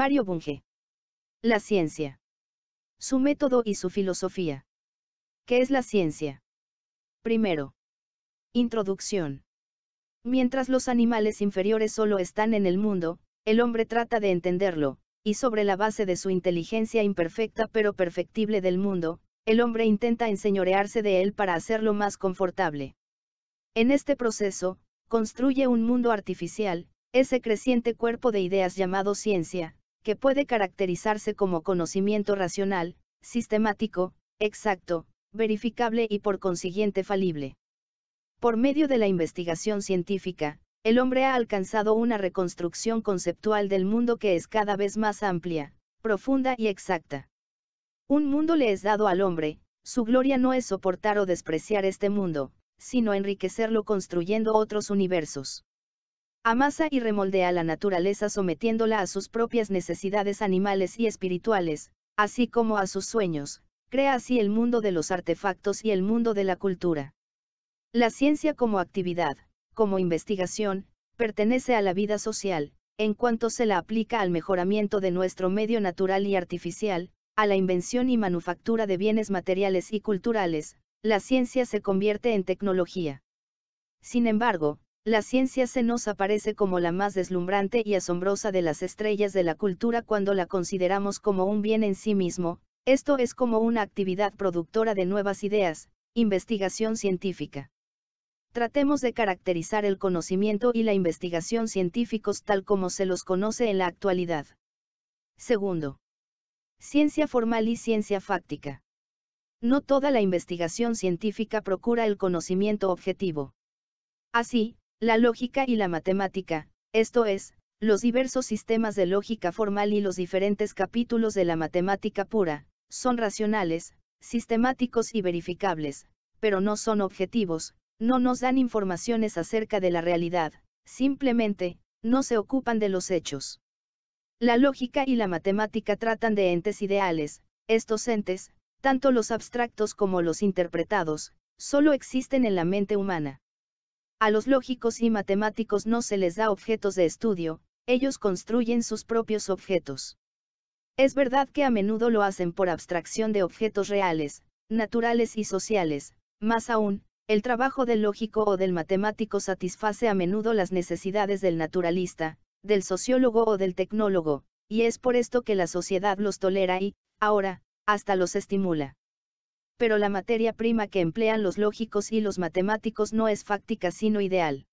Mario Bunge. La ciencia. Su método y su filosofía. ¿Qué es la ciencia? Primero. Introducción. Mientras los animales inferiores solo están en el mundo, el hombre trata de entenderlo, y sobre la base de su inteligencia imperfecta pero perfectible del mundo, el hombre intenta enseñorearse de él para hacerlo más confortable. En este proceso, construye un mundo artificial, ese creciente cuerpo de ideas llamado ciencia, que puede caracterizarse como conocimiento racional, sistemático, exacto, verificable y por consiguiente falible. Por medio de la investigación científica, el hombre ha alcanzado una reconstrucción conceptual del mundo que es cada vez más amplia, profunda y exacta. Un mundo le es dado al hombre, su gloria no es soportar o despreciar este mundo, sino enriquecerlo construyendo otros universos. Amasa y remoldea la naturaleza sometiéndola a sus propias necesidades animales y espirituales, así como a sus sueños, crea así el mundo de los artefactos y el mundo de la cultura. La ciencia como actividad, como investigación, pertenece a la vida social, en cuanto se la aplica al mejoramiento de nuestro medio natural y artificial, a la invención y manufactura de bienes materiales y culturales, la ciencia se convierte en tecnología. Sin embargo, la ciencia se nos aparece como la más deslumbrante y asombrosa de las estrellas de la cultura cuando la consideramos como un bien en sí mismo, esto es como una actividad productora de nuevas ideas, investigación científica. Tratemos de caracterizar el conocimiento y la investigación científicos tal como se los conoce en la actualidad. Segundo. Ciencia formal y ciencia fáctica. No toda la investigación científica procura el conocimiento objetivo. Así, la lógica y la matemática, esto es, los diversos sistemas de lógica formal y los diferentes capítulos de la matemática pura, son racionales, sistemáticos y verificables, pero no son objetivos, no nos dan informaciones acerca de la realidad, simplemente, no se ocupan de los hechos. La lógica y la matemática tratan de entes ideales, estos entes, tanto los abstractos como los interpretados, solo existen en la mente humana. A los lógicos y matemáticos no se les da objetos de estudio, ellos construyen sus propios objetos. Es verdad que a menudo lo hacen por abstracción de objetos reales, naturales y sociales, más aún, el trabajo del lógico o del matemático satisface a menudo las necesidades del naturalista, del sociólogo o del tecnólogo, y es por esto que la sociedad los tolera y, ahora, hasta los estimula. Pero la materia prima que emplean los lógicos y los matemáticos no es fáctica sino ideal.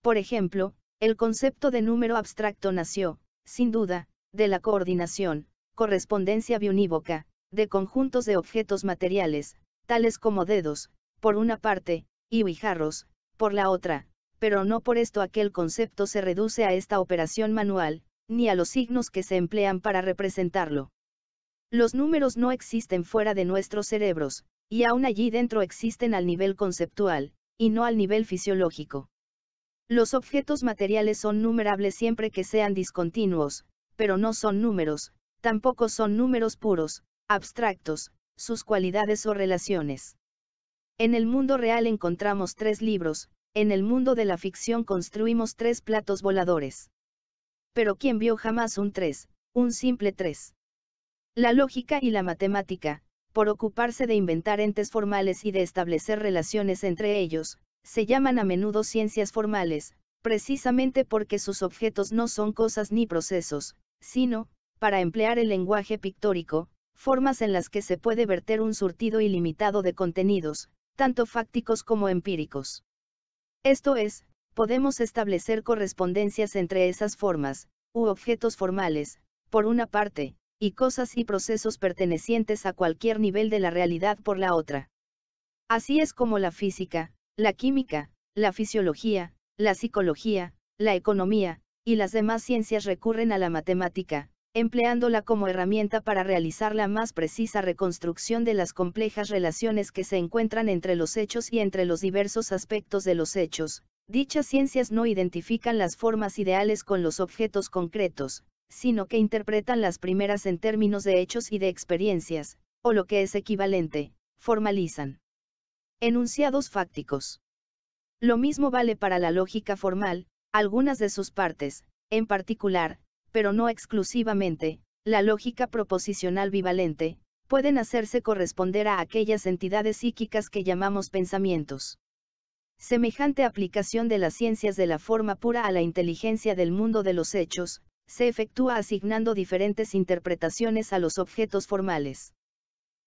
Por ejemplo, el concepto de número abstracto nació, sin duda, de la coordinación, correspondencia biunívoca, de conjuntos de objetos materiales, tales como dedos, por una parte, y guijarros, por la otra, pero no por esto aquel concepto se reduce a esta operación manual, ni a los signos que se emplean para representarlo. Los números no existen fuera de nuestros cerebros, y aún allí dentro existen al nivel conceptual, y no al nivel fisiológico. Los objetos materiales son numerables siempre que sean discontinuos, pero no son números, tampoco son números puros, abstractos, sus cualidades o relaciones. En el mundo real encontramos tres libros, en el mundo de la ficción construimos tres platos voladores. Pero ¿quién vio jamás un tres, un simple tres? La lógica y la matemática, por ocuparse de inventar entes formales y de establecer relaciones entre ellos, se llaman a menudo ciencias formales, precisamente porque sus objetos no son cosas ni procesos, sino, para emplear el lenguaje pictórico, formas en las que se puede verter un surtido ilimitado de contenidos, tanto fácticos como empíricos. Esto es, podemos establecer correspondencias entre esas formas, u objetos formales, por una parte, y cosas y procesos pertenecientes a cualquier nivel de la realidad por la otra. Así es como la física, la química, la fisiología, la psicología, la economía, y las demás ciencias recurren a la matemática, empleándola como herramienta para realizar la más precisa reconstrucción de las complejas relaciones que se encuentran entre los hechos y entre los diversos aspectos de los hechos. Dichas ciencias no identifican las formas ideales con los objetos concretos, sino que interpretan las primeras en términos de hechos y de experiencias, o lo que es equivalente, formalizan. Enunciados fácticos. Lo mismo vale para la lógica formal, algunas de sus partes, en particular, pero no exclusivamente, la lógica proposicional bivalente, pueden hacerse corresponder a aquellas entidades psíquicas que llamamos pensamientos. Semejante aplicación de las ciencias de la forma pura a la inteligencia del mundo de los hechos, se efectúa asignando diferentes interpretaciones a los objetos formales.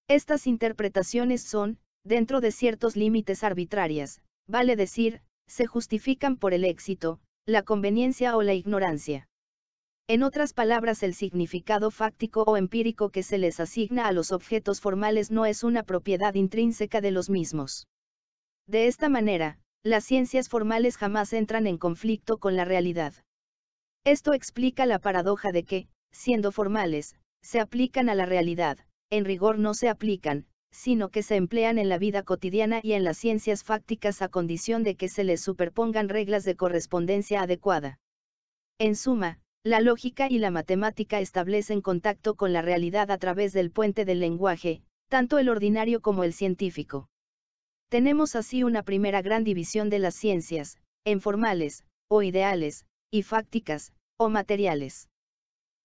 Estas interpretaciones son, dentro de ciertos límites arbitrarias, vale decir, se justifican por el éxito, la conveniencia o la ignorancia. En otras palabras, el significado fáctico o empírico que se les asigna a los objetos formales no es una propiedad intrínseca de los mismos. De esta manera, las ciencias formales jamás entran en conflicto con la realidad. Esto explica la paradoja de que, siendo formales, se aplican a la realidad, en rigor no se aplican, sino que se emplean en la vida cotidiana y en las ciencias fácticas a condición de que se les superpongan reglas de correspondencia adecuada. En suma, la lógica y la matemática establecen contacto con la realidad a través del puente del lenguaje, tanto el ordinario como el científico. Tenemos así una primera gran división de las ciencias, en formales, o ideales, y fácticas, o materiales.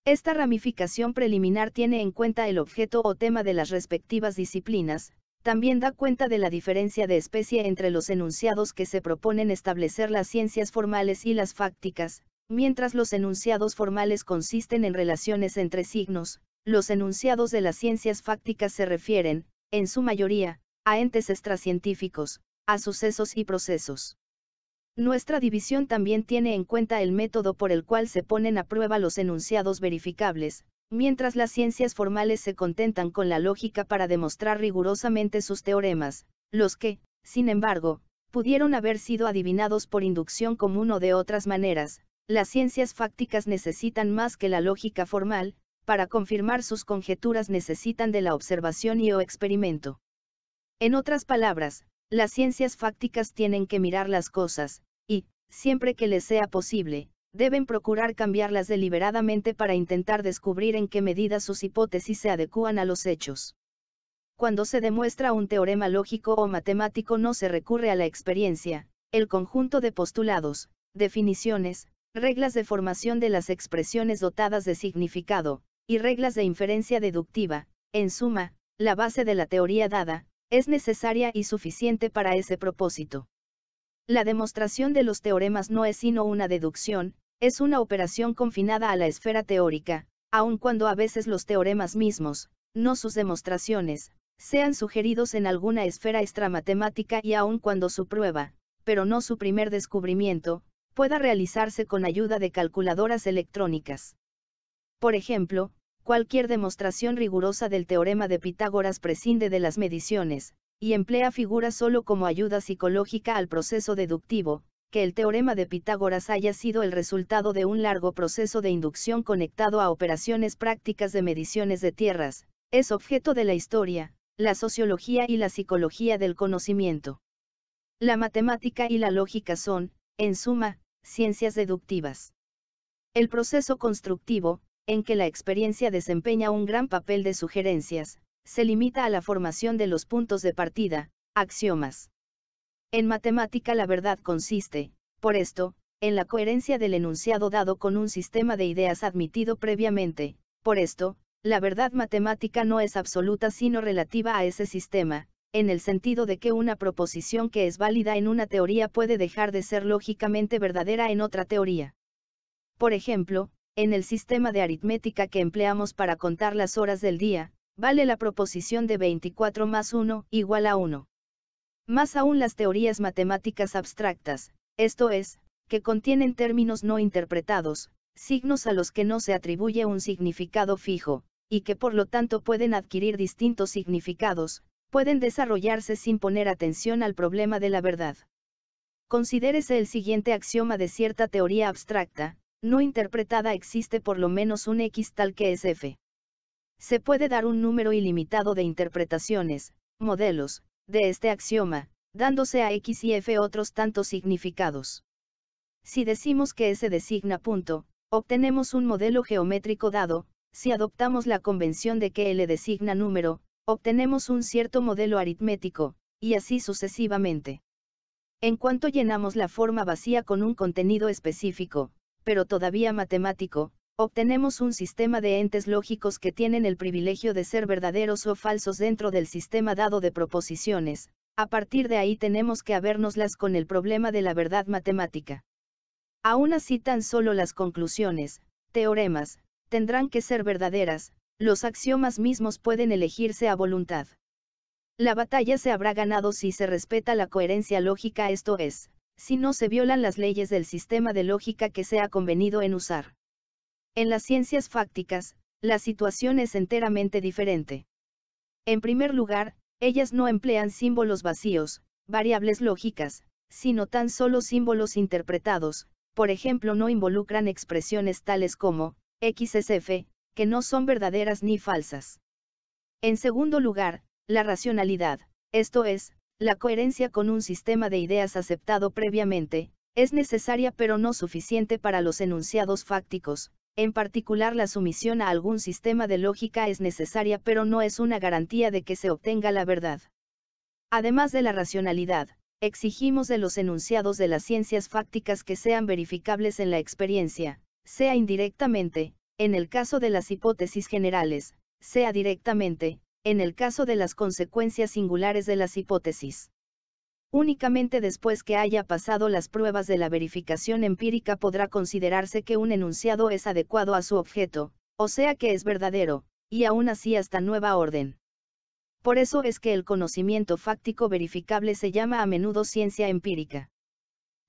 Esta ramificación preliminar tiene en cuenta el objeto o tema de las respectivas disciplinas, también da cuenta de la diferencia de especie entre los enunciados que se proponen establecer las ciencias formales y las fácticas, mientras los enunciados formales consisten en relaciones entre signos, los enunciados de las ciencias fácticas se refieren, en su mayoría, a entes extracientíficos, a sucesos y procesos. Nuestra división también tiene en cuenta el método por el cual se ponen a prueba los enunciados verificables, mientras las ciencias formales se contentan con la lógica para demostrar rigurosamente sus teoremas, los que, sin embargo, pudieron haber sido adivinados por inducción común o de otras maneras, las ciencias fácticas necesitan más que la lógica formal, para confirmar sus conjeturas necesitan de la observación y o experimento. En otras palabras, las ciencias fácticas tienen que mirar las cosas, siempre que les sea posible, deben procurar cambiarlas deliberadamente para intentar descubrir en qué medida sus hipótesis se adecúan a los hechos. Cuando se demuestra un teorema lógico o matemático no se recurre a la experiencia, el conjunto de postulados, definiciones, reglas de formación de las expresiones dotadas de significado, y reglas de inferencia deductiva, en suma, la base de la teoría dada, es necesaria y suficiente para ese propósito. La demostración de los teoremas no es sino una deducción, es una operación confinada a la esfera teórica, aun cuando a veces los teoremas mismos, no sus demostraciones, sean sugeridos en alguna esfera extramatemática y aun cuando su prueba, pero no su primer descubrimiento, pueda realizarse con ayuda de calculadoras electrónicas. Por ejemplo, Cualquier demostración rigurosa del teorema de Pitágoras prescinde de las mediciones, y emplea figuras solo como ayuda psicológica al proceso deductivo, que el teorema de Pitágoras haya sido el resultado de un largo proceso de inducción conectado a operaciones prácticas de mediciones de tierras, es objeto de la historia, la sociología y la psicología del conocimiento. La matemática y la lógica son, en suma, ciencias deductivas. El proceso constructivo, en que la experiencia desempeña un gran papel de sugerencias, se limita a la formación de los puntos de partida, axiomas. En matemática la verdad consiste, por esto, en la coherencia del enunciado dado con un sistema de ideas admitido previamente, por esto, la verdad matemática no es absoluta sino relativa a ese sistema, en el sentido de que una proposición que es válida en una teoría puede dejar de ser lógicamente verdadera en otra teoría. Por ejemplo, en el sistema de aritmética que empleamos para contar las horas del día, vale la proposición de 24 más 1 igual a 1. Más aún las teorías matemáticas abstractas, esto es, que contienen términos no interpretados, signos a los que no se atribuye un significado fijo, y que por lo tanto pueden adquirir distintos significados, pueden desarrollarse sin poner atención al problema de la verdad. Considérese el siguiente axioma de cierta teoría abstracta, no interpretada existe por lo menos un X tal que es F. Se puede dar un número ilimitado de interpretaciones, modelos, de este axioma, dándose a X y F otros tantos significados. Si decimos que S designa punto, obtenemos un modelo geométrico dado, si adoptamos la convención de que L designa número, obtenemos un cierto modelo aritmético, y así sucesivamente. En cuanto llenamos la forma vacía con un contenido específico, pero todavía matemático, obtenemos un sistema de entes lógicos que tienen el privilegio de ser verdaderos o falsos dentro del sistema dado de proposiciones, a partir de ahí tenemos que habérnoslas con el problema de la verdad matemática. Aún así tan solo las conclusiones, teoremas, tendrán que ser verdaderas, los axiomas mismos pueden elegirse a voluntad. La batalla se habrá ganado si se respeta la coherencia lógica, esto es, si no se violan las leyes del sistema de lógica que se ha convenido en usar. En las ciencias fácticas, la situación es enteramente diferente. En primer lugar, ellas no emplean símbolos vacíos, variables lógicas, sino tan solo símbolos interpretados, por ejemplo no involucran expresiones tales como, XSF, que no son verdaderas ni falsas. En segundo lugar, la racionalidad, esto es, la coherencia con un sistema de ideas aceptado previamente, es necesaria pero no suficiente para los enunciados fácticos, en particular la sumisión a algún sistema de lógica es necesaria pero no es una garantía de que se obtenga la verdad. Además de la racionalidad, exigimos de los enunciados de las ciencias fácticas que sean verificables en la experiencia, sea indirectamente, en el caso de las hipótesis generales, sea directamente, en el caso de las consecuencias singulares de las hipótesis. Únicamente después que haya pasado las pruebas de la verificación empírica podrá considerarse que un enunciado es adecuado a su objeto, o sea que es verdadero, y aún así hasta nueva orden. Por eso es que el conocimiento fáctico verificable se llama a menudo ciencia empírica.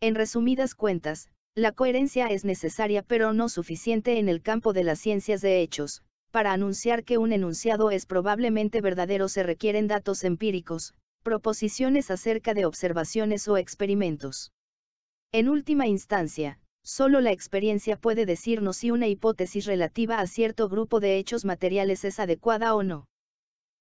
En resumidas cuentas, la coherencia es necesaria pero no suficiente en el campo de las ciencias de hechos. Para anunciar que un enunciado es probablemente verdadero se requieren datos empíricos, proposiciones acerca de observaciones o experimentos. En última instancia, solo la experiencia puede decirnos si una hipótesis relativa a cierto grupo de hechos materiales es adecuada o no.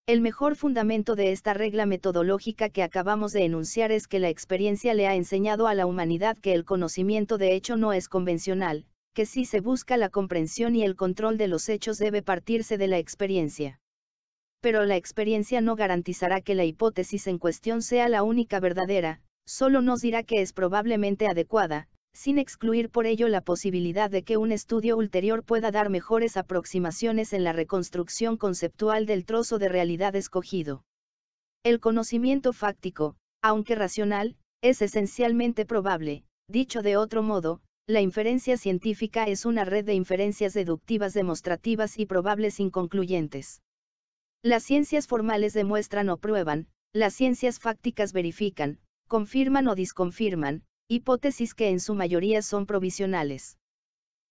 El mejor fundamento de esta regla metodológica que acabamos de enunciar es que la experiencia le ha enseñado a la humanidad que el conocimiento de hecho no es convencional, que si se busca la comprensión y el control de los hechos debe partirse de la experiencia pero la experiencia no garantizará que la hipótesis en cuestión sea la única verdadera, solo nos dirá que es probablemente adecuada, sin excluir por ello la posibilidad de que un estudio ulterior pueda dar mejores aproximaciones en la reconstrucción conceptual del trozo de realidad escogido. El conocimiento fáctico, aunque racional, es esencialmente probable, dicho de otro modo, la inferencia científica es una red de inferencias deductivas demostrativas y probables inconcluyentes. Las ciencias formales demuestran o prueban, las ciencias fácticas verifican, confirman o disconfirman, hipótesis que en su mayoría son provisionales.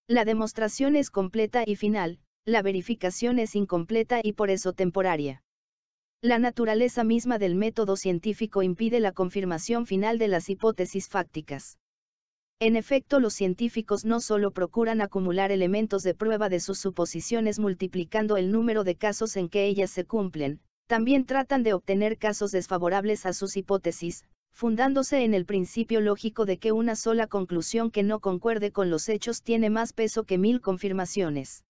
La demostración es completa y final, la verificación es incompleta y por eso temporaria. La naturaleza misma del método científico impide la confirmación final de las hipótesis fácticas. En efecto, los científicos no solo procuran acumular elementos de prueba de sus suposiciones multiplicando el número de casos en que ellas se cumplen, también tratan de obtener casos desfavorables a sus hipótesis, fundándose en el principio lógico de que una sola conclusión que no concuerde con los hechos tiene más peso que mil confirmaciones.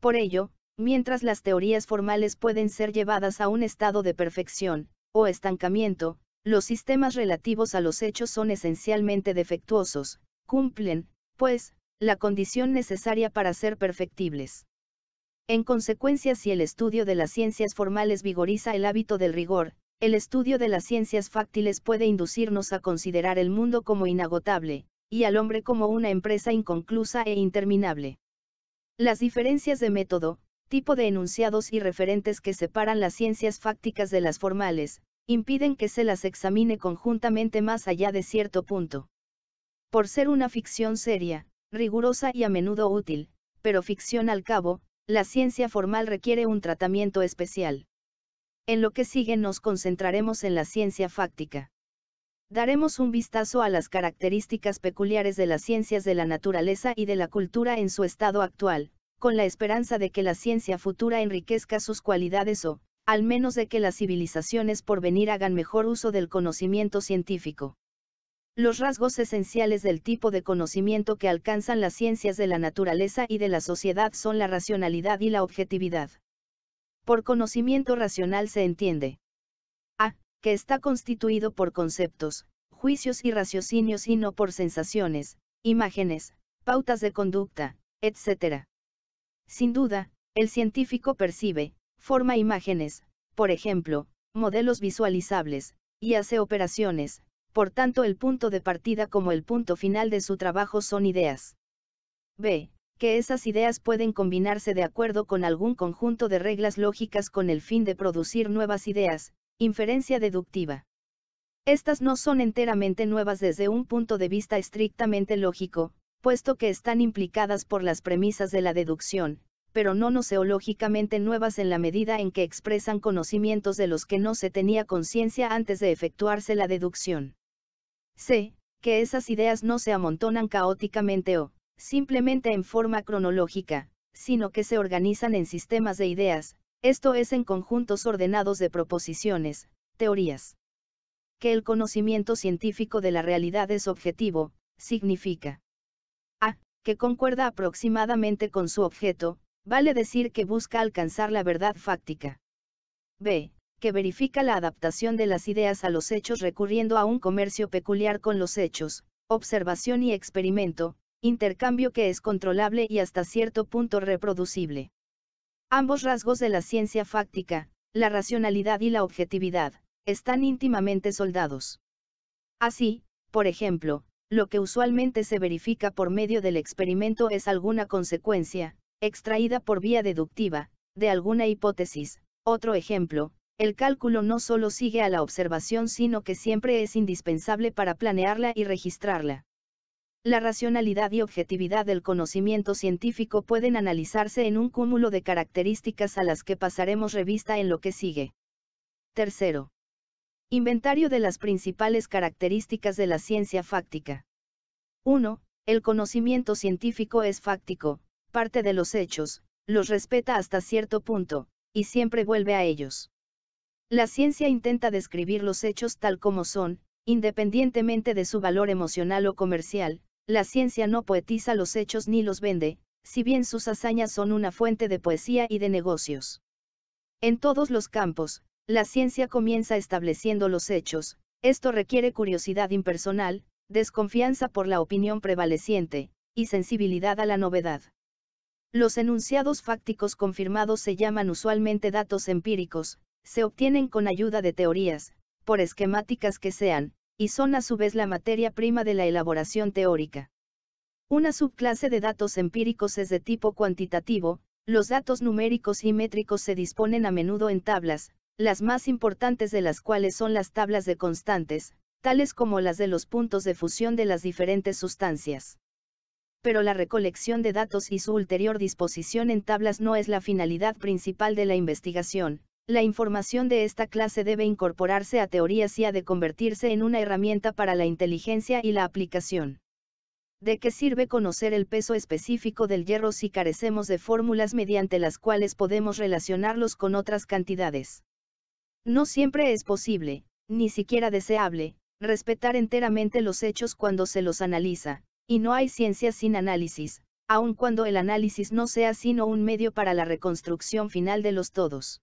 Por ello, mientras las teorías formales pueden ser llevadas a un estado de perfección, o estancamiento, los sistemas relativos a los hechos son esencialmente defectuosos, cumplen, pues, la condición necesaria para ser perfectibles. En consecuencia, si el estudio de las ciencias formales vigoriza el hábito del rigor, el estudio de las ciencias fáctiles puede inducirnos a considerar el mundo como inagotable, y al hombre como una empresa inconclusa e interminable. Las diferencias de método, tipo de enunciados y referentes que separan las ciencias fácticas de las formales, impiden que se las examine conjuntamente más allá de cierto punto. Por ser una ficción seria, rigurosa y a menudo útil, pero ficción al cabo, la ciencia formal requiere un tratamiento especial. En lo que sigue nos concentraremos en la ciencia fáctica. Daremos un vistazo a las características peculiares de las ciencias de la naturaleza y de la cultura en su estado actual, con la esperanza de que la ciencia futura enriquezca sus cualidades o, al menos de que las civilizaciones por venir hagan mejor uso del conocimiento científico. Los rasgos esenciales del tipo de conocimiento que alcanzan las ciencias de la naturaleza y de la sociedad son la racionalidad y la objetividad. Por conocimiento racional se entiende a. que está constituido por conceptos, juicios y raciocinios y no por sensaciones, imágenes, pautas de conducta, etc. Sin duda, el científico percibe, forma imágenes, por ejemplo, modelos visualizables, y hace operaciones, por tanto el punto de partida como el punto final de su trabajo son ideas. B. Que esas ideas pueden combinarse de acuerdo con algún conjunto de reglas lógicas con el fin de producir nuevas ideas, inferencia deductiva. Estas no son enteramente nuevas desde un punto de vista estrictamente lógico, puesto que están implicadas por las premisas de la deducción, pero no noseológicamente nuevas en la medida en que expresan conocimientos de los que no se tenía conciencia antes de efectuarse la deducción. C. Que esas ideas no se amontonan caóticamente o, simplemente en forma cronológica, sino que se organizan en sistemas de ideas, esto es en conjuntos ordenados de proposiciones, teorías. Que el conocimiento científico de la realidad es objetivo, significa a. que concuerda aproximadamente con su objeto, vale decir que busca alcanzar la verdad fáctica. B. Que verifica la adaptación de las ideas a los hechos recurriendo a un comercio peculiar con los hechos, observación y experimento, intercambio que es controlable y hasta cierto punto reproducible. Ambos rasgos de la ciencia fáctica, la racionalidad y la objetividad, están íntimamente soldados. Así, por ejemplo, lo que usualmente se verifica por medio del experimento es alguna consecuencia, extraída por vía deductiva, de alguna hipótesis. Otro ejemplo, el cálculo no solo sigue a la observación sino que siempre es indispensable para planearla y registrarla. La racionalidad y objetividad del conocimiento científico pueden analizarse en un cúmulo de características a las que pasaremos revista en lo que sigue. Tercero. Inventario de las principales características de la ciencia fáctica. 1. El conocimiento científico es fáctico, parte de los hechos, los respeta hasta cierto punto, y siempre vuelve a ellos. La ciencia intenta describir los hechos tal como son, independientemente de su valor emocional o comercial, la ciencia no poetiza los hechos ni los vende, si bien sus hazañas son una fuente de poesía y de negocios. En todos los campos, la ciencia comienza estableciendo los hechos, esto requiere curiosidad impersonal, desconfianza por la opinión prevaleciente, y sensibilidad a la novedad. Los enunciados fácticos confirmados se llaman usualmente datos empíricos, se obtienen con ayuda de teorías, por esquemáticas que sean, y son a su vez la materia prima de la elaboración teórica. Una subclase de datos empíricos es de tipo cuantitativo, los datos numéricos y métricos se disponen a menudo en tablas, las más importantes de las cuales son las tablas de constantes, tales como las de los puntos de fusión de las diferentes sustancias pero la recolección de datos y su ulterior disposición en tablas no es la finalidad principal de la investigación. La información de esta clase debe incorporarse a teorías y ha de convertirse en una herramienta para la inteligencia y la aplicación. ¿De qué sirve conocer el peso específico del hierro si carecemos de fórmulas mediante las cuales podemos relacionarlos con otras cantidades? No siempre es posible, ni siquiera deseable, respetar enteramente los hechos cuando se los analiza, y no hay ciencia sin análisis, aun cuando el análisis no sea sino un medio para la reconstrucción final de los todos.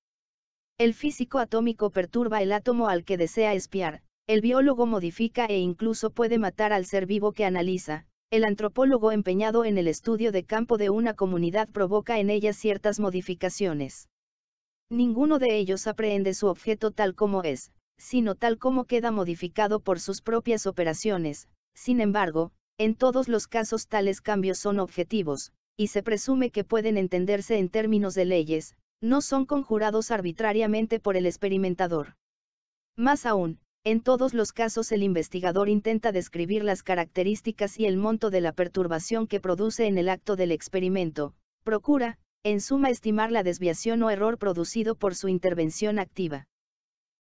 El físico atómico perturba el átomo al que desea espiar, el biólogo modifica e incluso puede matar al ser vivo que analiza, el antropólogo empeñado en el estudio de campo de una comunidad provoca en ella ciertas modificaciones. Ninguno de ellos aprehende su objeto tal como es, sino tal como queda modificado por sus propias operaciones, sin embargo, en todos los casos tales cambios son objetivos, y se presume que pueden entenderse en términos de leyes, no son conjurados arbitrariamente por el experimentador. Más aún, en todos los casos el investigador intenta describir las características y el monto de la perturbación que produce en el acto del experimento, procura, en suma, estimar la desviación o error producido por su intervención activa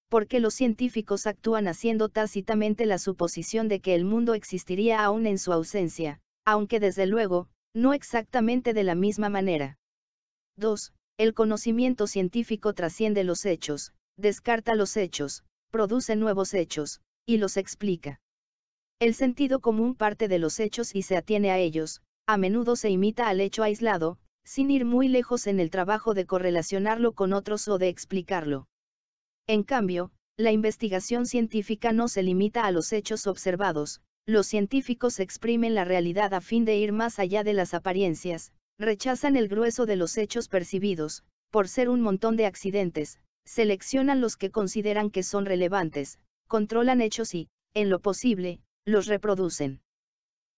porque los científicos actúan haciendo tácitamente la suposición de que el mundo existiría aún en su ausencia, aunque desde luego, no exactamente de la misma manera. 2. El conocimiento científico trasciende los hechos, descarta los hechos, produce nuevos hechos, y los explica. El sentido común parte de los hechos y se atiene a ellos, a menudo se imita al hecho aislado, sin ir muy lejos en el trabajo de correlacionarlo con otros o de explicarlo. En cambio, la investigación científica no se limita a los hechos observados, los científicos exprimen la realidad a fin de ir más allá de las apariencias, rechazan el grueso de los hechos percibidos, por ser un montón de accidentes, seleccionan los que consideran que son relevantes, controlan hechos y, en lo posible, los reproducen.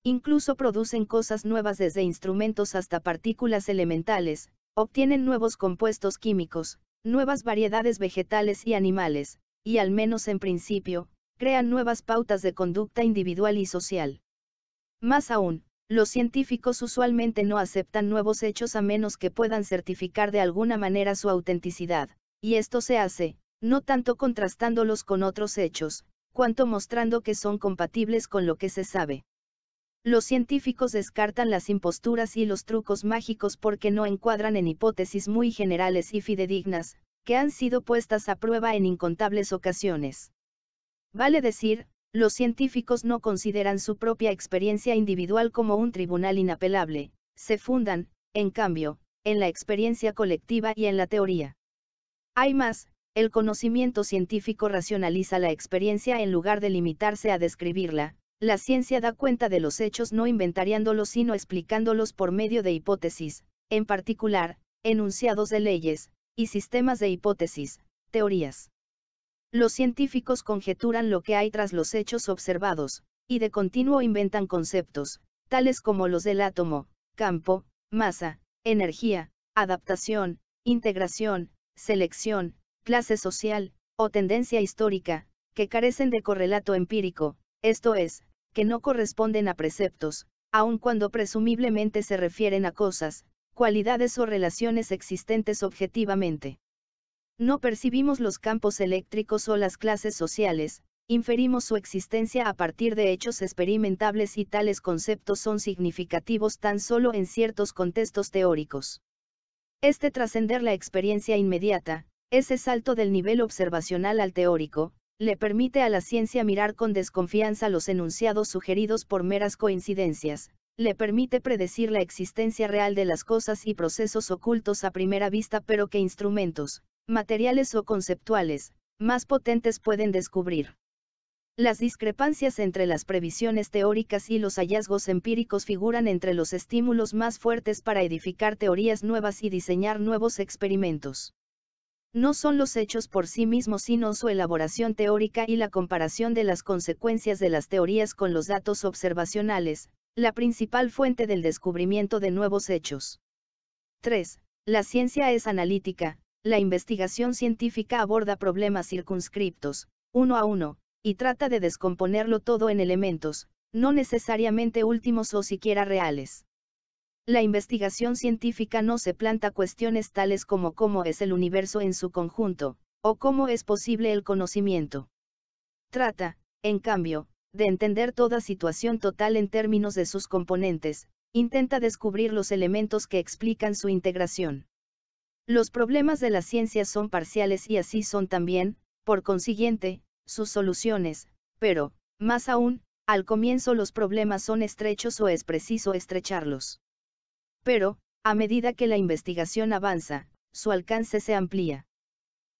Incluso producen cosas nuevas desde instrumentos hasta partículas elementales, obtienen nuevos compuestos químicos, nuevas variedades vegetales y animales, y al menos en principio, crean nuevas pautas de conducta individual y social. Más aún, los científicos usualmente no aceptan nuevos hechos a menos que puedan certificar de alguna manera su autenticidad, y esto se hace, no tanto contrastándolos con otros hechos, cuanto mostrando que son compatibles con lo que se sabe. Los científicos descartan las imposturas y los trucos mágicos porque no encuadran en hipótesis muy generales y fidedignas, que han sido puestas a prueba en incontables ocasiones. Vale decir, los científicos no consideran su propia experiencia individual como un tribunal inapelable, se fundan, en cambio, en la experiencia colectiva y en la teoría. Hay más, el conocimiento científico racionaliza la experiencia en lugar de limitarse a describirla, la ciencia da cuenta de los hechos no inventariándolos sino explicándolos por medio de hipótesis, en particular, enunciados de leyes, y sistemas de hipótesis, teorías. Los científicos conjeturan lo que hay tras los hechos observados, y de continuo inventan conceptos, tales como los del átomo, campo, masa, energía, adaptación, integración, selección, clase social, o tendencia histórica, que carecen de correlato empírico, esto es, que no corresponden a preceptos, aun cuando presumiblemente se refieren a cosas, cualidades o relaciones existentes objetivamente. No percibimos los campos eléctricos o las clases sociales, inferimos su existencia a partir de hechos experimentables y tales conceptos son significativos tan solo en ciertos contextos teóricos. Este trascender la experiencia inmediata, ese salto del nivel observacional al teórico, le permite a la ciencia mirar con desconfianza los enunciados sugeridos por meras coincidencias, le permite predecir la existencia real de las cosas y procesos ocultos a primera vista pero que instrumentos, materiales o conceptuales, más potentes pueden descubrir. Las discrepancias entre las previsiones teóricas y los hallazgos empíricos figuran entre los estímulos más fuertes para edificar teorías nuevas y diseñar nuevos experimentos. No son los hechos por sí mismos sino su elaboración teórica y la comparación de las consecuencias de las teorías con los datos observacionales, la principal fuente del descubrimiento de nuevos hechos. 3. La ciencia es analítica, la investigación científica aborda problemas circunscriptos, uno a uno, y trata de descomponerlo todo en elementos, no necesariamente últimos o siquiera reales. La investigación científica no se planta cuestiones tales como cómo es el universo en su conjunto, o cómo es posible el conocimiento. Trata, en cambio, de entender toda situación total en términos de sus componentes, intenta descubrir los elementos que explican su integración. Los problemas de la ciencia son parciales y así son también, por consiguiente, sus soluciones, pero, más aún, al comienzo los problemas son estrechos o es preciso estrecharlos. Pero, a medida que la investigación avanza, su alcance se amplía.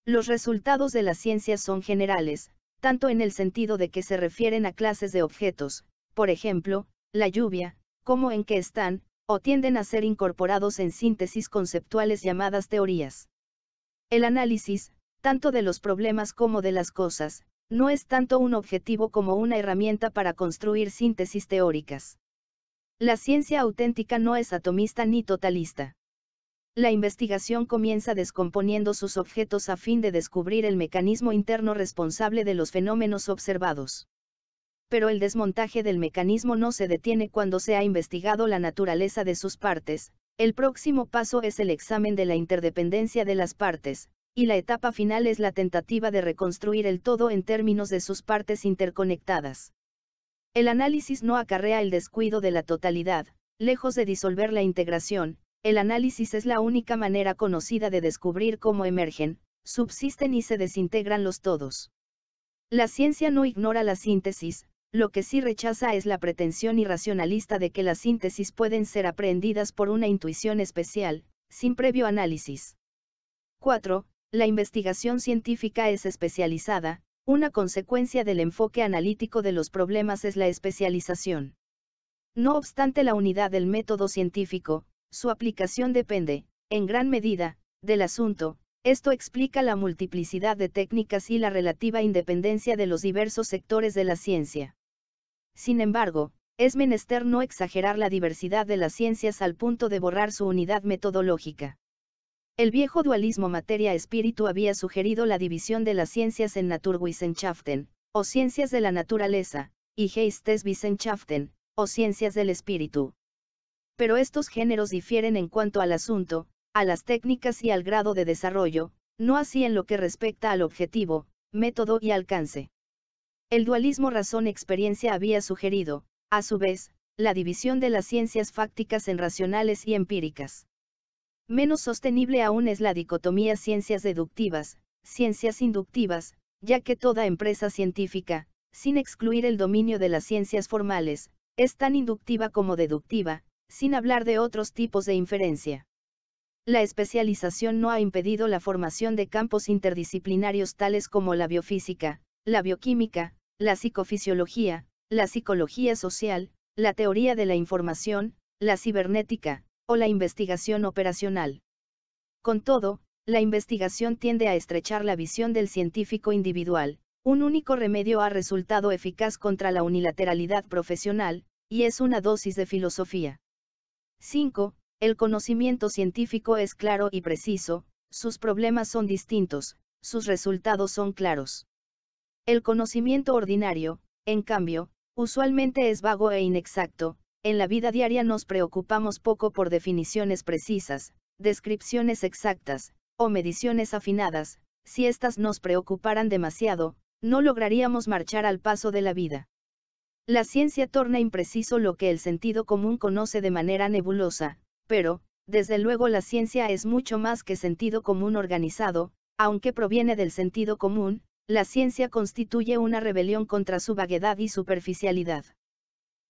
Los resultados de la ciencia son generales, tanto en el sentido de que se refieren a clases de objetos, por ejemplo, la lluvia, como en que están, o tienden a ser incorporados en síntesis conceptuales llamadas teorías. El análisis, tanto de los problemas como de las cosas, no es tanto un objetivo como una herramienta para construir síntesis teóricas. La ciencia auténtica no es atomista ni totalista. La investigación comienza descomponiendo sus objetos a fin de descubrir el mecanismo interno responsable de los fenómenos observados. Pero el desmontaje del mecanismo no se detiene cuando se ha investigado la naturaleza de sus partes, el próximo paso es el examen de la interdependencia de las partes, y la etapa final es la tentativa de reconstruir el todo en términos de sus partes interconectadas. El análisis no acarrea el descuido de la totalidad, lejos de disolver la integración, el análisis es la única manera conocida de descubrir cómo emergen, subsisten y se desintegran los todos. La ciencia no ignora la síntesis, lo que sí rechaza es la pretensión irracionalista de que las síntesis pueden ser aprehendidas por una intuición especial, sin previo análisis. 4. La investigación científica es especializada, una consecuencia del enfoque analítico de los problemas es la especialización. No obstante la unidad del método científico, su aplicación depende, en gran medida, del asunto, esto explica la multiplicidad de técnicas y la relativa independencia de los diversos sectores de la ciencia. Sin embargo, es menester no exagerar la diversidad de las ciencias al punto de borrar su unidad metodológica. El viejo dualismo materia-espíritu había sugerido la división de las ciencias en Naturwissenschaften, o ciencias de la naturaleza, y Geisteswissenschaften, o ciencias del espíritu. Pero estos géneros difieren en cuanto al asunto, a las técnicas y al grado de desarrollo, no así en lo que respecta al objetivo, método y alcance. El dualismo razón-experiencia había sugerido, a su vez, la división de las ciencias fácticas en racionales y empíricas. Menos sostenible aún es la dicotomía ciencias deductivas, ciencias inductivas, ya que toda empresa científica, sin excluir el dominio de las ciencias formales, es tan inductiva como deductiva, sin hablar de otros tipos de inferencia. La especialización no ha impedido la formación de campos interdisciplinarios tales como la biofísica, la bioquímica, la psicofisiología, la psicología social, la teoría de la información, la cibernética, o la investigación operacional. Con todo, la investigación tiende a estrechar la visión del científico individual, un único remedio ha resultado eficaz contra la unilateralidad profesional, y es una dosis de filosofía. 5. El conocimiento científico es claro y preciso, sus problemas son distintos, sus resultados son claros. El conocimiento ordinario, en cambio, usualmente es vago e inexacto, en la vida diaria nos preocupamos poco por definiciones precisas, descripciones exactas, o mediciones afinadas, si éstas nos preocuparan demasiado, no lograríamos marchar al paso de la vida. La ciencia torna impreciso lo que el sentido común conoce de manera nebulosa, pero, desde luego la ciencia es mucho más que sentido común organizado, aunque proviene del sentido común, la ciencia constituye una rebelión contra su vaguedad y superficialidad.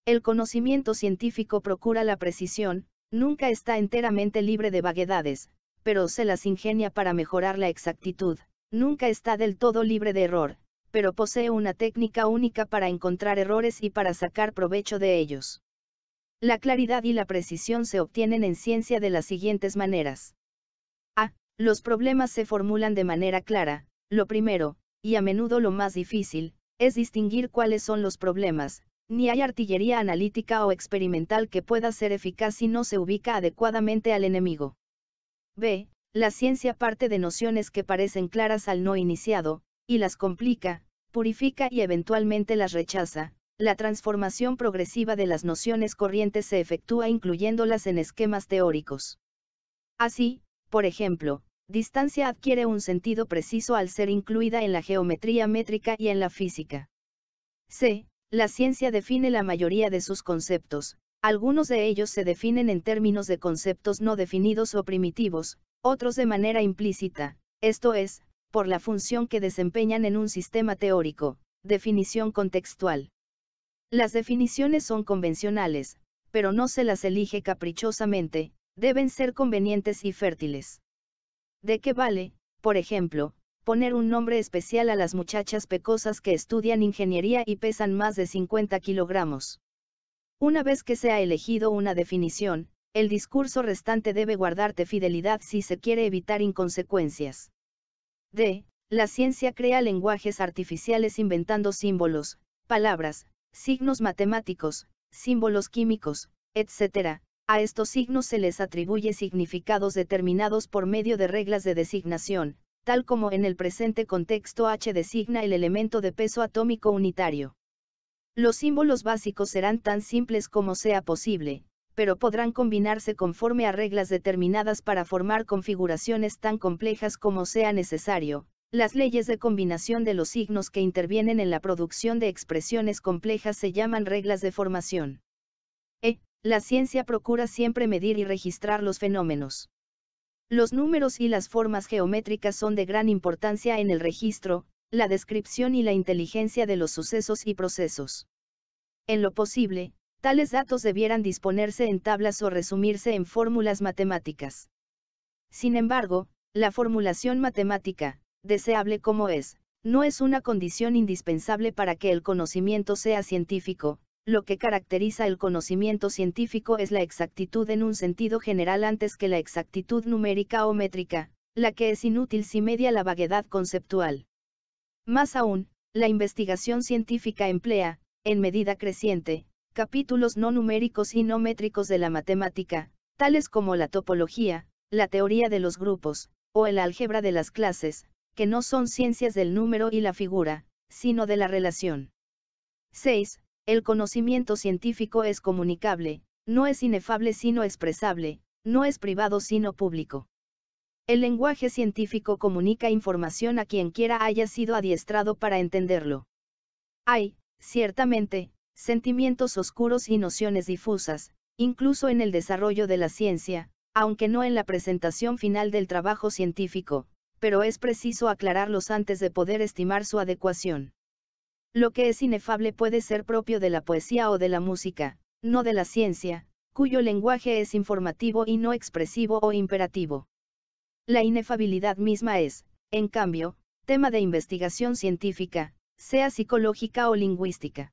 El conocimiento científico procura la precisión, nunca está enteramente libre de vaguedades, pero se las ingenia para mejorar la exactitud, nunca está del todo libre de error, pero posee una técnica única para encontrar errores y para sacar provecho de ellos. La claridad y la precisión se obtienen en ciencia de las siguientes maneras. A. Los problemas se formulan de manera clara, lo primero, y a menudo lo más difícil, es distinguir cuáles son los problemas, ni hay artillería analítica o experimental que pueda ser eficaz si no se ubica adecuadamente al enemigo. B. La ciencia parte de nociones que parecen claras al no iniciado, y las complica, purifica y eventualmente las rechaza, la transformación progresiva de las nociones corrientes se efectúa incluyéndolas en esquemas teóricos. Así, por ejemplo, distancia adquiere un sentido preciso al ser incluida en la geometría métrica y en la física. C. La ciencia define la mayoría de sus conceptos, algunos de ellos se definen en términos de conceptos no definidos o primitivos, otros de manera implícita, esto es, por la función que desempeñan en un sistema teórico, definición contextual. Las definiciones son convencionales, pero no se las elige caprichosamente, deben ser convenientes y fértiles. ¿De qué vale, por ejemplo, poner un nombre especial a las muchachas pecosas que estudian ingeniería y pesan más de 50 kilogramos? Una vez que se ha elegido una definición, el discurso restante debe guardarte fidelidad si se quiere evitar inconsecuencias. D. La ciencia crea lenguajes artificiales inventando símbolos, palabras, signos matemáticos, símbolos químicos, etc., a estos signos se les atribuye significados determinados por medio de reglas de designación, tal como en el presente contexto H designa el elemento de peso atómico unitario. Los símbolos básicos serán tan simples como sea posible, pero podrán combinarse conforme a reglas determinadas para formar configuraciones tan complejas como sea necesario, las leyes de combinación de los signos que intervienen en la producción de expresiones complejas se llaman reglas de formación. E. La ciencia procura siempre medir y registrar los fenómenos. Los números y las formas geométricas son de gran importancia en el registro, la descripción y la inteligencia de los sucesos y procesos. En lo posible, tales datos debieran disponerse en tablas o resumirse en fórmulas matemáticas. Sin embargo, la formulación matemática, deseable como es, no es una condición indispensable para que el conocimiento sea científico, lo que caracteriza el conocimiento científico es la exactitud en un sentido general antes que la exactitud numérica o métrica, la que es inútil si media la vaguedad conceptual. Más aún, la investigación científica emplea, en medida creciente, capítulos no numéricos y no métricos de la matemática, tales como la topología, la teoría de los grupos, o el álgebra de las clases, que no son ciencias del número y la figura, sino de la relación. 6. El conocimiento científico es comunicable, no es inefable sino expresable, no es privado sino público. El lenguaje científico comunica información a quien quiera haya sido adiestrado para entenderlo. Hay, ciertamente, sentimientos oscuros y nociones difusas, incluso en el desarrollo de la ciencia, aunque no en la presentación final del trabajo científico, pero es preciso aclararlos antes de poder estimar su adecuación. Lo que es inefable puede ser propio de la poesía o de la música, no de la ciencia, cuyo lenguaje es informativo y no expresivo o imperativo. La inefabilidad misma es, en cambio, tema de investigación científica, sea psicológica o lingüística.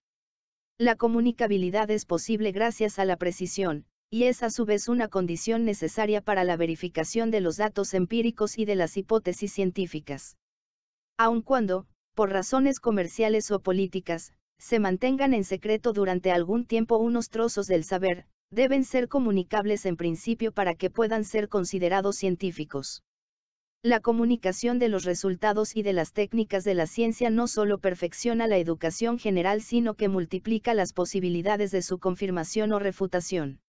La comunicabilidad es posible gracias a la precisión, y es a su vez una condición necesaria para la verificación de los datos empíricos y de las hipótesis científicas. Aun cuando, por razones comerciales o políticas, se mantengan en secreto durante algún tiempo unos trozos del saber, deben ser comunicables en principio para que puedan ser considerados científicos. La comunicación de los resultados y de las técnicas de la ciencia no solo perfecciona la educación general sino que multiplica las posibilidades de su confirmación o refutación.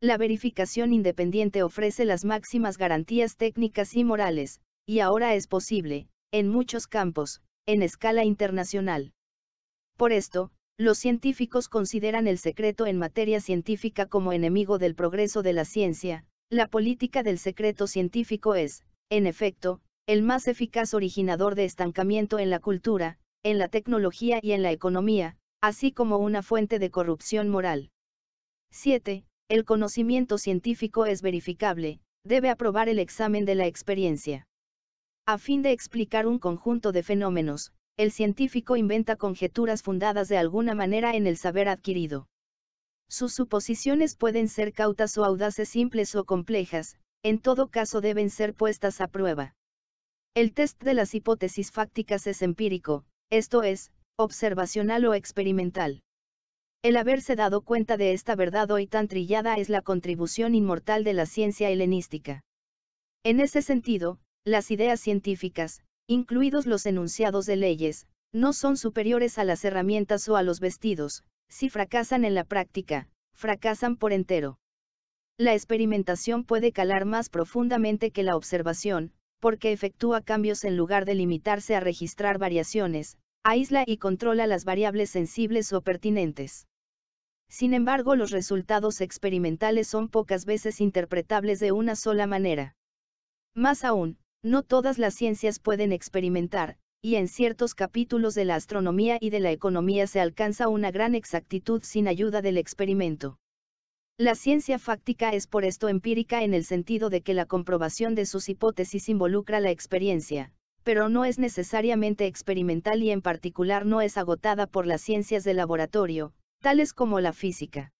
La verificación independiente ofrece las máximas garantías técnicas y morales, y ahora es posible, en muchos campos, en escala internacional. Por esto, los científicos consideran el secreto en materia científica como enemigo del progreso de la ciencia, la política del secreto científico es, en efecto, el más eficaz originador de estancamiento en la cultura, en la tecnología y en la economía, así como una fuente de corrupción moral. 7. El conocimiento científico es verificable, debe aprobar el examen de la experiencia. A fin de explicar un conjunto de fenómenos, el científico inventa conjeturas fundadas de alguna manera en el saber adquirido. Sus suposiciones pueden ser cautas o audaces simples o complejas, en todo caso deben ser puestas a prueba. El test de las hipótesis fácticas es empírico, esto es, observacional o experimental. El haberse dado cuenta de esta verdad hoy tan trillada es la contribución inmortal de la ciencia helenística. En ese sentido, las ideas científicas, incluidos los enunciados de leyes, no son superiores a las herramientas o a los vestidos, si fracasan en la práctica, fracasan por entero. La experimentación puede calar más profundamente que la observación, porque efectúa cambios en lugar de limitarse a registrar variaciones, aísla y controla las variables sensibles o pertinentes. Sin embargo, los resultados experimentales son pocas veces interpretables de una sola manera. Más aún, no todas las ciencias pueden experimentar, y en ciertos capítulos de la astronomía y de la economía se alcanza una gran exactitud sin ayuda del experimento. La ciencia fáctica es por esto empírica en el sentido de que la comprobación de sus hipótesis involucra la experiencia, pero no es necesariamente experimental y en particular no es agotada por las ciencias de laboratorio, tales como la física.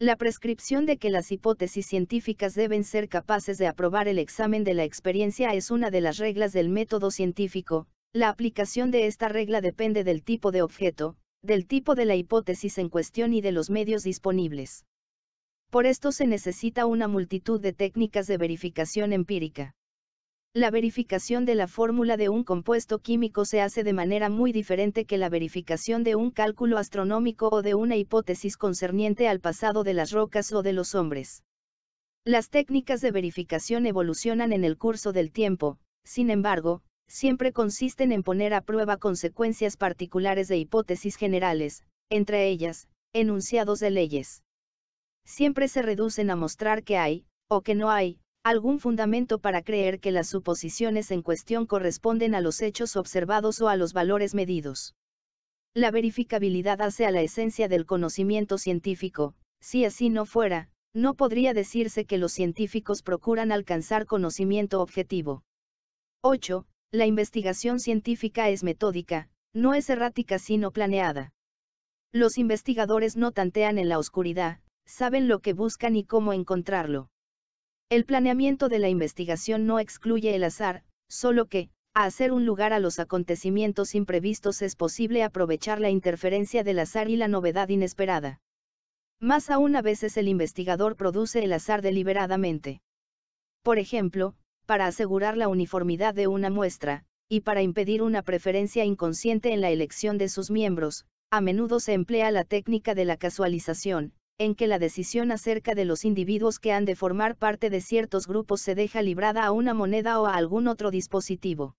La prescripción de que las hipótesis científicas deben ser capaces de aprobar el examen de la experiencia es una de las reglas del método científico, la aplicación de esta regla depende del tipo de objeto, del tipo de la hipótesis en cuestión y de los medios disponibles. Por esto se necesita una multitud de técnicas de verificación empírica. La verificación de la fórmula de un compuesto químico se hace de manera muy diferente que la verificación de un cálculo astronómico o de una hipótesis concerniente al pasado de las rocas o de los hombres. Las técnicas de verificación evolucionan en el curso del tiempo, sin embargo, siempre consisten en poner a prueba consecuencias particulares de hipótesis generales, entre ellas, enunciados de leyes. Siempre se reducen a mostrar que hay, o que no hay, algún fundamento para creer que las suposiciones en cuestión corresponden a los hechos observados o a los valores medidos. La verificabilidad hace a la esencia del conocimiento científico, si así no fuera, no podría decirse que los científicos procuran alcanzar conocimiento objetivo. 8. La investigación científica es metódica, no es errática sino planeada. Los investigadores no tantean en la oscuridad, saben lo que buscan y cómo encontrarlo. El planeamiento de la investigación no excluye el azar, solo que, a hacer un lugar a los acontecimientos imprevistos es posible aprovechar la interferencia del azar y la novedad inesperada. Más aún a veces el investigador produce el azar deliberadamente. Por ejemplo, para asegurar la uniformidad de una muestra, y para impedir una preferencia inconsciente en la elección de sus miembros, a menudo se emplea la técnica de la casualización, en que la decisión acerca de los individuos que han de formar parte de ciertos grupos se deja librada a una moneda o a algún otro dispositivo.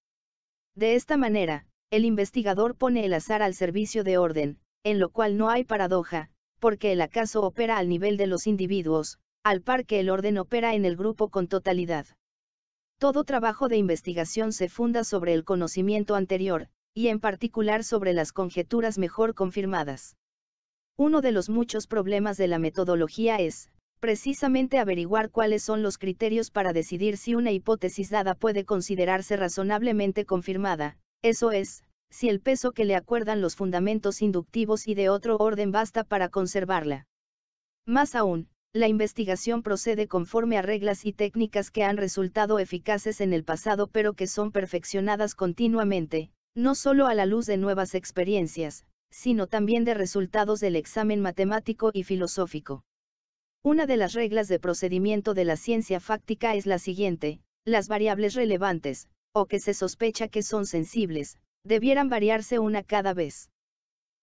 De esta manera, el investigador pone el azar al servicio de orden, en lo cual no hay paradoja, porque el acaso opera al nivel de los individuos, al par que el orden opera en el grupo con totalidad. Todo trabajo de investigación se funda sobre el conocimiento anterior, y en particular sobre las conjeturas mejor confirmadas. Uno de los muchos problemas de la metodología es, precisamente averiguar cuáles son los criterios para decidir si una hipótesis dada puede considerarse razonablemente confirmada, eso es, si el peso que le acuerdan los fundamentos inductivos y de otro orden basta para conservarla. Más aún, la investigación procede conforme a reglas y técnicas que han resultado eficaces en el pasado pero que son perfeccionadas continuamente, no solo a la luz de nuevas experiencias, sino también de resultados del examen matemático y filosófico. Una de las reglas de procedimiento de la ciencia fáctica es la siguiente, las variables relevantes, o que se sospecha que son sensibles, debieran variarse una cada vez.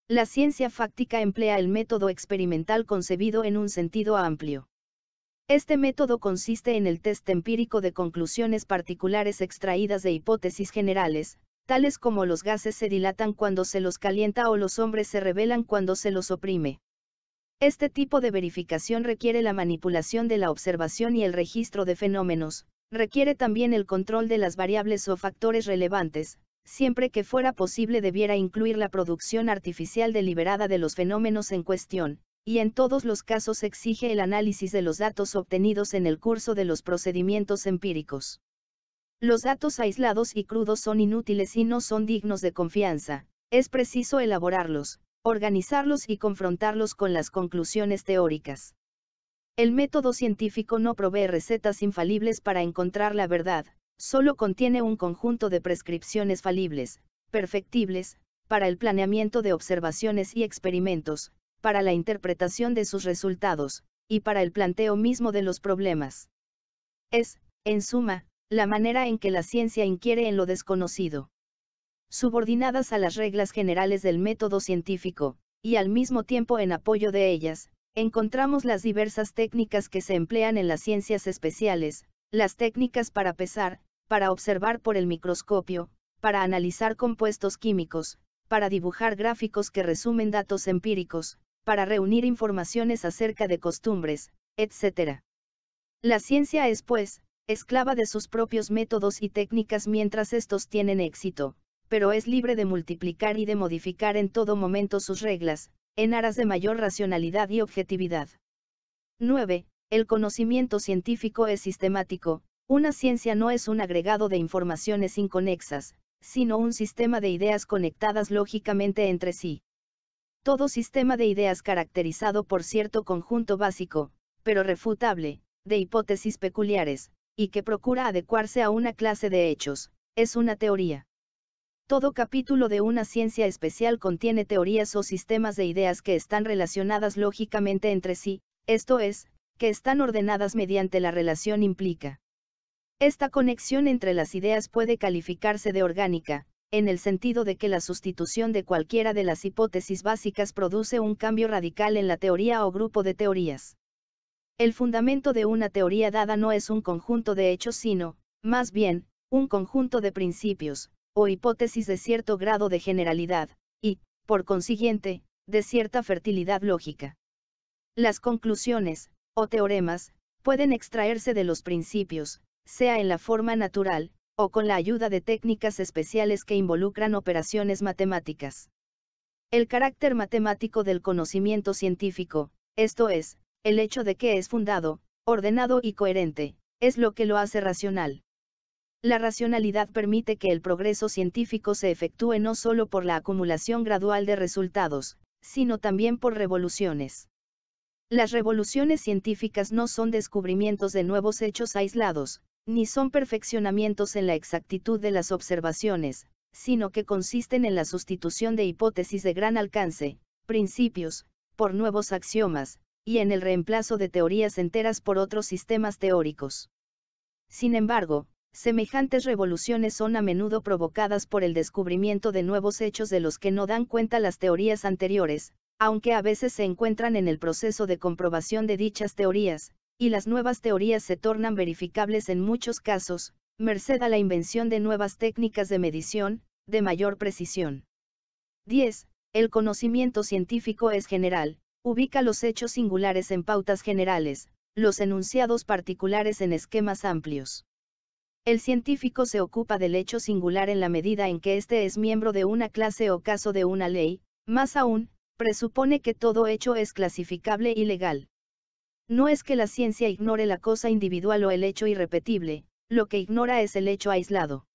La ciencia fáctica emplea el método experimental concebido en un sentido amplio. Este método consiste en el test empírico de conclusiones particulares extraídas de hipótesis generales, tales como los gases se dilatan cuando se los calienta o los hombres se revelan cuando se los oprime. Este tipo de verificación requiere la manipulación de la observación y el registro de fenómenos, requiere también el control de las variables o factores relevantes, siempre que fuera posible debiera incluir la producción artificial deliberada de los fenómenos en cuestión, y en todos los casos exige el análisis de los datos obtenidos en el curso de los procedimientos empíricos. Los datos aislados y crudos son inútiles y no son dignos de confianza, es preciso elaborarlos, organizarlos y confrontarlos con las conclusiones teóricas. El método científico no provee recetas infalibles para encontrar la verdad, solo contiene un conjunto de prescripciones falibles, perfectibles, para el planeamiento de observaciones y experimentos, para la interpretación de sus resultados, y para el planteo mismo de los problemas. Es, en suma, la manera en que la ciencia inquiere en lo desconocido. Subordinadas a las reglas generales del método científico, y al mismo tiempo en apoyo de ellas, encontramos las diversas técnicas que se emplean en las ciencias especiales, las técnicas para pesar, para observar por el microscopio, para analizar compuestos químicos, para dibujar gráficos que resumen datos empíricos, para reunir informaciones acerca de costumbres, etc. La ciencia es, pues, esclava de sus propios métodos y técnicas mientras estos tienen éxito, pero es libre de multiplicar y de modificar en todo momento sus reglas, en aras de mayor racionalidad y objetividad. 9. El conocimiento científico es sistemático, una ciencia no es un agregado de informaciones inconexas, sino un sistema de ideas conectadas lógicamente entre sí. Todo sistema de ideas caracterizado por cierto conjunto básico, pero refutable, de hipótesis peculiares, y que procura adecuarse a una clase de hechos, es una teoría. Todo capítulo de una ciencia especial contiene teorías o sistemas de ideas que están relacionadas lógicamente entre sí, esto es, que están ordenadas mediante la relación implica. Esta conexión entre las ideas puede calificarse de orgánica, en el sentido de que la sustitución de cualquiera de las hipótesis básicas produce un cambio radical en la teoría o grupo de teorías. El fundamento de una teoría dada no es un conjunto de hechos sino, más bien, un conjunto de principios, o hipótesis de cierto grado de generalidad, y, por consiguiente, de cierta fertilidad lógica. Las conclusiones, o teoremas, pueden extraerse de los principios, sea en la forma natural, o con la ayuda de técnicas especiales que involucran operaciones matemáticas. El carácter matemático del conocimiento científico, esto es, el hecho de que es fundado, ordenado y coherente, es lo que lo hace racional. La racionalidad permite que el progreso científico se efectúe no solo por la acumulación gradual de resultados, sino también por revoluciones. Las revoluciones científicas no son descubrimientos de nuevos hechos aislados, ni son perfeccionamientos en la exactitud de las observaciones, sino que consisten en la sustitución de hipótesis de gran alcance, principios, por nuevos axiomas, y en el reemplazo de teorías enteras por otros sistemas teóricos. Sin embargo, semejantes revoluciones son a menudo provocadas por el descubrimiento de nuevos hechos de los que no dan cuenta las teorías anteriores, aunque a veces se encuentran en el proceso de comprobación de dichas teorías, y las nuevas teorías se tornan verificables en muchos casos, merced a la invención de nuevas técnicas de medición, de mayor precisión. 10. El conocimiento científico es general, ubica los hechos singulares en pautas generales, los enunciados particulares en esquemas amplios. El científico se ocupa del hecho singular en la medida en que éste es miembro de una clase o caso de una ley, más aún, presupone que todo hecho es clasificable y legal. No es que la ciencia ignore la cosa individual o el hecho irrepetible, lo que ignora es el hecho aislado.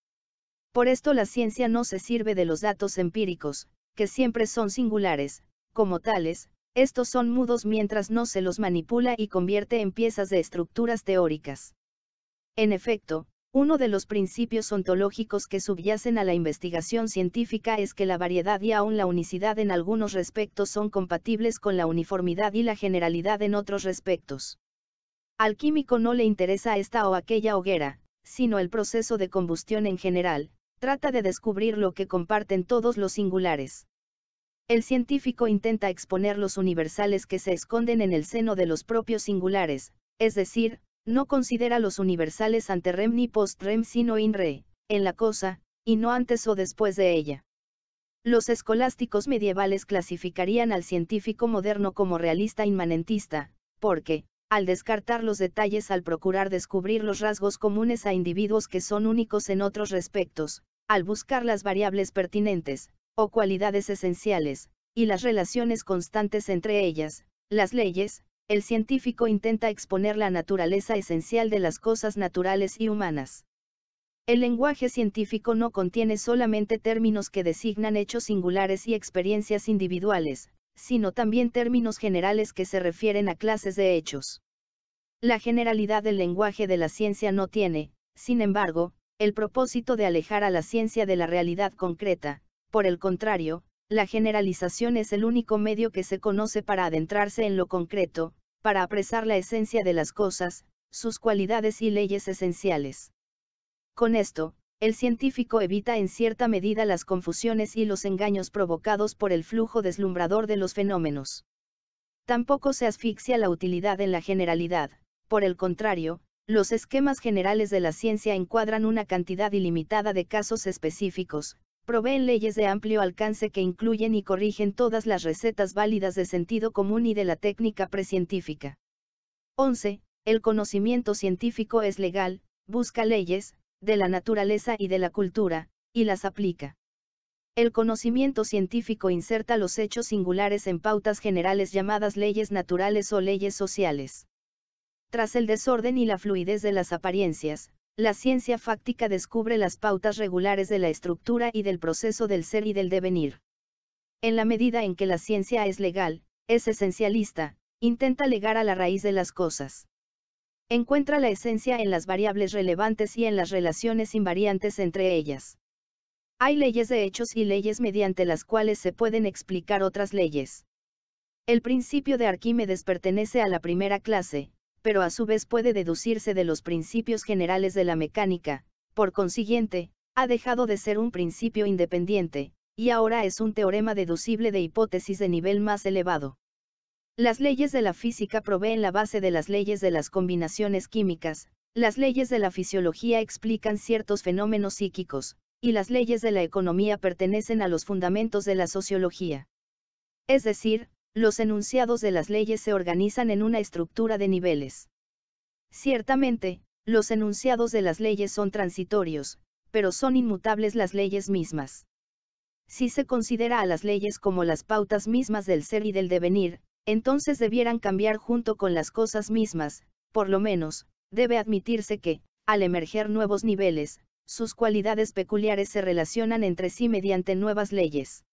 Por esto la ciencia no se sirve de los datos empíricos, que siempre son singulares, como tales, estos son mudos mientras no se los manipula y convierte en piezas de estructuras teóricas. En efecto, uno de los principios ontológicos que subyacen a la investigación científica es que la variedad y aún la unicidad en algunos respectos son compatibles con la uniformidad y la generalidad en otros respectos. Al químico no le interesa esta o aquella hoguera, sino el proceso de combustión en general, trata de descubrir lo que comparten todos los singulares. El científico intenta exponer los universales que se esconden en el seno de los propios singulares, es decir, no considera los universales ante rem ni post rem sino in re, en la cosa, y no antes o después de ella. Los escolásticos medievales clasificarían al científico moderno como realista inmanentista, porque, al descartar los detalles al procurar descubrir los rasgos comunes a individuos que son únicos en otros respectos, al buscar las variables pertinentes, o cualidades esenciales, y las relaciones constantes entre ellas, las leyes, el científico intenta exponer la naturaleza esencial de las cosas naturales y humanas. El lenguaje científico no contiene solamente términos que designan hechos singulares y experiencias individuales, sino también términos generales que se refieren a clases de hechos. La generalidad del lenguaje de la ciencia no tiene, sin embargo, el propósito de alejar a la ciencia de la realidad concreta, por el contrario, la generalización es el único medio que se conoce para adentrarse en lo concreto, para apresar la esencia de las cosas, sus cualidades y leyes esenciales. Con esto, el científico evita en cierta medida las confusiones y los engaños provocados por el flujo deslumbrador de los fenómenos. Tampoco se asfixia la utilidad en la generalidad, por el contrario, los esquemas generales de la ciencia encuadran una cantidad ilimitada de casos específicos, proveen leyes de amplio alcance que incluyen y corrigen todas las recetas válidas de sentido común y de la técnica precientífica. 11. El conocimiento científico es legal, busca leyes, de la naturaleza y de la cultura, y las aplica. El conocimiento científico inserta los hechos singulares en pautas generales llamadas leyes naturales o leyes sociales. Tras el desorden y la fluidez de las apariencias, la ciencia fáctica descubre las pautas regulares de la estructura y del proceso del ser y del devenir. En la medida en que la ciencia es legal, es esencialista, intenta legar a la raíz de las cosas. Encuentra la esencia en las variables relevantes y en las relaciones invariantes entre ellas. Hay leyes de hechos y leyes mediante las cuales se pueden explicar otras leyes. El principio de Arquímedes pertenece a la primera clase, pero a su vez puede deducirse de los principios generales de la mecánica, por consiguiente, ha dejado de ser un principio independiente, y ahora es un teorema deducible de hipótesis de nivel más elevado. Las leyes de la física proveen la base de las leyes de las combinaciones químicas, las leyes de la fisiología explican ciertos fenómenos psíquicos, y las leyes de la economía pertenecen a los fundamentos de la sociología. Es decir, los enunciados de las leyes se organizan en una estructura de niveles. Ciertamente, los enunciados de las leyes son transitorios, pero son inmutables las leyes mismas. Si se considera a las leyes como las pautas mismas del ser y del devenir, entonces debieran cambiar junto con las cosas mismas, por lo menos, debe admitirse que, al emerger nuevos niveles, sus cualidades peculiares se relacionan entre sí mediante nuevas leyes.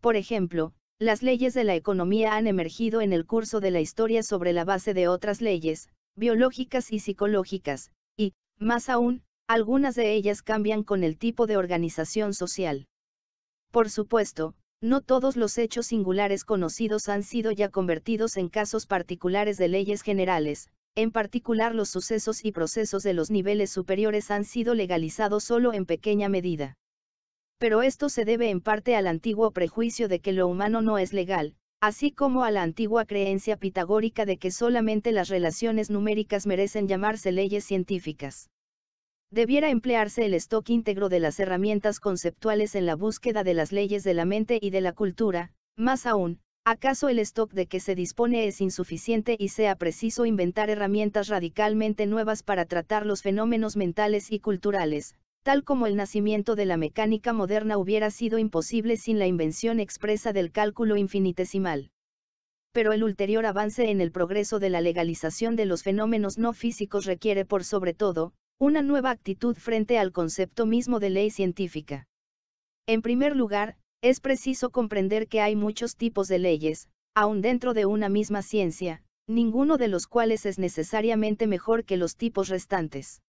Por ejemplo, las leyes de la economía han emergido en el curso de la historia sobre la base de otras leyes, biológicas y psicológicas, y, más aún, algunas de ellas cambian con el tipo de organización social. Por supuesto, no todos los hechos singulares conocidos han sido ya convertidos en casos particulares de leyes generales, en particular los sucesos y procesos de los niveles superiores han sido legalizados solo en pequeña medida. Pero esto se debe en parte al antiguo prejuicio de que lo humano no es legal, así como a la antigua creencia pitagórica de que solamente las relaciones numéricas merecen llamarse leyes científicas. Debiera emplearse el stock íntegro de las herramientas conceptuales en la búsqueda de las leyes de la mente y de la cultura, más aún, ¿acaso el stock de que se dispone es insuficiente y sea preciso inventar herramientas radicalmente nuevas para tratar los fenómenos mentales y culturales, tal como el nacimiento de la mecánica moderna hubiera sido imposible sin la invención expresa del cálculo infinitesimal? Pero el ulterior avance en el progreso de la legalización de los fenómenos no físicos requiere por sobre todo, una nueva actitud frente al concepto mismo de ley científica. En primer lugar, es preciso comprender que hay muchos tipos de leyes, aun dentro de una misma ciencia, ninguno de los cuales es necesariamente mejor que los tipos restantes.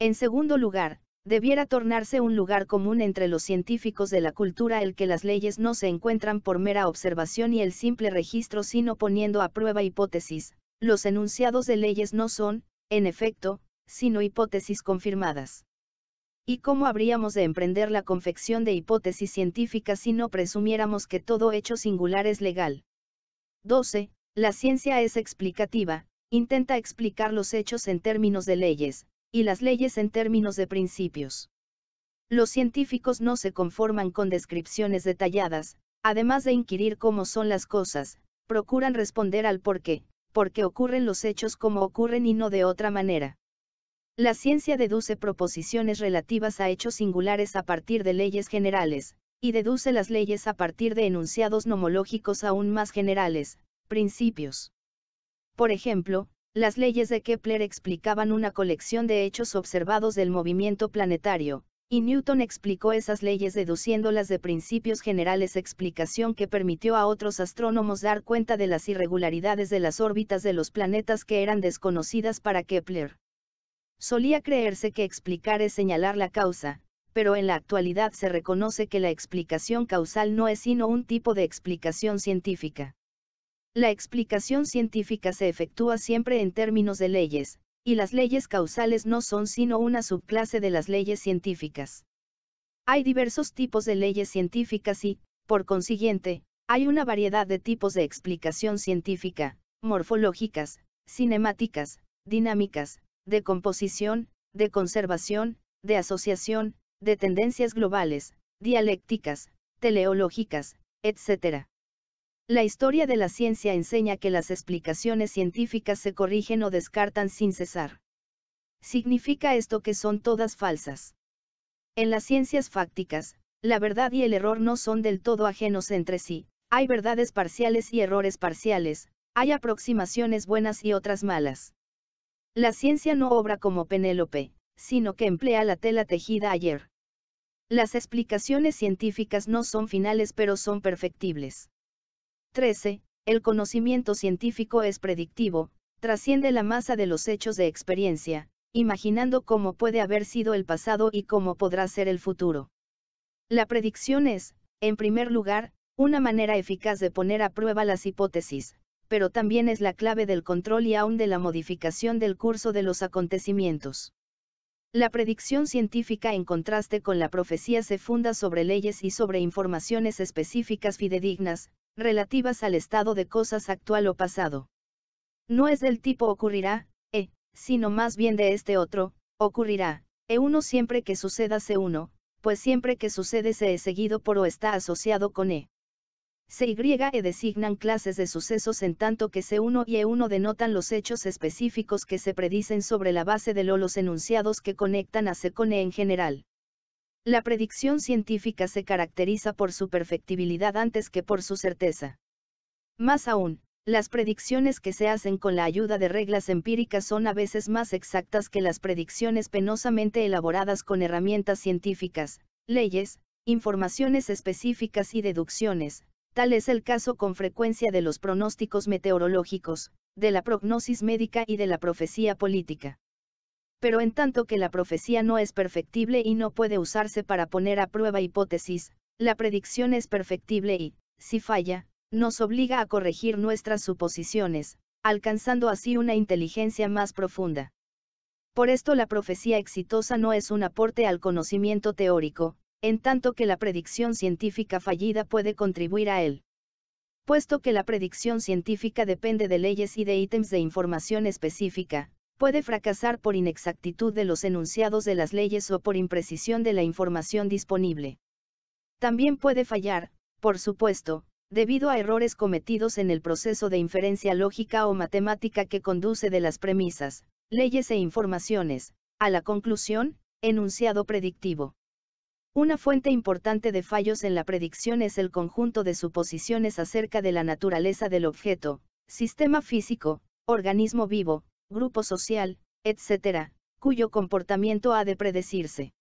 En segundo lugar, debiera tornarse un lugar común entre los científicos de la cultura el que las leyes no se encuentran por mera observación y el simple registro sino poniendo a prueba hipótesis, los enunciados de leyes no son, en efecto, sino hipótesis confirmadas. ¿Y cómo habríamos de emprender la confección de hipótesis científicas si no presumiéramos que todo hecho singular es legal? 12. La ciencia es explicativa, intenta explicar los hechos en términos de leyes, y las leyes en términos de principios. Los científicos no se conforman con descripciones detalladas, además de inquirir cómo son las cosas, procuran responder al por qué, porque ocurren los hechos como ocurren y no de otra manera. La ciencia deduce proposiciones relativas a hechos singulares a partir de leyes generales, y deduce las leyes a partir de enunciados nomológicos aún más generales, principios. Por ejemplo, las leyes de Kepler explicaban una colección de hechos observados del movimiento planetario, y Newton explicó esas leyes deduciéndolas de principios generales explicación que permitió a otros astrónomos dar cuenta de las irregularidades de las órbitas de los planetas que eran desconocidas para Kepler. Solía creerse que explicar es señalar la causa, pero en la actualidad se reconoce que la explicación causal no es sino un tipo de explicación científica. La explicación científica se efectúa siempre en términos de leyes, y las leyes causales no son sino una subclase de las leyes científicas. Hay diversos tipos de leyes científicas y, por consiguiente, hay una variedad de tipos de explicación científica, morfológicas, cinemáticas, dinámicas, de composición, de conservación, de asociación, de tendencias globales, dialécticas, teleológicas, etc. La historia de la ciencia enseña que las explicaciones científicas se corrigen o descartan sin cesar. ¿Significa esto que son todas falsas? En las ciencias fácticas, la verdad y el error no son del todo ajenos entre sí, hay verdades parciales y errores parciales, hay aproximaciones buenas y otras malas. La ciencia no obra como Penélope, sino que emplea la tela tejida ayer. Las explicaciones científicas no son finales pero son perfectibles. 13. El conocimiento científico es predictivo, trasciende la masa de los hechos de experiencia, imaginando cómo puede haber sido el pasado y cómo podrá ser el futuro. La predicción es, en primer lugar, una manera eficaz de poner a prueba las hipótesis, pero también es la clave del control y aún de la modificación del curso de los acontecimientos. La predicción científica en contraste con la profecía se funda sobre leyes y sobre informaciones específicas fidedignas, relativas al estado de cosas actual o pasado. No es del tipo ocurrirá, e, sino más bien de este otro, ocurrirá, e uno siempre que suceda se uno, pues siempre que sucede se es seguido por o está asociado con e. C y E designan clases de sucesos en tanto que C1 y E1 denotan los hechos específicos que se predicen sobre la base de lo los enunciados que conectan a C con E en general. La predicción científica se caracteriza por su perfectibilidad antes que por su certeza. Más aún, las predicciones que se hacen con la ayuda de reglas empíricas son a veces más exactas que las predicciones penosamente elaboradas con herramientas científicas, leyes, informaciones específicas y deducciones, Tal es el caso con frecuencia de los pronósticos meteorológicos, de la prognosis médica y de la profecía política. Pero en tanto que la profecía no es perfectible y no puede usarse para poner a prueba hipótesis, la predicción es perfectible y, si falla, nos obliga a corregir nuestras suposiciones, alcanzando así una inteligencia más profunda. Por esto la profecía exitosa no es un aporte al conocimiento teórico, en tanto que la predicción científica fallida puede contribuir a él. Puesto que la predicción científica depende de leyes y de ítems de información específica, puede fracasar por inexactitud de los enunciados de las leyes o por imprecisión de la información disponible. También puede fallar, por supuesto, debido a errores cometidos en el proceso de inferencia lógica o matemática que conduce de las premisas, leyes e informaciones, a la conclusión, enunciado predictivo. Una fuente importante de fallos en la predicción es el conjunto de suposiciones acerca de la naturaleza del objeto, sistema físico, organismo vivo, grupo social, etc., cuyo comportamiento ha de predecirse.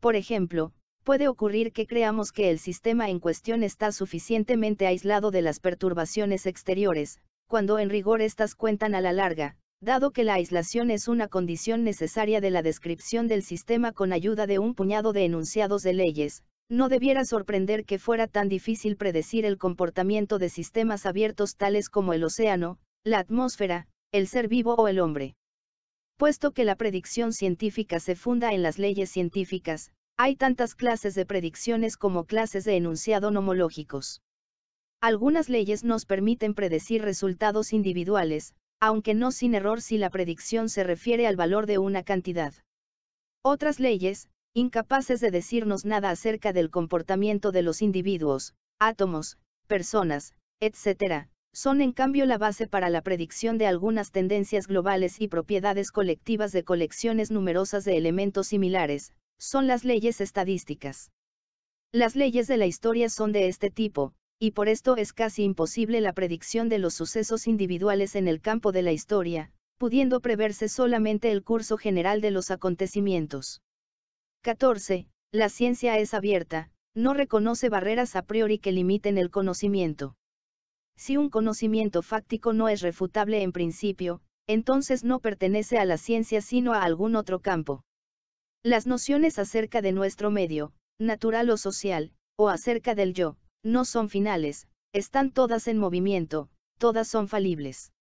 Por ejemplo, puede ocurrir que creamos que el sistema en cuestión está suficientemente aislado de las perturbaciones exteriores, cuando en rigor éstas cuentan a la larga, Dado que la aislación es una condición necesaria de la descripción del sistema con ayuda de un puñado de enunciados de leyes, no debiera sorprender que fuera tan difícil predecir el comportamiento de sistemas abiertos tales como el océano, la atmósfera, el ser vivo o el hombre. Puesto que la predicción científica se funda en las leyes científicas, hay tantas clases de predicciones como clases de enunciado nomológicos. Algunas leyes nos permiten predecir resultados individuales, aunque no sin error si la predicción se refiere al valor de una cantidad. Otras leyes, incapaces de decirnos nada acerca del comportamiento de los individuos, átomos, personas, etc., son en cambio la base para la predicción de algunas tendencias globales y propiedades colectivas de colecciones numerosas de elementos similares, son las leyes estadísticas. Las leyes de la historia son de este tipo, y por esto es casi imposible la predicción de los sucesos individuales en el campo de la historia, pudiendo preverse solamente el curso general de los acontecimientos. 14. La ciencia es abierta, no reconoce barreras a priori que limiten el conocimiento. Si un conocimiento fáctico no es refutable en principio, entonces no pertenece a la ciencia sino a algún otro campo. Las nociones acerca de nuestro medio, natural o social, o acerca del yo, no son finales, están todas en movimiento, todas son falibles.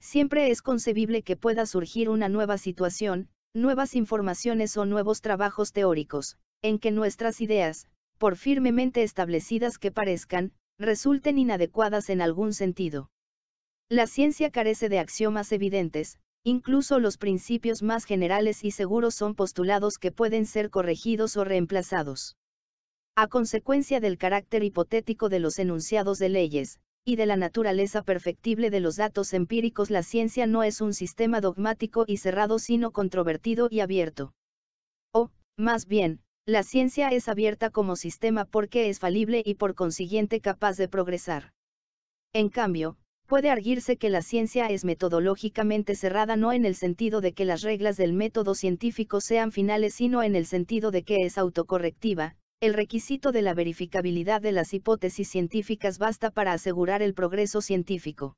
Siempre es concebible que pueda surgir una nueva situación, nuevas informaciones o nuevos trabajos teóricos, en que nuestras ideas, por firmemente establecidas que parezcan, resulten inadecuadas en algún sentido. La ciencia carece de axiomas evidentes, incluso los principios más generales y seguros son postulados que pueden ser corregidos o reemplazados. A consecuencia del carácter hipotético de los enunciados de leyes, y de la naturaleza perfectible de los datos empíricos, la ciencia no es un sistema dogmático y cerrado, sino controvertido y abierto. O, más bien, la ciencia es abierta como sistema porque es falible y por consiguiente capaz de progresar. En cambio, puede arguirse que la ciencia es metodológicamente cerrada no en el sentido de que las reglas del método científico sean finales, sino en el sentido de que es autocorrectiva, el requisito de la verificabilidad de las hipótesis científicas basta para asegurar el progreso científico.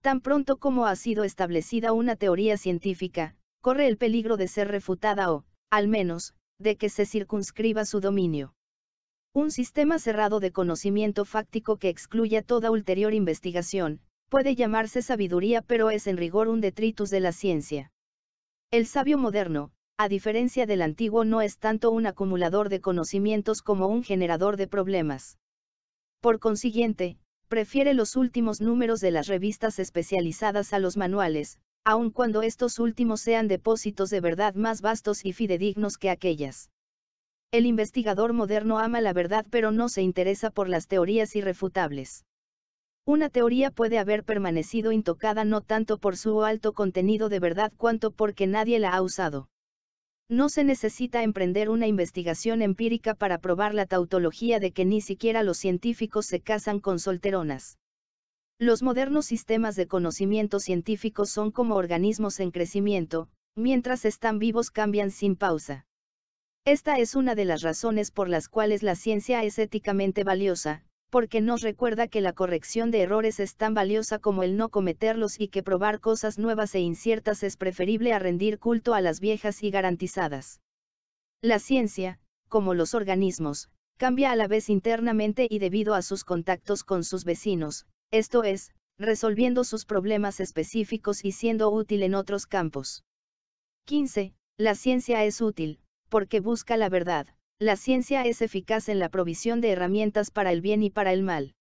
Tan pronto como ha sido establecida una teoría científica, corre el peligro de ser refutada o, al menos, de que se circunscriba su dominio. Un sistema cerrado de conocimiento fáctico que excluya toda ulterior investigación, puede llamarse sabiduría pero es en rigor un detritus de la ciencia. El sabio moderno, a diferencia del antiguo no es tanto un acumulador de conocimientos como un generador de problemas. Por consiguiente, prefiere los últimos números de las revistas especializadas a los manuales, aun cuando estos últimos sean depósitos de verdad más vastos y fidedignos que aquellas. El investigador moderno ama la verdad pero no se interesa por las teorías irrefutables. Una teoría puede haber permanecido intocada no tanto por su alto contenido de verdad cuanto porque nadie la ha usado. No se necesita emprender una investigación empírica para probar la tautología de que ni siquiera los científicos se casan con solteronas. Los modernos sistemas de conocimiento científico son como organismos en crecimiento, mientras están vivos cambian sin pausa. Esta es una de las razones por las cuales la ciencia es éticamente valiosa, porque nos recuerda que la corrección de errores es tan valiosa como el no cometerlos y que probar cosas nuevas e inciertas es preferible a rendir culto a las viejas y garantizadas. La ciencia, como los organismos, cambia a la vez internamente y debido a sus contactos con sus vecinos, esto es, resolviendo sus problemas específicos y siendo útil en otros campos. 15. La ciencia es útil, porque busca la verdad. La ciencia es eficaz en la provisión de herramientas para el bien y para el mal.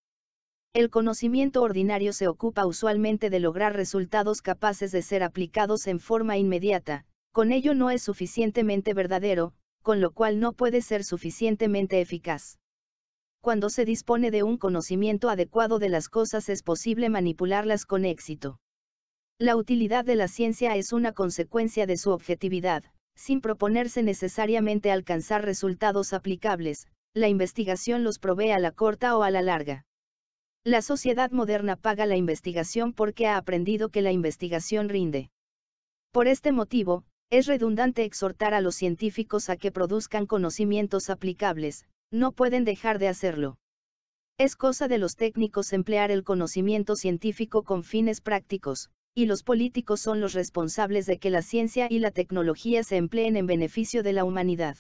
El conocimiento ordinario se ocupa usualmente de lograr resultados capaces de ser aplicados en forma inmediata, con ello no es suficientemente verdadero, con lo cual no puede ser suficientemente eficaz. Cuando se dispone de un conocimiento adecuado de las cosas es posible manipularlas con éxito. La utilidad de la ciencia es una consecuencia de su objetividad, sin proponerse necesariamente alcanzar resultados aplicables, la investigación los provee a la corta o a la larga. La sociedad moderna paga la investigación porque ha aprendido que la investigación rinde. Por este motivo, es redundante exhortar a los científicos a que produzcan conocimientos aplicables, no pueden dejar de hacerlo. Es cosa de los técnicos emplear el conocimiento científico con fines prácticos, y los políticos son los responsables de que la ciencia y la tecnología se empleen en beneficio de la humanidad.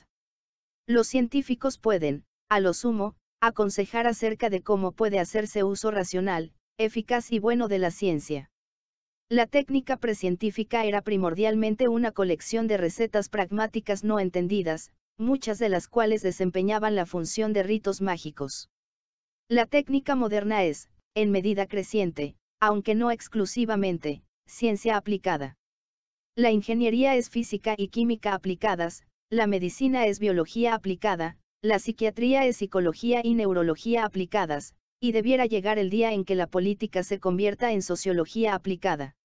Los científicos pueden, a lo sumo, aconsejar acerca de cómo puede hacerse uso racional, eficaz y bueno de la ciencia. La técnica precientífica era primordialmente una colección de recetas pragmáticas no entendidas, muchas de las cuales desempeñaban la función de ritos mágicos. La técnica moderna es, en medida creciente, aunque no exclusivamente, ciencia aplicada. La ingeniería es física y química aplicadas, la medicina es biología aplicada, la psiquiatría es psicología y neurología aplicadas, y debiera llegar el día en que la política se convierta en sociología aplicada.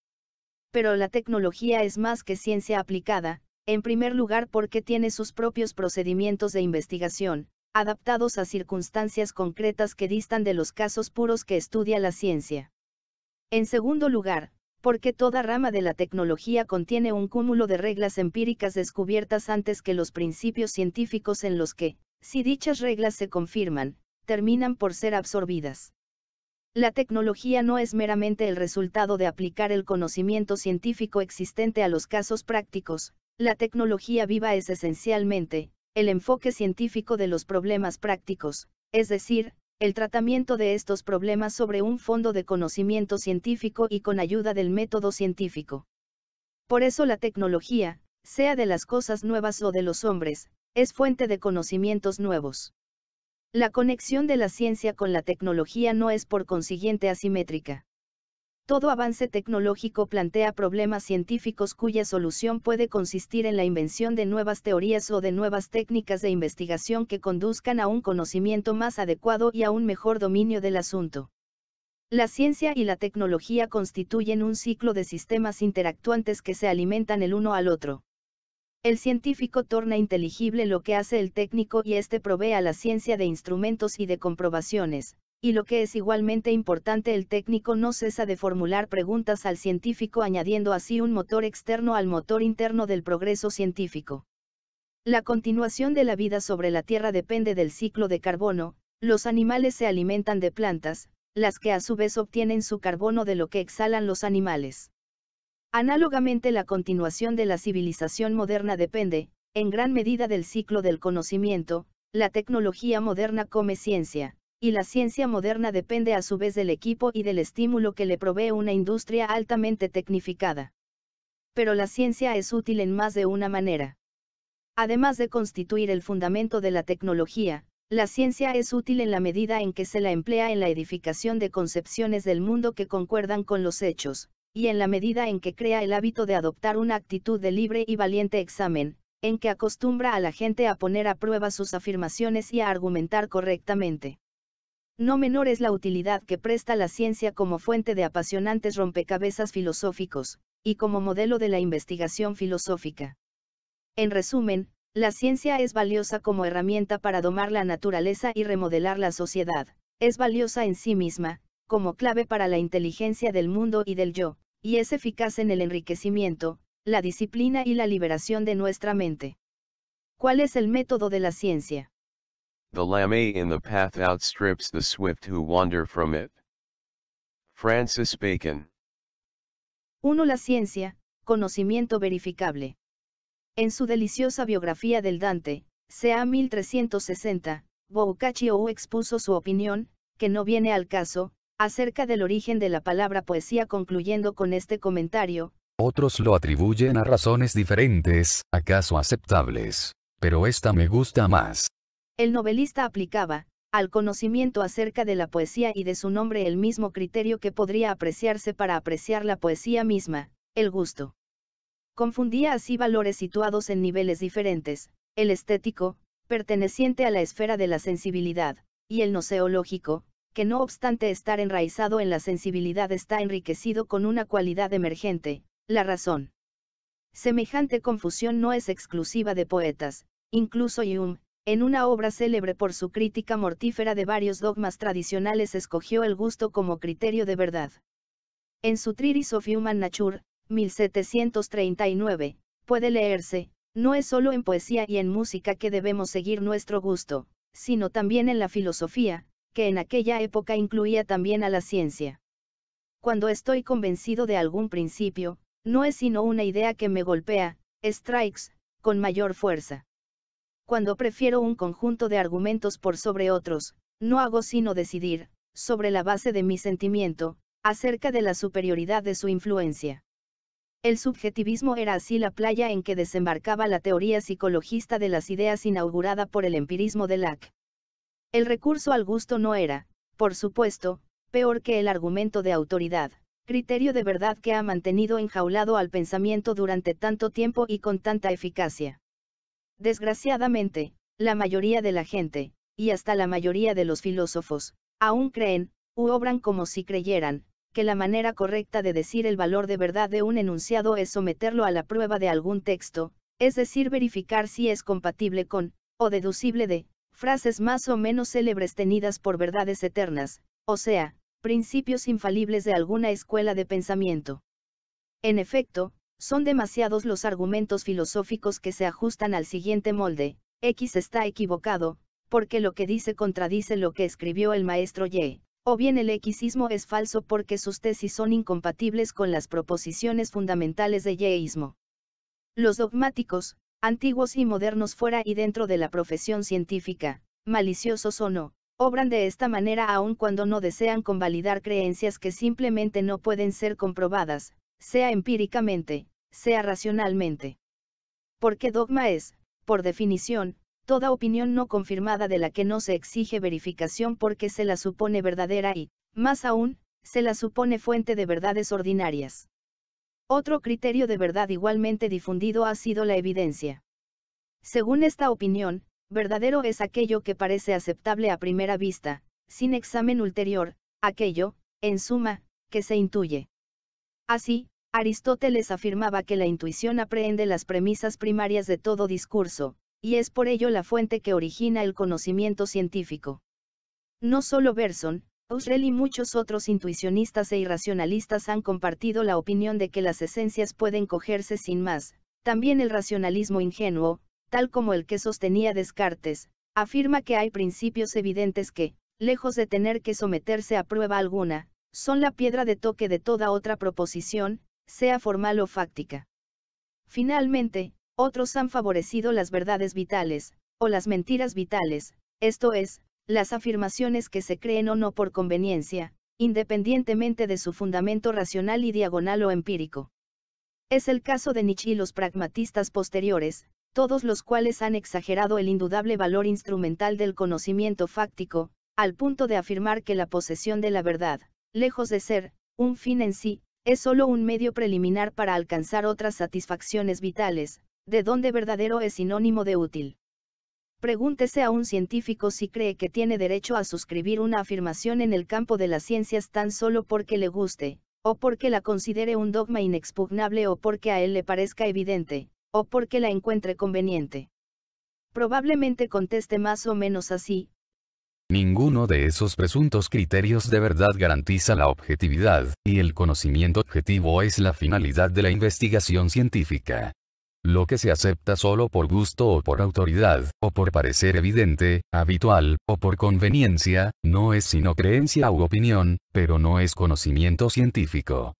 Pero la tecnología es más que ciencia aplicada, en primer lugar porque tiene sus propios procedimientos de investigación, adaptados a circunstancias concretas que distan de los casos puros que estudia la ciencia. En segundo lugar, porque toda rama de la tecnología contiene un cúmulo de reglas empíricas descubiertas antes que los principios científicos en los que, si dichas reglas se confirman, terminan por ser absorbidas. La tecnología no es meramente el resultado de aplicar el conocimiento científico existente a los casos prácticos, la tecnología viva es esencialmente, el enfoque científico de los problemas prácticos, es decir, el tratamiento de estos problemas sobre un fondo de conocimiento científico y con ayuda del método científico. Por eso la tecnología, sea de las cosas nuevas o de los hombres, es fuente de conocimientos nuevos. La conexión de la ciencia con la tecnología no es por consiguiente asimétrica. Todo avance tecnológico plantea problemas científicos cuya solución puede consistir en la invención de nuevas teorías o de nuevas técnicas de investigación que conduzcan a un conocimiento más adecuado y a un mejor dominio del asunto. La ciencia y la tecnología constituyen un ciclo de sistemas interactuantes que se alimentan el uno al otro. El científico torna inteligible lo que hace el técnico y éste provee a la ciencia de instrumentos y de comprobaciones, y lo que es igualmente importante el técnico no cesa de formular preguntas al científico añadiendo así un motor externo al motor interno del progreso científico. La continuación de la vida sobre la Tierra depende del ciclo de carbono, los animales se alimentan de plantas, las que a su vez obtienen su carbono de lo que exhalan los animales. Análogamente la continuación de la civilización moderna depende, en gran medida del ciclo del conocimiento, la tecnología moderna come ciencia, y la ciencia moderna depende a su vez del equipo y del estímulo que le provee una industria altamente tecnificada. Pero la ciencia es útil en más de una manera. Además de constituir el fundamento de la tecnología, la ciencia es útil en la medida en que se la emplea en la edificación de concepciones del mundo que concuerdan con los hechos, y en la medida en que crea el hábito de adoptar una actitud de libre y valiente examen, en que acostumbra a la gente a poner a prueba sus afirmaciones y a argumentar correctamente. No menor es la utilidad que presta la ciencia como fuente de apasionantes rompecabezas filosóficos, y como modelo de la investigación filosófica. En resumen, la ciencia es valiosa como herramienta para domar la naturaleza y remodelar la sociedad, es valiosa en sí misma, como clave para la inteligencia del mundo y del yo, y es eficaz en el enriquecimiento, la disciplina y la liberación de nuestra mente. ¿Cuál es el método de la ciencia? The lame in the path outstrips the swift who wander from it. Francis Bacon. 1. La ciencia, conocimiento verificable. En su deliciosa biografía del Dante, CA 1360, Boccaccio expuso su opinión, que no viene al caso, acerca del origen de la palabra poesía concluyendo con este comentario. Otros lo atribuyen a razones diferentes, acaso aceptables. Pero esta me gusta más. El novelista aplicaba, al conocimiento acerca de la poesía y de su nombre el mismo criterio que podría apreciarse para apreciar la poesía misma, el gusto. Confundía así valores situados en niveles diferentes, el estético, perteneciente a la esfera de la sensibilidad, y el noseológico, que no obstante estar enraizado en la sensibilidad está enriquecido con una cualidad emergente, la razón. Semejante confusión no es exclusiva de poetas, incluso Hume, en una obra célebre por su crítica mortífera de varios dogmas tradicionales escogió el gusto como criterio de verdad. En su Treatise of Human Nature, 1739, puede leerse, no es solo en poesía y en música que debemos seguir nuestro gusto, sino también en la filosofía, que en aquella época incluía también a la ciencia. Cuando estoy convencido de algún principio, no es sino una idea que me golpea, strikes, con mayor fuerza. Cuando prefiero un conjunto de argumentos por sobre otros, no hago sino decidir, sobre la base de mi sentimiento, acerca de la superioridad de su influencia. El subjetivismo era así la playa en que desembarcaba la teoría psicologista de las ideas inaugurada por el empirismo de Locke. El recurso al gusto no era, por supuesto, peor que el argumento de autoridad, criterio de verdad que ha mantenido enjaulado al pensamiento durante tanto tiempo y con tanta eficacia. Desgraciadamente, la mayoría de la gente, y hasta la mayoría de los filósofos, aún creen, u obran como si creyeran, que la manera correcta de decir el valor de verdad de un enunciado es someterlo a la prueba de algún texto, es decir, verificar si es compatible con, o deducible de, frases más o menos célebres tenidas por verdades eternas, o sea, principios infalibles de alguna escuela de pensamiento. En efecto, son demasiados los argumentos filosóficos que se ajustan al siguiente molde, X está equivocado, porque lo que dice contradice lo que escribió el maestro Y, o bien el Xismo es falso porque sus tesis son incompatibles con las proposiciones fundamentales de Yeísmo. Los dogmáticos, antiguos y modernos fuera y dentro de la profesión científica, maliciosos o no, obran de esta manera aun cuando no desean convalidar creencias que simplemente no pueden ser comprobadas, sea empíricamente, sea racionalmente. Porque dogma es, por definición, toda opinión no confirmada de la que no se exige verificación porque se la supone verdadera y, más aún, se la supone fuente de verdades ordinarias. Otro criterio de verdad igualmente difundido ha sido la evidencia. Según esta opinión, verdadero es aquello que parece aceptable a primera vista, sin examen ulterior, aquello, en suma, que se intuye. Así, Aristóteles afirmaba que la intuición aprehende las premisas primarias de todo discurso, y es por ello la fuente que origina el conocimiento científico. No solo Berson, Husserl y muchos otros intuicionistas e irracionalistas han compartido la opinión de que las esencias pueden cogerse sin más, también el racionalismo ingenuo, tal como el que sostenía Descartes, afirma que hay principios evidentes que, lejos de tener que someterse a prueba alguna, son la piedra de toque de toda otra proposición, sea formal o fáctica. Finalmente, otros han favorecido las verdades vitales, o las mentiras vitales, esto es, las afirmaciones que se creen o no por conveniencia, independientemente de su fundamento racional y diagonal o empírico. Es el caso de Nietzsche y los pragmatistas posteriores, todos los cuales han exagerado el indudable valor instrumental del conocimiento fáctico, al punto de afirmar que la posesión de la verdad, lejos de ser, un fin en sí, es solo un medio preliminar para alcanzar otras satisfacciones vitales, de dónde verdadero es sinónimo de útil. Pregúntese a un científico si cree que tiene derecho a suscribir una afirmación en el campo de las ciencias tan solo porque le guste, o porque la considere un dogma inexpugnable o porque a él le parezca evidente, o porque la encuentre conveniente. Probablemente conteste más o menos así. Ninguno de esos presuntos criterios de verdad garantiza la objetividad, y el conocimiento objetivo es la finalidad de la investigación científica. Lo que se acepta solo por gusto o por autoridad, o por parecer evidente, habitual, o por conveniencia, no es sino creencia u opinión, pero no es conocimiento científico.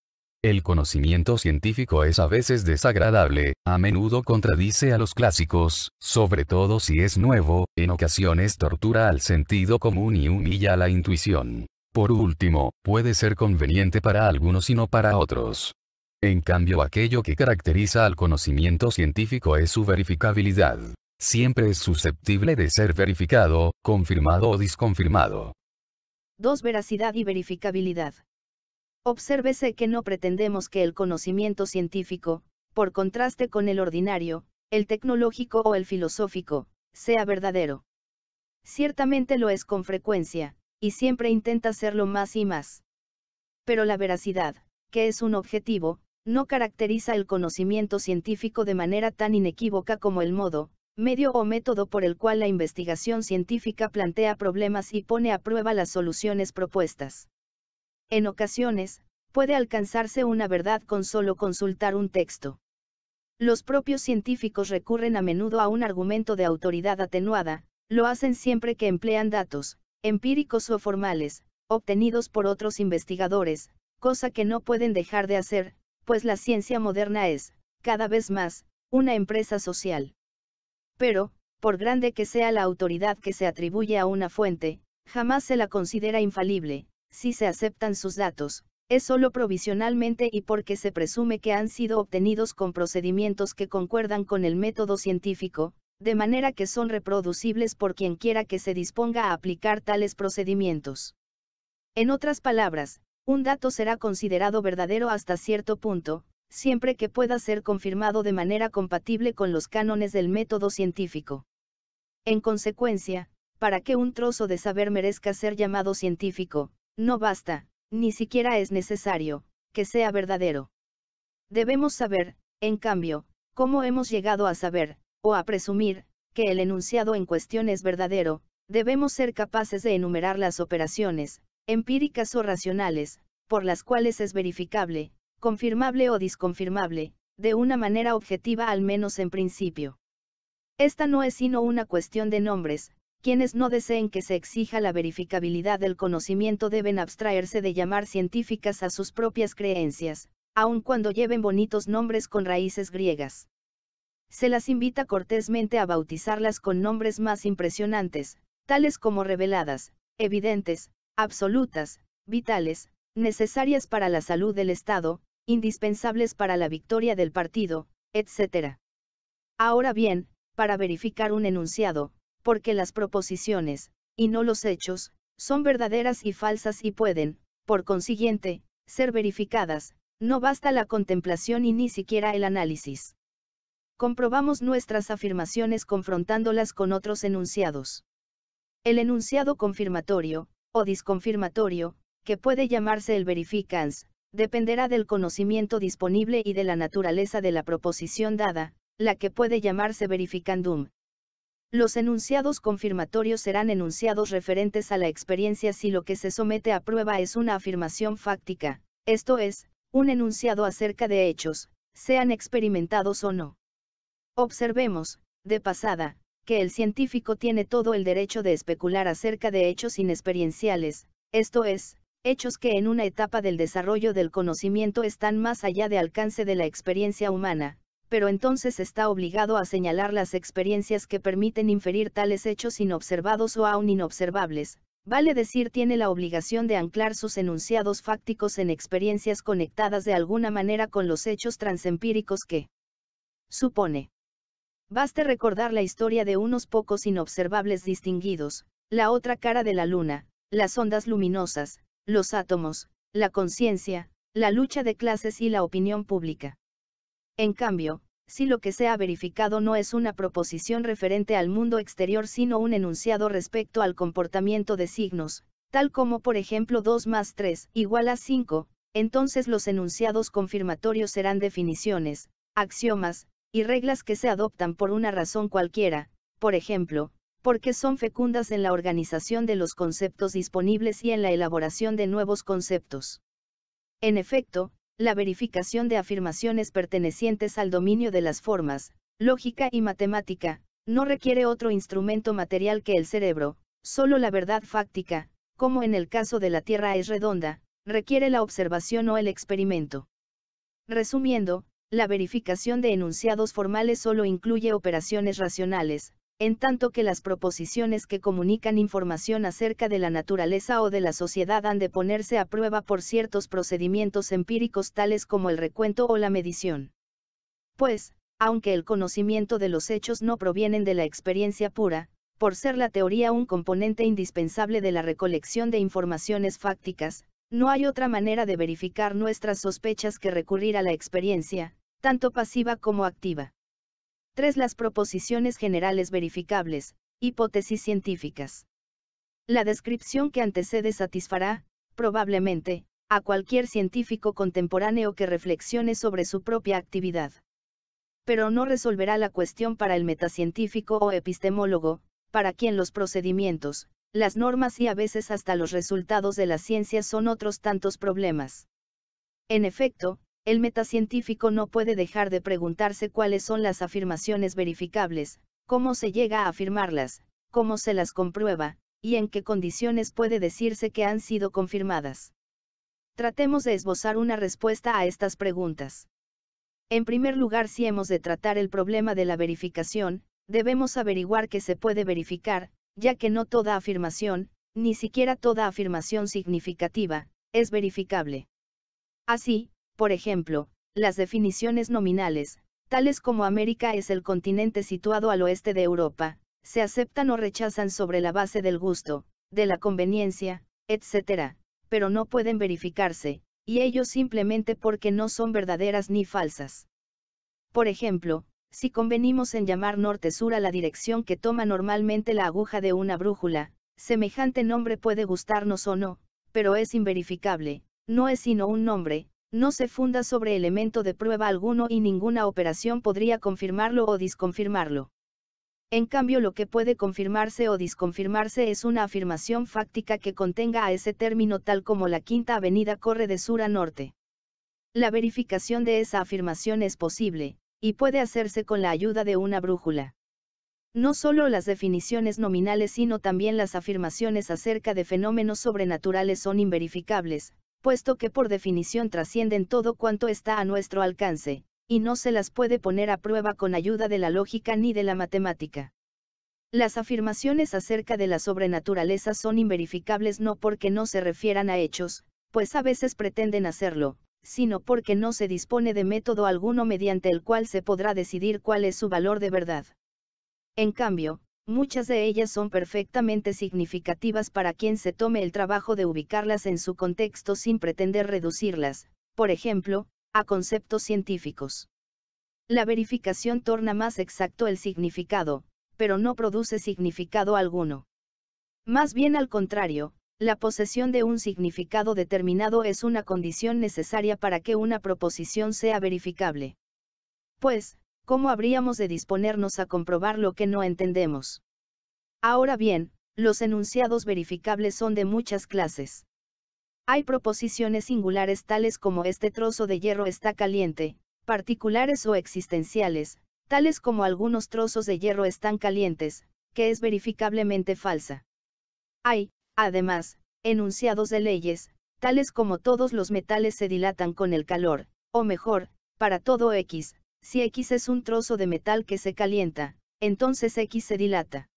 El conocimiento científico es a veces desagradable, a menudo contradice a los clásicos, sobre todo si es nuevo, en ocasiones tortura al sentido común y humilla a la intuición. Por último, puede ser conveniente para algunos y no para otros. En cambio aquello que caracteriza al conocimiento científico es su verificabilidad. Siempre es susceptible de ser verificado, confirmado o disconfirmado. 2. Veracidad y verificabilidad. Obsérvese que no pretendemos que el conocimiento científico, por contraste con el ordinario, el tecnológico o el filosófico, sea verdadero. Ciertamente lo es con frecuencia, y siempre intenta serlo más y más. Pero la veracidad, que es un objetivo, no caracteriza el conocimiento científico de manera tan inequívoca como el modo, medio o método por el cual la investigación científica plantea problemas y pone a prueba las soluciones propuestas. En ocasiones, puede alcanzarse una verdad con solo consultar un texto. Los propios científicos recurren a menudo a un argumento de autoridad atenuada, lo hacen siempre que emplean datos, empíricos o formales, obtenidos por otros investigadores, cosa que no pueden dejar de hacer, pues la ciencia moderna es, cada vez más, una empresa social. Pero, por grande que sea la autoridad que se atribuye a una fuente, jamás se la considera infalible, si se aceptan sus datos, es solo provisionalmente y porque se presume que han sido obtenidos con procedimientos que concuerdan con el método científico, de manera que son reproducibles por quien quiera que se disponga a aplicar tales procedimientos. En otras palabras, un dato será considerado verdadero hasta cierto punto, siempre que pueda ser confirmado de manera compatible con los cánones del método científico. En consecuencia, para que un trozo de saber merezca ser llamado científico, no basta, ni siquiera es necesario, que sea verdadero. Debemos saber, en cambio, cómo hemos llegado a saber, o a presumir, que el enunciado en cuestión es verdadero, debemos ser capaces de enumerar las operaciones, empíricas o racionales, por las cuales es verificable, confirmable o disconfirmable, de una manera objetiva al menos en principio. Esta no es sino una cuestión de nombres, quienes no deseen que se exija la verificabilidad del conocimiento deben abstraerse de llamar científicas a sus propias creencias, aun cuando lleven bonitos nombres con raíces griegas. Se las invita cortésmente a bautizarlas con nombres más impresionantes, tales como reveladas, evidentes, absolutas, vitales, necesarias para la salud del Estado, indispensables para la victoria del partido, etc. Ahora bien, para verificar un enunciado, porque las proposiciones, y no los hechos, son verdaderas y falsas y pueden, por consiguiente, ser verificadas, no basta la contemplación y ni siquiera el análisis. Comprobamos nuestras afirmaciones confrontándolas con otros enunciados. El enunciado confirmatorio, o disconfirmatorio, que puede llamarse el verificans, dependerá del conocimiento disponible y de la naturaleza de la proposición dada, la que puede llamarse verificandum. Los enunciados confirmatorios serán enunciados referentes a la experiencia si lo que se somete a prueba es una afirmación fáctica, esto es, un enunciado acerca de hechos, sean experimentados o no. Observemos, de pasada, que el científico tiene todo el derecho de especular acerca de hechos inexperienciales, esto es, hechos que en una etapa del desarrollo del conocimiento están más allá de alcance de la experiencia humana, pero entonces está obligado a señalar las experiencias que permiten inferir tales hechos inobservados o aún inobservables, vale decir tiene la obligación de anclar sus enunciados fácticos en experiencias conectadas de alguna manera con los hechos transempíricos que supone. Baste recordar la historia de unos pocos inobservables distinguidos, la otra cara de la luna, las ondas luminosas, los átomos, la conciencia, la lucha de clases y la opinión pública. En cambio, si lo que se ha verificado no es una proposición referente al mundo exterior sino un enunciado respecto al comportamiento de signos, tal como por ejemplo 2 más 3 igual a 5, entonces los enunciados confirmatorios serán definiciones, axiomas, y reglas que se adoptan por una razón cualquiera, por ejemplo, porque son fecundas en la organización de los conceptos disponibles y en la elaboración de nuevos conceptos. En efecto, la verificación de afirmaciones pertenecientes al dominio de las formas, lógica y matemática, no requiere otro instrumento material que el cerebro, solo la verdad fáctica, como en el caso de la Tierra es redonda, requiere la observación o el experimento. Resumiendo, la verificación de enunciados formales solo incluye operaciones racionales, en tanto que las proposiciones que comunican información acerca de la naturaleza o de la sociedad han de ponerse a prueba por ciertos procedimientos empíricos tales como el recuento o la medición. Pues, aunque el conocimiento de los hechos no provienen de la experiencia pura, por ser la teoría un componente indispensable de la recolección de informaciones fácticas, no hay otra manera de verificar nuestras sospechas que recurrir a la experiencia, tanto pasiva como activa. 3. Las proposiciones generales verificables, hipótesis científicas. La descripción que antecede satisfará, probablemente, a cualquier científico contemporáneo que reflexione sobre su propia actividad. Pero no resolverá la cuestión para el metacientífico o epistemólogo, para quien los procedimientos, las normas y a veces hasta los resultados de la ciencia son otros tantos problemas. En efecto, el metacientífico no puede dejar de preguntarse cuáles son las afirmaciones verificables, cómo se llega a afirmarlas, cómo se las comprueba, y en qué condiciones puede decirse que han sido confirmadas. Tratemos de esbozar una respuesta a estas preguntas. En primer lugar, si hemos de tratar el problema de la verificación, debemos averiguar qué se puede verificar, ya que no toda afirmación, ni siquiera toda afirmación significativa, es verificable. Así, por ejemplo, las definiciones nominales, tales como América es el continente situado al oeste de Europa, se aceptan o rechazan sobre la base del gusto, de la conveniencia, etc., pero no pueden verificarse, y ello simplemente porque no son verdaderas ni falsas. Por ejemplo, si convenimos en llamar norte-sur a la dirección que toma normalmente la aguja de una brújula, semejante nombre puede gustarnos o no, pero es inverificable, no es sino un nombre, no se funda sobre elemento de prueba alguno y ninguna operación podría confirmarlo o disconfirmarlo. En cambio lo que puede confirmarse o disconfirmarse es una afirmación fáctica que contenga a ese término tal como la quinta avenida corre de sur a norte. La verificación de esa afirmación es posible, y puede hacerse con la ayuda de una brújula. No solo las definiciones nominales sino también las afirmaciones acerca de fenómenos sobrenaturales son inverificables, puesto que por definición trascienden todo cuanto está a nuestro alcance, y no se las puede poner a prueba con ayuda de la lógica ni de la matemática. Las afirmaciones acerca de la sobrenaturaleza son inverificables no porque no se refieran a hechos, pues a veces pretenden hacerlo, sino porque no se dispone de método alguno mediante el cual se podrá decidir cuál es su valor de verdad. En cambio, muchas de ellas son perfectamente significativas para quien se tome el trabajo de ubicarlas en su contexto sin pretender reducirlas, por ejemplo, a conceptos científicos. La verificación torna más exacto el significado, pero no produce significado alguno. Más bien al contrario, la posesión de un significado determinado es una condición necesaria para que una proposición sea verificable. Pues, ¿cómo habríamos de disponernos a comprobar lo que no entendemos? Ahora bien, los enunciados verificables son de muchas clases. Hay proposiciones singulares tales como este trozo de hierro está caliente, particulares o existenciales, tales como algunos trozos de hierro están calientes, que es verificablemente falsa. Hay, además, enunciados de leyes, tales como todos los metales se dilatan con el calor, o mejor, para todo X, si X es un trozo de metal que se calienta, entonces X se dilata.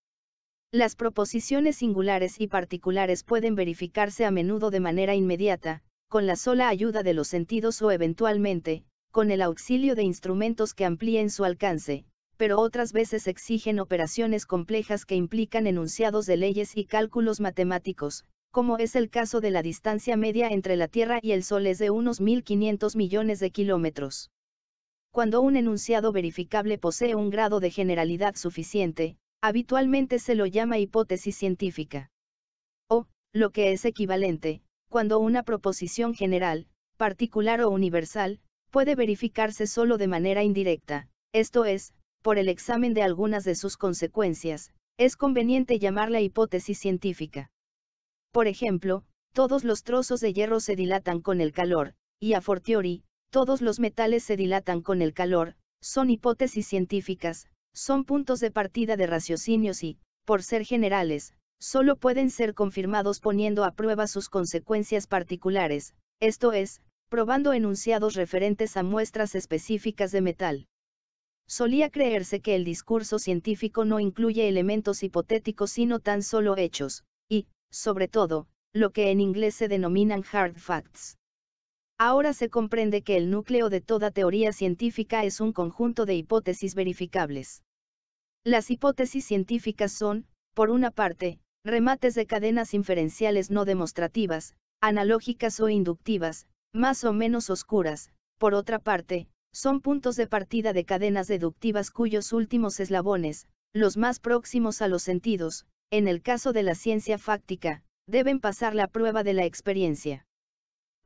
Las proposiciones singulares y particulares pueden verificarse a menudo de manera inmediata, con la sola ayuda de los sentidos o eventualmente, con el auxilio de instrumentos que amplíen su alcance, pero otras veces exigen operaciones complejas que implican enunciados de leyes y cálculos matemáticos, como es el caso de la distancia media entre la Tierra y el Sol es de unos 1.500 millones de kilómetros. Cuando un enunciado verificable posee un grado de generalidad suficiente, habitualmente se lo llama hipótesis científica. O, lo que es equivalente, cuando una proposición general, particular o universal, puede verificarse solo de manera indirecta, esto es, por el examen de algunas de sus consecuencias, es conveniente llamarla hipótesis científica. Por ejemplo, todos los trozos de hierro se dilatan con el calor, y a fortiori, todos los metales se dilatan con el calor, son hipótesis científicas, son puntos de partida de raciocinios y, por ser generales, solo pueden ser confirmados poniendo a prueba sus consecuencias particulares, esto es, probando enunciados referentes a muestras específicas de metal. Solía creerse que el discurso científico no incluye elementos hipotéticos sino tan solo hechos, y, sobre todo, lo que en inglés se denominan hard facts. Ahora se comprende que el núcleo de toda teoría científica es un conjunto de hipótesis verificables. Las hipótesis científicas son, por una parte, remates de cadenas inferenciales no demostrativas, analógicas o inductivas, más o menos oscuras, por otra parte, son puntos de partida de cadenas deductivas cuyos últimos eslabones, los más próximos a los sentidos, en el caso de la ciencia fáctica, deben pasar la prueba de la experiencia.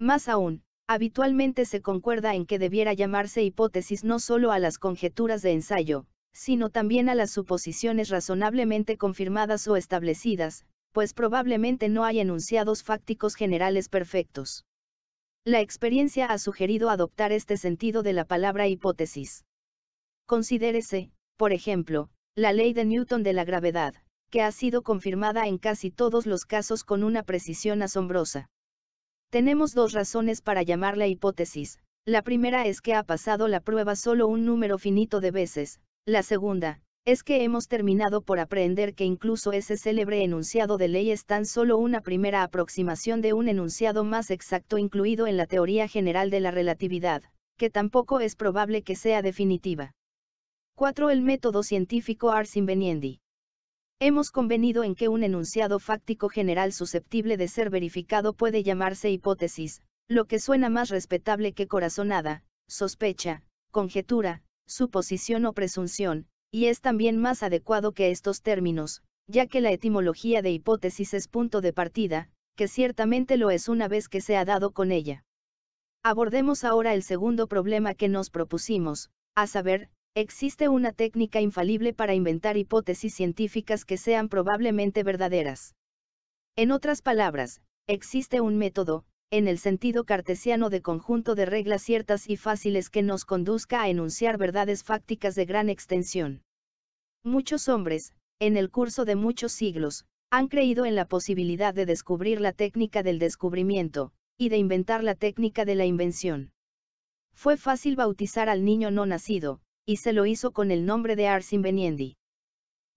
Más aún, habitualmente se concuerda en que debiera llamarse hipótesis no solo a las conjeturas de ensayo, sino también a las suposiciones razonablemente confirmadas o establecidas, pues probablemente no hay enunciados fácticos generales perfectos. La experiencia ha sugerido adoptar este sentido de la palabra hipótesis. Considérese, por ejemplo, la ley de Newton de la gravedad, que ha sido confirmada en casi todos los casos con una precisión asombrosa. Tenemos dos razones para llamarla hipótesis, la primera es que ha pasado la prueba solo un número finito de veces, la segunda, es que hemos terminado por aprender que incluso ese célebre enunciado de ley es tan solo una primera aproximación de un enunciado más exacto incluido en la teoría general de la relatividad, que tampoco es probable que sea definitiva. 4. El método científico ars inveniendi. Hemos convenido en que un enunciado fáctico general susceptible de ser verificado puede llamarse hipótesis, lo que suena más respetable que corazonada, sospecha, conjetura, suposición o presunción, y es también más adecuado que estos términos, ya que la etimología de hipótesis es punto de partida, que ciertamente lo es una vez que se ha dado con ella. Abordemos ahora el segundo problema que nos propusimos, a saber, Existe una técnica infalible para inventar hipótesis científicas que sean probablemente verdaderas. En otras palabras, existe un método, en el sentido cartesiano de conjunto de reglas ciertas y fáciles que nos conduzca a enunciar verdades fácticas de gran extensión. Muchos hombres, en el curso de muchos siglos, han creído en la posibilidad de descubrir la técnica del descubrimiento, y de inventar la técnica de la invención. Fue fácil bautizar al niño no nacido, y se lo hizo con el nombre de Ars Inveniendi.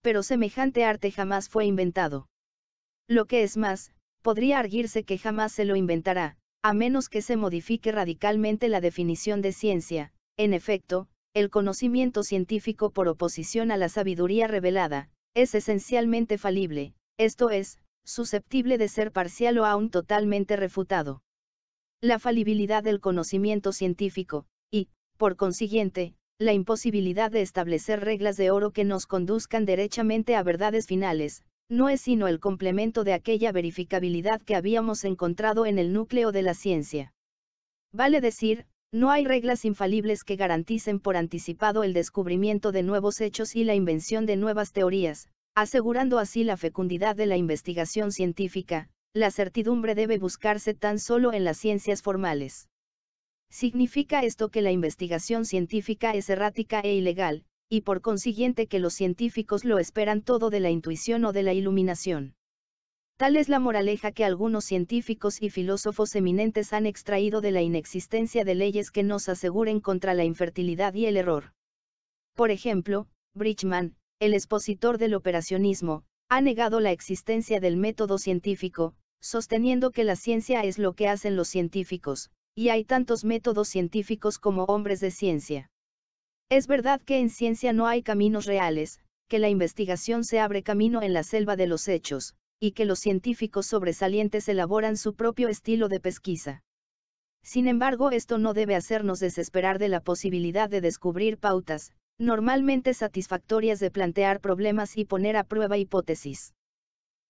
Pero semejante arte jamás fue inventado. Lo que es más, podría arguirse que jamás se lo inventará, a menos que se modifique radicalmente la definición de ciencia, en efecto, el conocimiento científico por oposición a la sabiduría revelada, es esencialmente falible, esto es, susceptible de ser parcial o aún totalmente refutado. La falibilidad del conocimiento científico, y, por consiguiente, la imposibilidad de establecer reglas de oro que nos conduzcan derechamente a verdades finales, no es sino el complemento de aquella verificabilidad que habíamos encontrado en el núcleo de la ciencia. Vale decir, no hay reglas infalibles que garanticen por anticipado el descubrimiento de nuevos hechos y la invención de nuevas teorías, asegurando así la fecundidad de la investigación científica, la certidumbre debe buscarse tan solo en las ciencias formales. Significa esto que la investigación científica es errática e ilegal, y por consiguiente que los científicos lo esperan todo de la intuición o de la iluminación. Tal es la moraleja que algunos científicos y filósofos eminentes han extraído de la inexistencia de leyes que nos aseguren contra la infertilidad y el error. Por ejemplo, Bridgman, el expositor del operacionismo, ha negado la existencia del método científico, sosteniendo que la ciencia es lo que hacen los científicos, y hay tantos métodos científicos como hombres de ciencia. Es verdad que en ciencia no hay caminos reales, que la investigación se abre camino en la selva de los hechos, y que los científicos sobresalientes elaboran su propio estilo de pesquisa. Sin embargo, esto no debe hacernos desesperar de la posibilidad de descubrir pautas, normalmente satisfactorias de plantear problemas y poner a prueba hipótesis.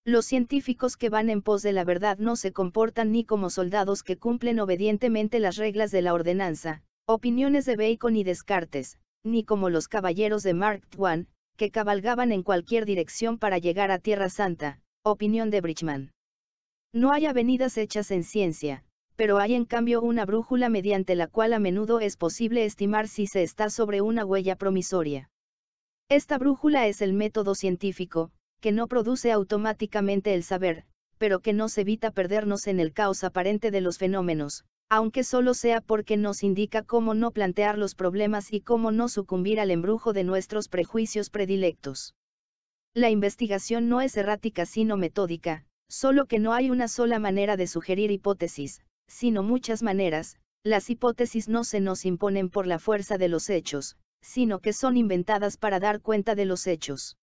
Los científicos que van en pos de la verdad no se comportan ni como soldados que cumplen obedientemente las reglas de la ordenanza, opiniones de Bacon y Descartes, ni como los caballeros de Mark Twain, que cabalgaban en cualquier dirección para llegar a Tierra Santa, opinión de Bridgman. No hay avenidas hechas en ciencia, pero hay en cambio una brújula mediante la cual a menudo es posible estimar si se está sobre una huella promisoria. Esta brújula es el método científico, que no produce automáticamente el saber, pero que nos evita perdernos en el caos aparente de los fenómenos, aunque solo sea porque nos indica cómo no plantear los problemas y cómo no sucumbir al embrujo de nuestros prejuicios predilectos. La investigación no es errática sino metódica, solo que no hay una sola manera de sugerir hipótesis, sino muchas maneras, las hipótesis no se nos imponen por la fuerza de los hechos, sino que son inventadas para dar cuenta de los hechos.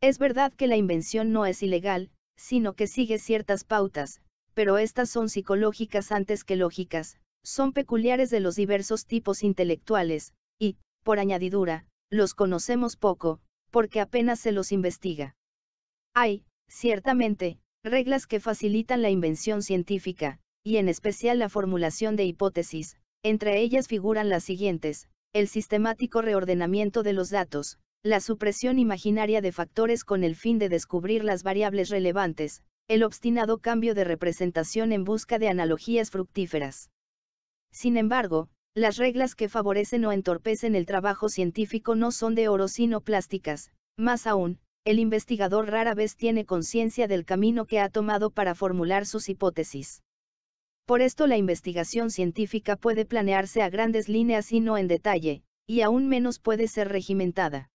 Es verdad que la invención no es ilegal, sino que sigue ciertas pautas, pero estas son psicológicas antes que lógicas, son peculiares de los diversos tipos intelectuales, y, por añadidura, los conocemos poco, porque apenas se los investiga. Hay, ciertamente, reglas que facilitan la invención científica, y en especial la formulación de hipótesis, entre ellas figuran las siguientes, el sistemático reordenamiento de los datos, la supresión imaginaria de factores con el fin de descubrir las variables relevantes, el obstinado cambio de representación en busca de analogías fructíferas. Sin embargo, las reglas que favorecen o entorpecen el trabajo científico no son de oro sino plásticas, más aún, el investigador rara vez tiene conciencia del camino que ha tomado para formular sus hipótesis. Por esto la investigación científica puede planearse a grandes líneas y no en detalle, y aún menos puede ser regimentada.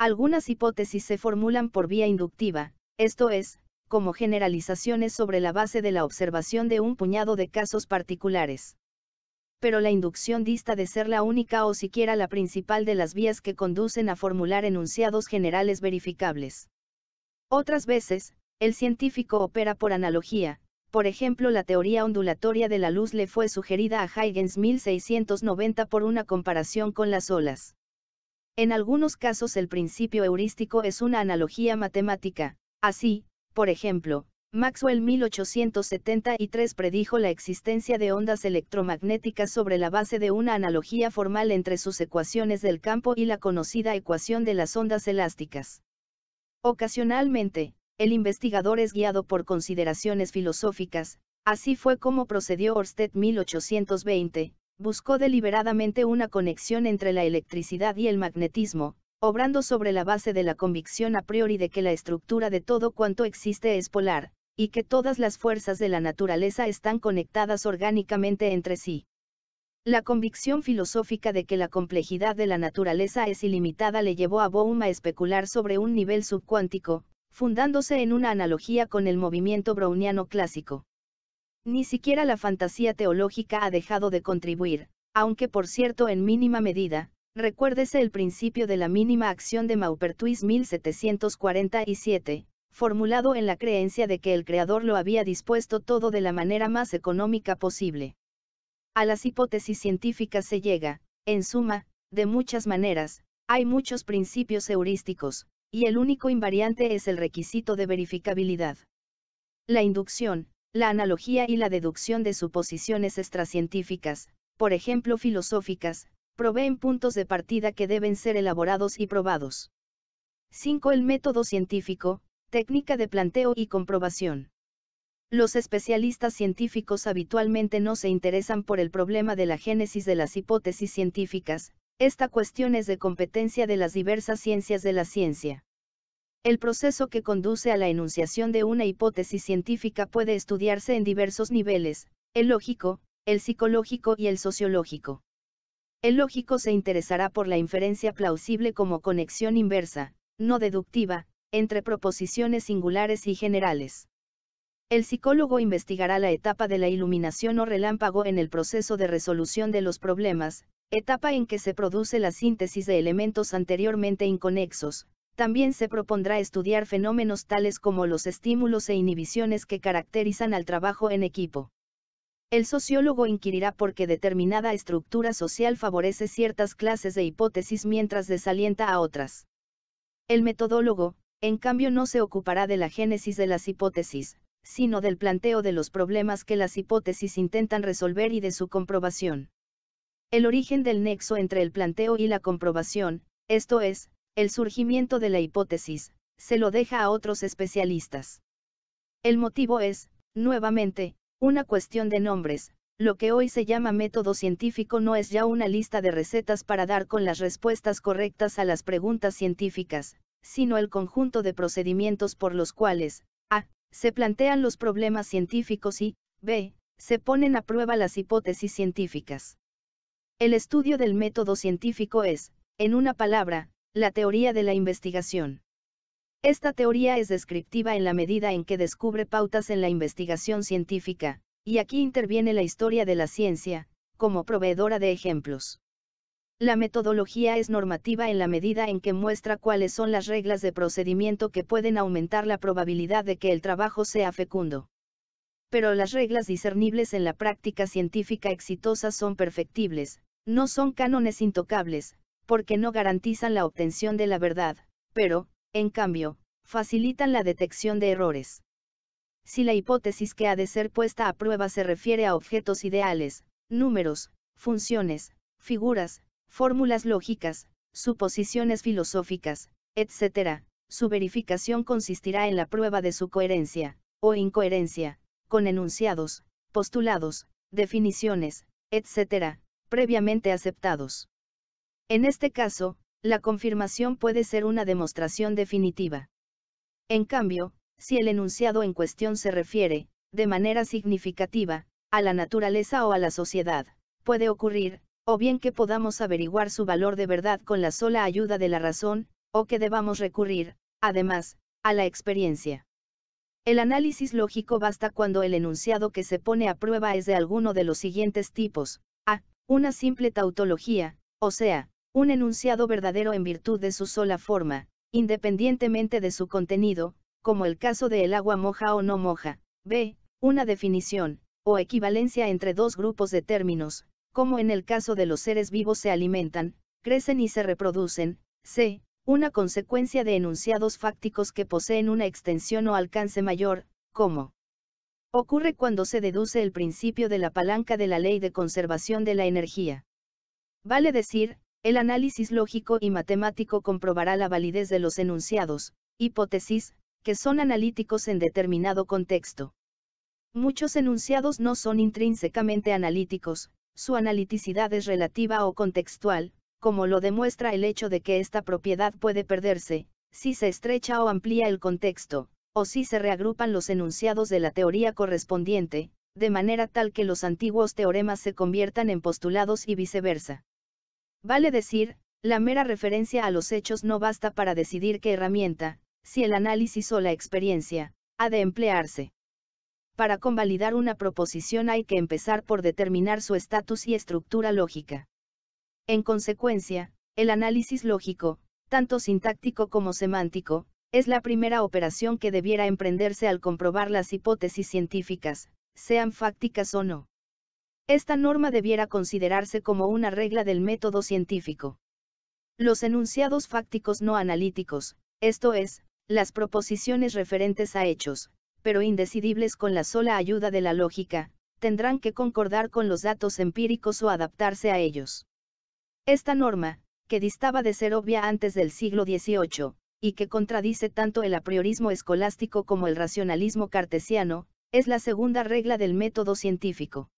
Algunas hipótesis se formulan por vía inductiva, esto es, como generalizaciones sobre la base de la observación de un puñado de casos particulares. Pero la inducción dista de ser la única o siquiera la principal de las vías que conducen a formular enunciados generales verificables. Otras veces, el científico opera por analogía, por ejemplo la teoría ondulatoria de la luz le fue sugerida a Huygens 1690 por una comparación con las olas. En algunos casos el principio heurístico es una analogía matemática, así, por ejemplo, Maxwell 1873 predijo la existencia de ondas electromagnéticas sobre la base de una analogía formal entre sus ecuaciones del campo y la conocida ecuación de las ondas elásticas. Ocasionalmente, el investigador es guiado por consideraciones filosóficas, así fue como procedió Orsted 1820, buscó deliberadamente una conexión entre la electricidad y el magnetismo, obrando sobre la base de la convicción a priori de que la estructura de todo cuanto existe es polar, y que todas las fuerzas de la naturaleza están conectadas orgánicamente entre sí. La convicción filosófica de que la complejidad de la naturaleza es ilimitada le llevó a Bohm a especular sobre un nivel subcuántico, fundándose en una analogía con el movimiento browniano clásico. Ni siquiera la fantasía teológica ha dejado de contribuir, aunque por cierto en mínima medida, recuérdese el principio de la mínima acción de Maupertuis 1747, formulado en la creencia de que el Creador lo había dispuesto todo de la manera más económica posible. A las hipótesis científicas se llega, en suma, de muchas maneras, hay muchos principios heurísticos, y el único invariante es el requisito de verificabilidad. La inducción, la analogía y la deducción de suposiciones extracientíficas, por ejemplo filosóficas, proveen puntos de partida que deben ser elaborados y probados. 5. El método científico, técnica de planteo y comprobación. Los especialistas científicos habitualmente no se interesan por el problema de la génesis de las hipótesis científicas, esta cuestión es de competencia de las diversas ciencias de la ciencia. El proceso que conduce a la enunciación de una hipótesis científica puede estudiarse en diversos niveles, el lógico, el psicológico y el sociológico. El lógico se interesará por la inferencia plausible como conexión inversa, no deductiva, entre proposiciones singulares y generales. El psicólogo investigará la etapa de la iluminación o relámpago en el proceso de resolución de los problemas, etapa en que se produce la síntesis de elementos anteriormente inconexos, también se propondrá estudiar fenómenos tales como los estímulos e inhibiciones que caracterizan al trabajo en equipo. El sociólogo inquirirá por qué determinada estructura social favorece ciertas clases de hipótesis mientras desalienta a otras. El metodólogo, en cambio, no se ocupará de la génesis de las hipótesis, sino del planteo de los problemas que las hipótesis intentan resolver y de su comprobación. El origen del nexo entre el planteo y la comprobación, esto es, el surgimiento de la hipótesis, se lo deja a otros especialistas. El motivo es, nuevamente, una cuestión de nombres, lo que hoy se llama método científico no es ya una lista de recetas para dar con las respuestas correctas a las preguntas científicas, sino el conjunto de procedimientos por los cuales, a. se plantean los problemas científicos y, b. se ponen a prueba las hipótesis científicas. El estudio del método científico es, en una palabra, la teoría de la investigación. Esta teoría es descriptiva en la medida en que descubre pautas en la investigación científica, y aquí interviene la historia de la ciencia, como proveedora de ejemplos. La metodología es normativa en la medida en que muestra cuáles son las reglas de procedimiento que pueden aumentar la probabilidad de que el trabajo sea fecundo. Pero las reglas discernibles en la práctica científica exitosa son perfectibles, no son cánones intocables, porque no garantizan la obtención de la verdad, pero, en cambio, facilitan la detección de errores. Si la hipótesis que ha de ser puesta a prueba se refiere a objetos ideales, números, funciones, figuras, fórmulas lógicas, suposiciones filosóficas, etc., su verificación consistirá en la prueba de su coherencia, o incoherencia, con enunciados, postulados, definiciones, etc., previamente aceptados. En este caso, la confirmación puede ser una demostración definitiva. En cambio, si el enunciado en cuestión se refiere, de manera significativa, a la naturaleza o a la sociedad, puede ocurrir, o bien que podamos averiguar su valor de verdad con la sola ayuda de la razón, o que debamos recurrir, además, a la experiencia. El análisis lógico basta cuando el enunciado que se pone a prueba es de alguno de los siguientes tipos, a. Una simple tautología, o sea, un enunciado verdadero en virtud de su sola forma, independientemente de su contenido, como el caso de el agua moja o no moja. B. Una definición, o equivalencia entre dos grupos de términos, como en el caso de los seres vivos se alimentan, crecen y se reproducen. C. Una consecuencia de enunciados fácticos que poseen una extensión o alcance mayor, como ocurre cuando se deduce el principio de la palanca de la ley de conservación de la energía. Vale decir, el análisis lógico y matemático comprobará la validez de los enunciados, hipótesis, que son analíticos en determinado contexto. Muchos enunciados no son intrínsecamente analíticos, su analiticidad es relativa o contextual, como lo demuestra el hecho de que esta propiedad puede perderse, si se estrecha o amplía el contexto, o si se reagrupan los enunciados de la teoría correspondiente, de manera tal que los antiguos teoremas se conviertan en postulados y viceversa. Vale decir, la mera referencia a los hechos no basta para decidir qué herramienta, si el análisis o la experiencia, ha de emplearse. Para convalidar una proposición hay que empezar por determinar su estatus y estructura lógica. En consecuencia, el análisis lógico, tanto sintáctico como semántico, es la primera operación que debiera emprenderse al comprobar las hipótesis científicas, sean fácticas o no. Esta norma debiera considerarse como una regla del método científico. Los enunciados fácticos no analíticos, esto es, las proposiciones referentes a hechos, pero indecidibles con la sola ayuda de la lógica, tendrán que concordar con los datos empíricos o adaptarse a ellos. Esta norma, que distaba de ser obvia antes del siglo XVIII, y que contradice tanto el apriorismo escolástico como el racionalismo cartesiano, es la segunda regla del método científico.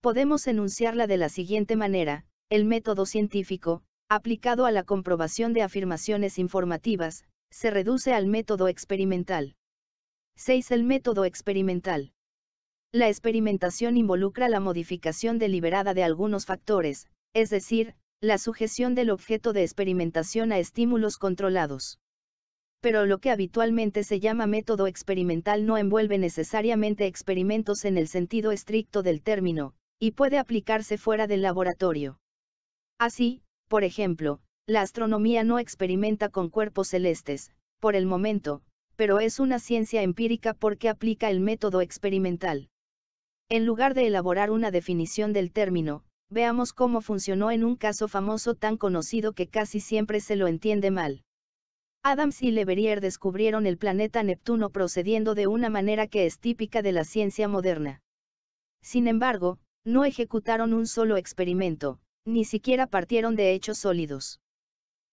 Podemos enunciarla de la siguiente manera, el método científico, aplicado a la comprobación de afirmaciones informativas, se reduce al método experimental. 6. El método experimental. La experimentación involucra la modificación deliberada de algunos factores, es decir, la sujeción del objeto de experimentación a estímulos controlados. Pero lo que habitualmente se llama método experimental no envuelve necesariamente experimentos en el sentido estricto del término, y puede aplicarse fuera del laboratorio. Así, por ejemplo, la astronomía no experimenta con cuerpos celestes, por el momento, pero es una ciencia empírica porque aplica el método experimental. En lugar de elaborar una definición del término, veamos cómo funcionó en un caso famoso tan conocido que casi siempre se lo entiende mal. Adams y Leverrier descubrieron el planeta Neptuno procediendo de una manera que es típica de la ciencia moderna. Sin embargo, no ejecutaron un solo experimento, ni siquiera partieron de hechos sólidos.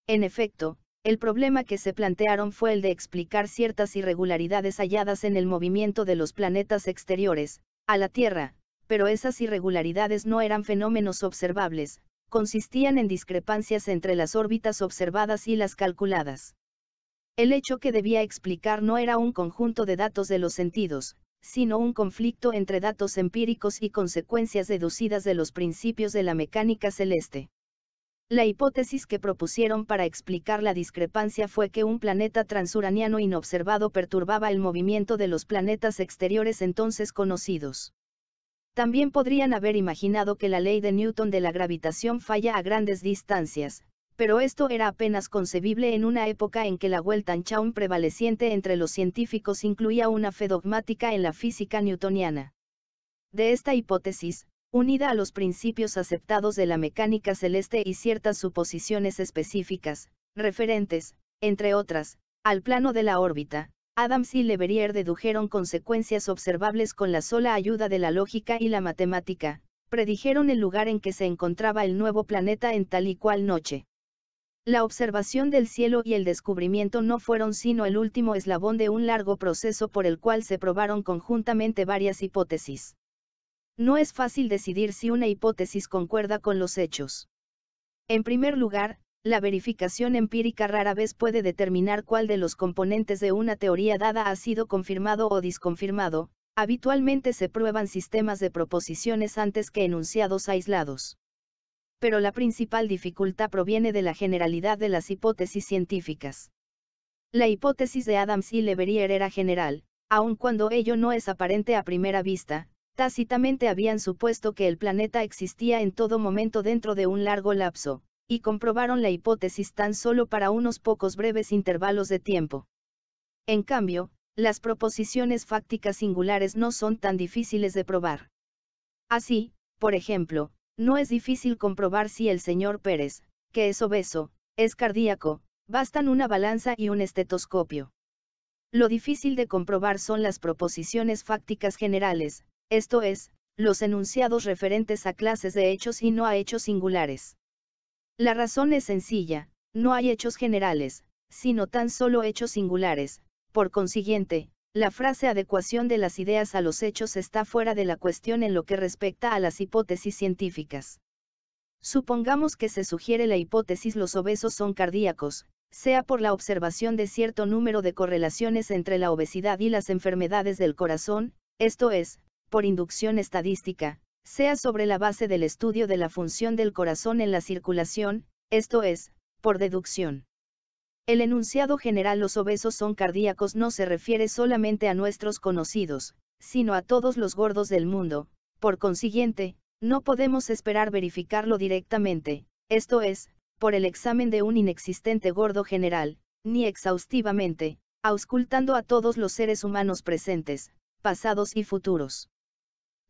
En efecto, el problema que se plantearon fue el de explicar ciertas irregularidades halladas en el movimiento de los planetas exteriores, a la Tierra, pero esas irregularidades no eran fenómenos observables, consistían en discrepancias entre las órbitas observadas y las calculadas. El hecho que debía explicar no era un conjunto de datos de los sentidos, sino un conflicto entre datos empíricos y consecuencias deducidas de los principios de la mecánica celeste. La hipótesis que propusieron para explicar la discrepancia fue que un planeta transuraniano inobservado perturbaba el movimiento de los planetas exteriores entonces conocidos. También podrían haber imaginado que la ley de Newton de la gravitación falla a grandes distancias, pero esto era apenas concebible en una época en que la Weltanschauung prevaleciente entre los científicos incluía una fe dogmática en la física newtoniana. De esta hipótesis, unida a los principios aceptados de la mecánica celeste y ciertas suposiciones específicas, referentes, entre otras, al plano de la órbita, Adams y Leverrier dedujeron consecuencias observables con la sola ayuda de la lógica y la matemática, predijeron el lugar en que se encontraba el nuevo planeta en tal y cual noche. La observación del cielo y el descubrimiento no fueron sino el último eslabón de un largo proceso por el cual se probaron conjuntamente varias hipótesis. No es fácil decidir si una hipótesis concuerda con los hechos. En primer lugar, la verificación empírica rara vez puede determinar cuál de los componentes de una teoría dada ha sido confirmado o disconfirmado, habitualmente se prueban sistemas de proposiciones antes que enunciados aislados. Pero la principal dificultad proviene de la generalidad de las hipótesis científicas. La hipótesis de Adams y Leverrier era general, aun cuando ello no es aparente a primera vista, tácitamente habían supuesto que el planeta existía en todo momento dentro de un largo lapso, y comprobaron la hipótesis tan solo para unos pocos breves intervalos de tiempo. En cambio, las proposiciones fácticas singulares no son tan difíciles de probar. Así, por ejemplo, no es difícil comprobar si el señor Pérez, que es obeso, es cardíaco, bastan una balanza y un estetoscopio. Lo difícil de comprobar son las proposiciones fácticas generales, esto es, los enunciados referentes a clases de hechos y no a hechos singulares. La razón es sencilla, no hay hechos generales, sino tan solo hechos singulares, por consiguiente, la frase adecuación de las ideas a los hechos está fuera de la cuestión en lo que respecta a las hipótesis científicas. Supongamos que se sugiere la hipótesis los obesos son cardíacos, sea por la observación de cierto número de correlaciones entre la obesidad y las enfermedades del corazón, esto es, por inducción estadística, sea sobre la base del estudio de la función del corazón en la circulación, esto es, por deducción. El enunciado general los obesos son cardíacos no se refiere solamente a nuestros conocidos, sino a todos los gordos del mundo, por consiguiente, no podemos esperar verificarlo directamente, esto es, por el examen de un inexistente gordo general, ni exhaustivamente, auscultando a todos los seres humanos presentes, pasados y futuros.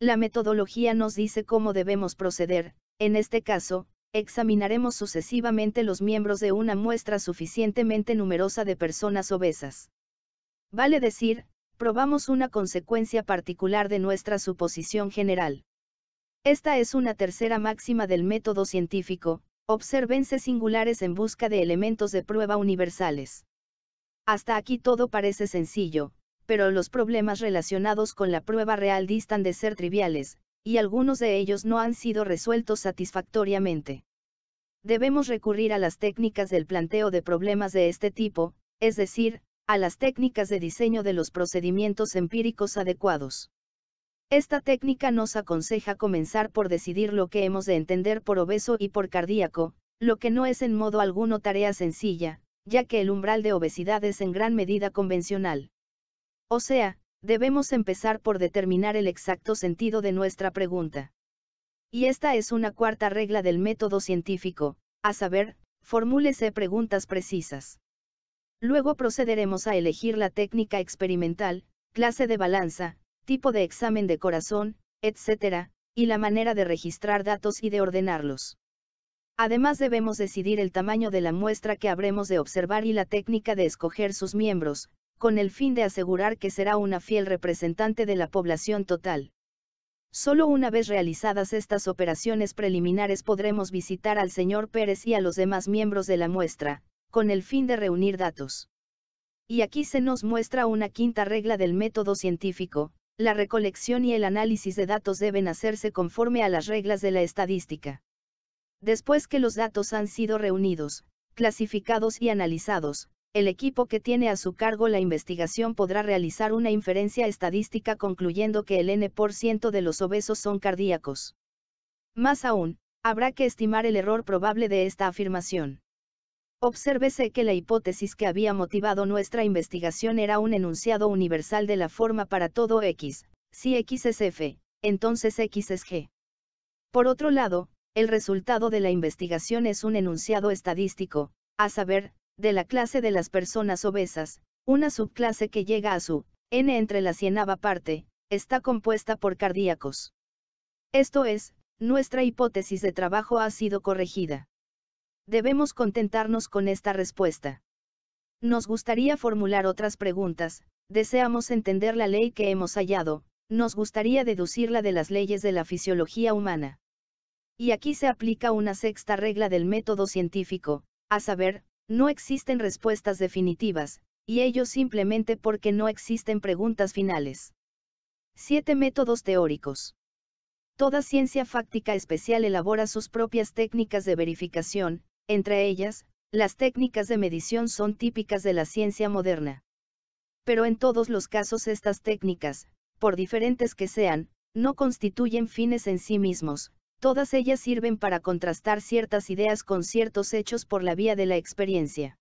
La metodología nos dice cómo debemos proceder, en este caso, examinaremos sucesivamente los miembros de una muestra suficientemente numerosa de personas obesas. Vale decir, probamos una consecuencia particular de nuestra suposición general. Esta es una tercera máxima del método científico, observense singulares en busca de elementos de prueba universales. Hasta aquí todo parece sencillo, pero los problemas relacionados con la prueba real distan de ser triviales, y algunos de ellos no han sido resueltos satisfactoriamente. Debemos recurrir a las técnicas del planteo de problemas de este tipo, es decir, a las técnicas de diseño de los procedimientos empíricos adecuados. Esta técnica nos aconseja comenzar por decidir lo que hemos de entender por obeso y por cardíaco, lo que no es en modo alguno tarea sencilla, ya que el umbral de obesidad es en gran medida convencional. O sea, debemos empezar por determinar el exacto sentido de nuestra pregunta. Y esta es una cuarta regla del método científico, a saber, formúlese preguntas precisas. Luego procederemos a elegir la técnica experimental, clase de balanza, tipo de examen de corazón, etc., y la manera de registrar datos y de ordenarlos. Además debemos decidir el tamaño de la muestra que habremos de observar y la técnica de escoger sus miembros, con el fin de asegurar que será una fiel representante de la población total. Solo una vez realizadas estas operaciones preliminares podremos visitar al señor Pérez y a los demás miembros de la muestra, con el fin de reunir datos. Y aquí se nos muestra una quinta regla del método científico, la recolección y el análisis de datos deben hacerse conforme a las reglas de la estadística. Después que los datos han sido reunidos, clasificados y analizados, el equipo que tiene a su cargo la investigación podrá realizar una inferencia estadística concluyendo que el N% de los obesos son cardíacos. Más aún, habrá que estimar el error probable de esta afirmación. Obsérvese que la hipótesis que había motivado nuestra investigación era un enunciado universal de la forma para todo X, si X es F, entonces X es G. Por otro lado, el resultado de la investigación es un enunciado estadístico, a saber, de la clase de las personas obesas, una subclase que llega a su n entre la cienava parte, está compuesta por cardíacos. Esto es, nuestra hipótesis de trabajo ha sido corregida. Debemos contentarnos con esta respuesta. Nos gustaría formular otras preguntas, deseamos entender la ley que hemos hallado, nos gustaría deducirla de las leyes de la fisiología humana. Y aquí se aplica una sexta regla del método científico, a saber, no existen respuestas definitivas, y ello simplemente porque no existen preguntas finales. 7 métodos teóricos. Toda ciencia fáctica especial elabora sus propias técnicas de verificación, entre ellas, las técnicas de medición son típicas de la ciencia moderna. Pero en todos los casos estas técnicas, por diferentes que sean, no constituyen fines en sí mismos, todas ellas sirven para contrastar ciertas ideas con ciertos hechos por la vía de la experiencia.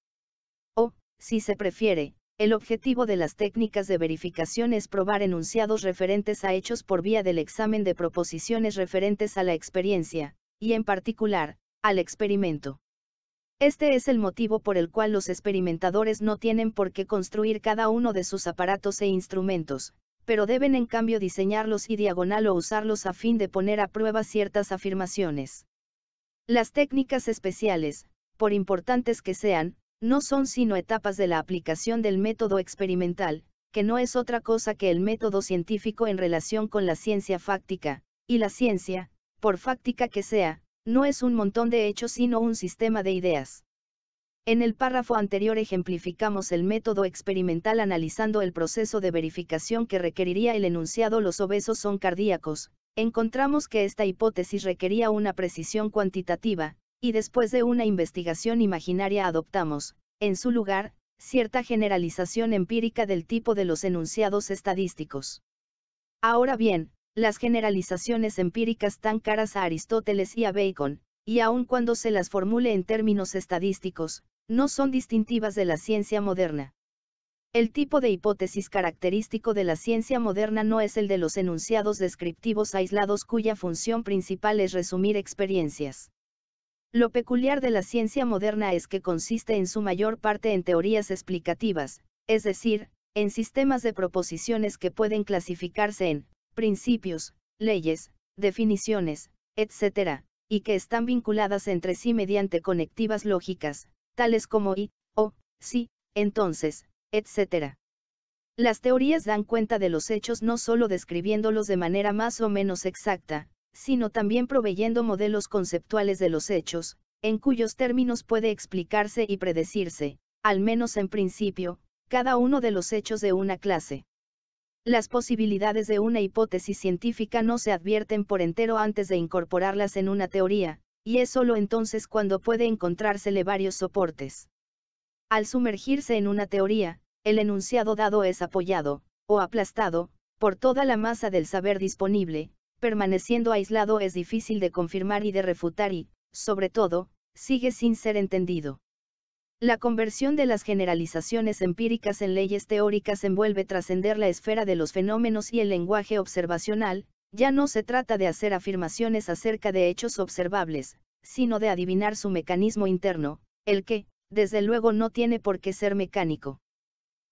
O, si se prefiere, el objetivo de las técnicas de verificación es probar enunciados referentes a hechos por vía del examen de proposiciones referentes a la experiencia, y en particular, al experimento. Este es el motivo por el cual los experimentadores no tienen por qué construir cada uno de sus aparatos e instrumentos, pero deben en cambio diseñarlos y diagonal o usarlos a fin de poner a prueba ciertas afirmaciones. Las técnicas especiales, por importantes que sean, no son sino etapas de la aplicación del método experimental, que no es otra cosa que el método científico en relación con la ciencia fáctica, y la ciencia, por fáctica que sea, no es un montón de hechos sino un sistema de ideas. En el párrafo anterior ejemplificamos el método experimental analizando el proceso de verificación que requeriría el enunciado los obesos son cardíacos, encontramos que esta hipótesis requería una precisión cuantitativa, y después de una investigación imaginaria adoptamos, en su lugar, cierta generalización empírica del tipo de los enunciados estadísticos. Ahora bien, las generalizaciones empíricas tan caras a Aristóteles y a Bacon, y aun cuando se las formule en términos estadísticos, no son distintivas de la ciencia moderna. El tipo de hipótesis característico de la ciencia moderna no es el de los enunciados descriptivos aislados cuya función principal es resumir experiencias. Lo peculiar de la ciencia moderna es que consiste en su mayor parte en teorías explicativas, es decir, en sistemas de proposiciones que pueden clasificarse en principios, leyes, definiciones, etc., y que están vinculadas entre sí mediante conectivas lógicas, tales como y, o, sí, entonces, etc. Las teorías dan cuenta de los hechos no solo describiéndolos de manera más o menos exacta, sino también proveyendo modelos conceptuales de los hechos, en cuyos términos puede explicarse y predecirse, al menos en principio, cada uno de los hechos de una clase. Las posibilidades de una hipótesis científica no se advierten por entero antes de incorporarlas en una teoría, y es solo entonces cuando puede encontrársele varios soportes. Al sumergirse en una teoría, el enunciado dado es apoyado, o aplastado, por toda la masa del saber disponible, permaneciendo aislado es difícil de confirmar y de refutar y, sobre todo, sigue sin ser entendido. La conversión de las generalizaciones empíricas en leyes teóricas envuelve trascender la esfera de los fenómenos y el lenguaje observacional, ya no se trata de hacer afirmaciones acerca de hechos observables, sino de adivinar su mecanismo interno, el que, desde luego no tiene por qué ser mecánico.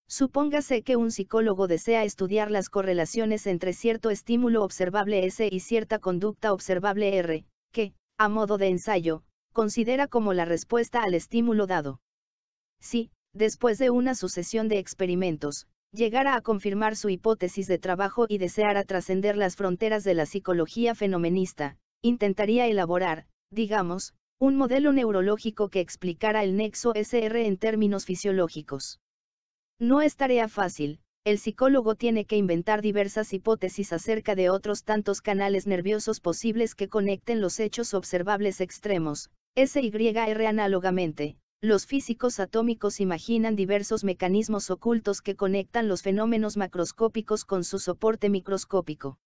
Supóngase que un psicólogo desea estudiar las correlaciones entre cierto estímulo observable S y cierta conducta observable R, que, a modo de ensayo, considera como la respuesta al estímulo dado. Si, después de una sucesión de experimentos, llegara a confirmar su hipótesis de trabajo y deseara trascender las fronteras de la psicología fenomenista, intentaría elaborar, digamos, un modelo neurológico que explicara el nexo SR en términos fisiológicos. No es tarea fácil, el psicólogo tiene que inventar diversas hipótesis acerca de otros tantos canales nerviosos posibles que conecten los hechos observables extremos, SYR análogamente. Los físicos atómicos imaginan diversos mecanismos ocultos que conectan los fenómenos macroscópicos con su soporte microscópico.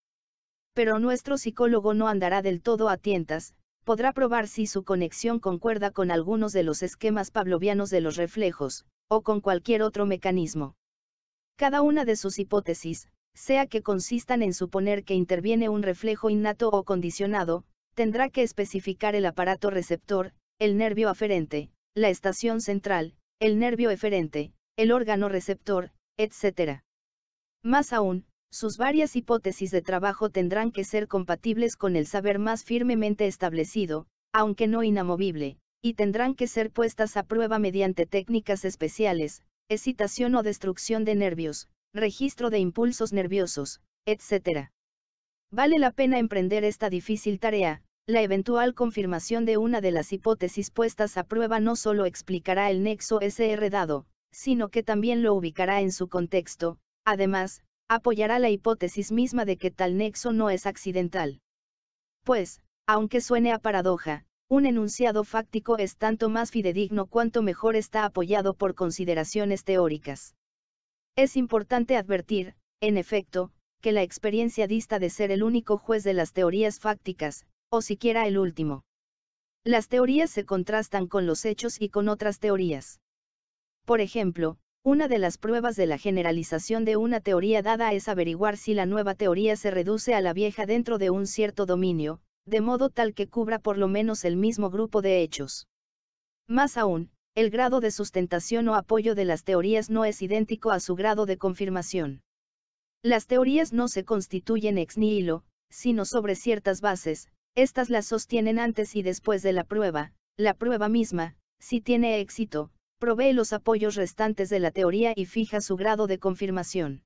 Pero nuestro psicólogo no andará del todo a tientas, podrá probar si su conexión concuerda con algunos de los esquemas pavlovianos de los reflejos, o con cualquier otro mecanismo. Cada una de sus hipótesis, sea que consistan en suponer que interviene un reflejo innato o condicionado, tendrá que especificar el aparato receptor, el nervio aferente, la estación central, el nervio eferente, el órgano receptor, etc. Más aún, sus varias hipótesis de trabajo tendrán que ser compatibles con el saber más firmemente establecido, aunque no inamovible, y tendrán que ser puestas a prueba mediante técnicas especiales, excitación o destrucción de nervios, registro de impulsos nerviosos, etc. Vale la pena emprender esta difícil tarea, la eventual confirmación de una de las hipótesis puestas a prueba no solo explicará el nexo SR dado, sino que también lo ubicará en su contexto, además, apoyará la hipótesis misma de que tal nexo no es accidental. Pues, aunque suene a paradoja, un enunciado fáctico es tanto más fidedigno cuanto mejor está apoyado por consideraciones teóricas. Es importante advertir, en efecto, que la experiencia dista de ser el único juez de las teorías fácticas, o siquiera el último. Las teorías se contrastan con los hechos y con otras teorías. Por ejemplo, una de las pruebas de la generalización de una teoría dada es averiguar si la nueva teoría se reduce a la vieja dentro de un cierto dominio, de modo tal que cubra por lo menos el mismo grupo de hechos. Más aún, el grado de sustentación o apoyo de las teorías no es idéntico a su grado de confirmación. Las teorías no se constituyen ex nihilo, sino sobre ciertas bases, estas las sostienen antes y después de la prueba, la prueba misma, si tiene éxito, provee los apoyos restantes de la teoría y fija su grado de confirmación.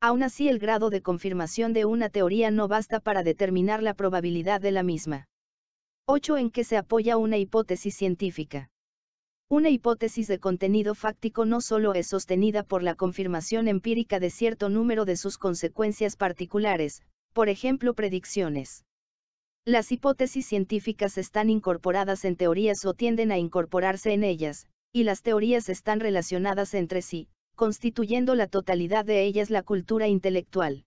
Aún así el grado de confirmación de una teoría no basta para determinar la probabilidad de la misma. 8. En qué se apoya una hipótesis científica. Una hipótesis de contenido fáctico no solo es sostenida por la confirmación empírica de cierto número de sus consecuencias particulares, por ejemplo predicciones. Las hipótesis científicas están incorporadas en teorías o tienden a incorporarse en ellas, y las teorías están relacionadas entre sí, constituyendo la totalidad de ellas la cultura intelectual.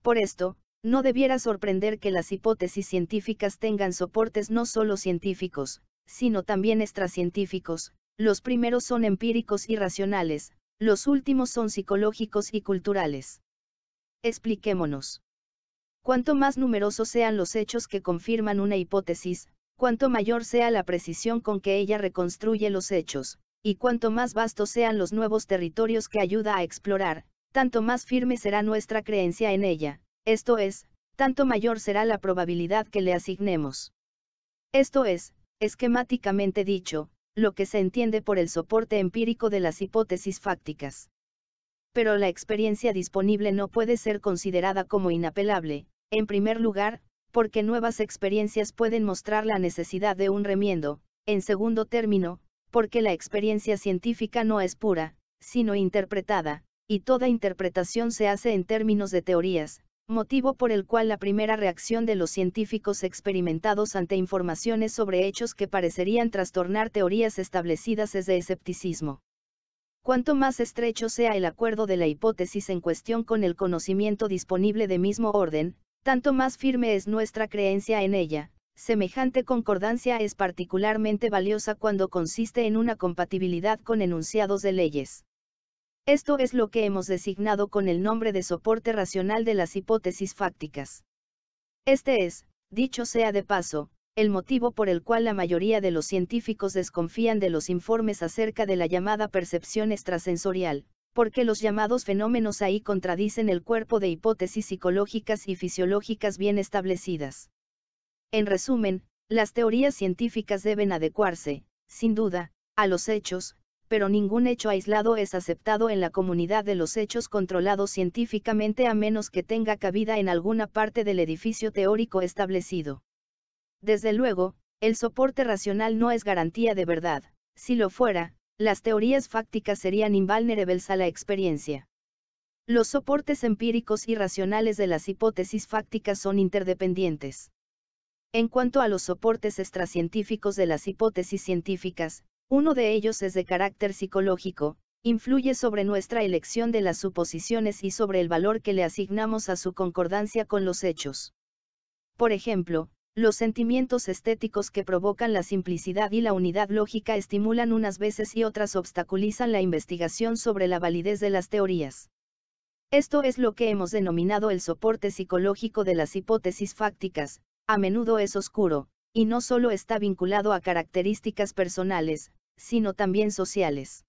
Por esto, no debiera sorprender que las hipótesis científicas tengan soportes no solo científicos, sino también extracientíficos, los primeros son empíricos y racionales, los últimos son psicológicos y culturales. Expliquémonos. Cuanto más numerosos sean los hechos que confirman una hipótesis, cuanto mayor sea la precisión con que ella reconstruye los hechos, y cuanto más vastos sean los nuevos territorios que ayuda a explorar, tanto más firme será nuestra creencia en ella, esto es, tanto mayor será la probabilidad que le asignemos. Esto es, esquemáticamente dicho, lo que se entiende por el soporte empírico de las hipótesis fácticas. Pero la experiencia disponible no puede ser considerada como inapelable, en primer lugar, porque nuevas experiencias pueden mostrar la necesidad de un remiendo, en segundo término, porque la experiencia científica no es pura, sino interpretada, y toda interpretación se hace en términos de teorías, motivo por el cual la primera reacción de los científicos experimentados ante informaciones sobre hechos que parecerían trastornar teorías establecidas es de escepticismo. Cuanto más estrecho sea el acuerdo de la hipótesis en cuestión con el conocimiento disponible de mismo orden, tanto más firme es nuestra creencia en ella, Semejante concordancia es particularmente valiosa cuando consiste en una compatibilidad con enunciados de leyes. Esto es lo que hemos designado con el nombre de soporte racional de las hipótesis fácticas. Este es, dicho sea de paso, el motivo por el cual la mayoría de los científicos desconfían de los informes acerca de la llamada percepción extrasensorial, porque los llamados fenómenos ahí contradicen el cuerpo de hipótesis psicológicas y fisiológicas bien establecidas. En resumen, las teorías científicas deben adecuarse, sin duda, a los hechos, pero ningún hecho aislado es aceptado en la comunidad de los hechos controlados científicamente a menos que tenga cabida en alguna parte del edificio teórico establecido. Desde luego, el soporte racional no es garantía de verdad, si lo fuera, las teorías fácticas serían invulnerables a la experiencia. Los soportes empíricos y racionales de las hipótesis fácticas son interdependientes. En cuanto a los soportes extracientíficos de las hipótesis científicas, uno de ellos es de carácter psicológico, influye sobre nuestra elección de las suposiciones y sobre el valor que le asignamos a su concordancia con los hechos. Por ejemplo, los sentimientos estéticos que provocan la simplicidad y la unidad lógica estimulan unas veces y otras obstaculizan la investigación sobre la validez de las teorías. Esto es lo que hemos denominado el soporte psicológico de las hipótesis fácticas, a menudo es oscuro, y no solo está vinculado a características personales, sino también sociales.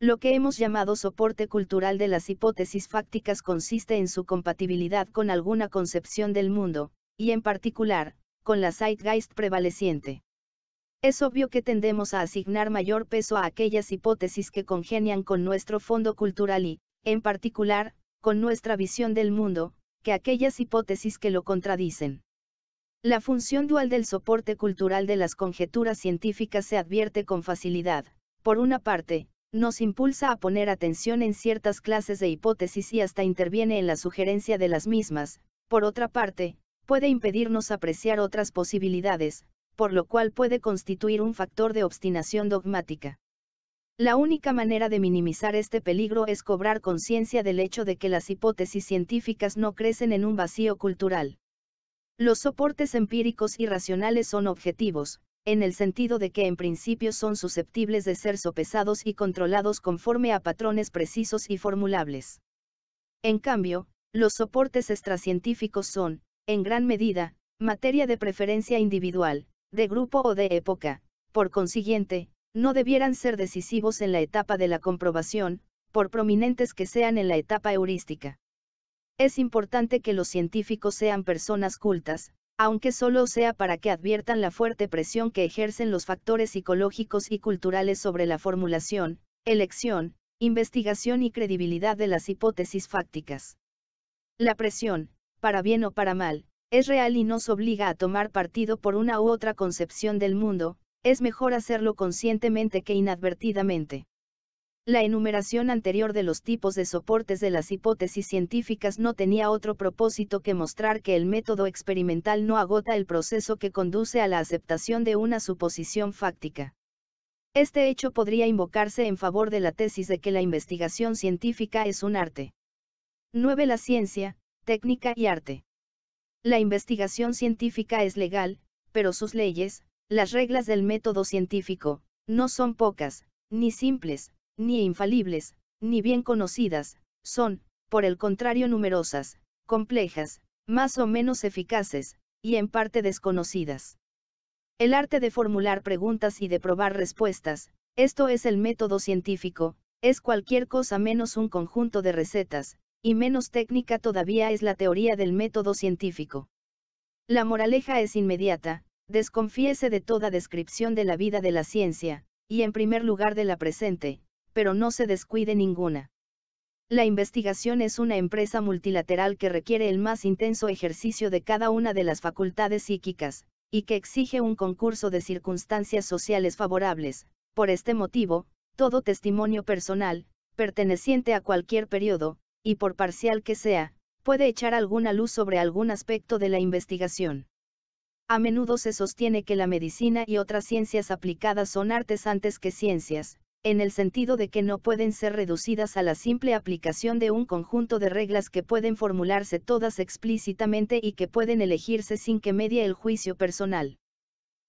Lo que hemos llamado soporte cultural de las hipótesis fácticas consiste en su compatibilidad con alguna concepción del mundo, y en particular, con la zeitgeist prevaleciente. Es obvio que tendemos a asignar mayor peso a aquellas hipótesis que congenian con nuestro fondo cultural y, en particular, con nuestra visión del mundo, que aquellas hipótesis que lo contradicen. La función dual del soporte cultural de las conjeturas científicas se advierte con facilidad. Por una parte, nos impulsa a poner atención en ciertas clases de hipótesis y hasta interviene en la sugerencia de las mismas, por otra parte, puede impedirnos apreciar otras posibilidades, por lo cual puede constituir un factor de obstinación dogmática. La única manera de minimizar este peligro es cobrar conciencia del hecho de que las hipótesis científicas no crecen en un vacío cultural. Los soportes empíricos y racionales son objetivos, en el sentido de que en principio son susceptibles de ser sopesados y controlados conforme a patrones precisos y formulables. En cambio, los soportes extracientíficos son, en gran medida, materia de preferencia individual, de grupo o de época, por consiguiente, no debieran ser decisivos en la etapa de la comprobación, por prominentes que sean en la etapa heurística. Es importante que los científicos sean personas cultas, aunque solo sea para que adviertan la fuerte presión que ejercen los factores psicológicos y culturales sobre la formulación, elección, investigación y credibilidad de las hipótesis fácticas. La presión, para bien o para mal, es real y nos obliga a tomar partido por una u otra concepción del mundo, es mejor hacerlo conscientemente que inadvertidamente. La enumeración anterior de los tipos de soportes de las hipótesis científicas no tenía otro propósito que mostrar que el método experimental no agota el proceso que conduce a la aceptación de una suposición fáctica. Este hecho podría invocarse en favor de la tesis de que la investigación científica es un arte. 9. La ciencia, técnica y arte. La investigación científica es legal, pero sus leyes, las reglas del método científico, no son pocas, ni simples, ni infalibles, ni bien conocidas, son, por el contrario, numerosas, complejas, más o menos eficaces, y en parte desconocidas. El arte de formular preguntas y de probar respuestas, esto es el método científico, es cualquier cosa menos un conjunto de recetas, y menos técnica todavía es la teoría del método científico. La moraleja es inmediata, desconfíese de toda descripción de la vida de la ciencia, y en primer lugar de la presente, pero no se descuide ninguna. La investigación es una empresa multilateral que requiere el más intenso ejercicio de cada una de las facultades psíquicas, y que exige un concurso de circunstancias sociales favorables. Por este motivo, todo testimonio personal, perteneciente a cualquier periodo, y por parcial que sea, puede echar alguna luz sobre algún aspecto de la investigación. A menudo se sostiene que la medicina y otras ciencias aplicadas son artes antes que ciencias, en el sentido de que no pueden ser reducidas a la simple aplicación de un conjunto de reglas que pueden formularse todas explícitamente y que pueden elegirse sin que medie el juicio personal.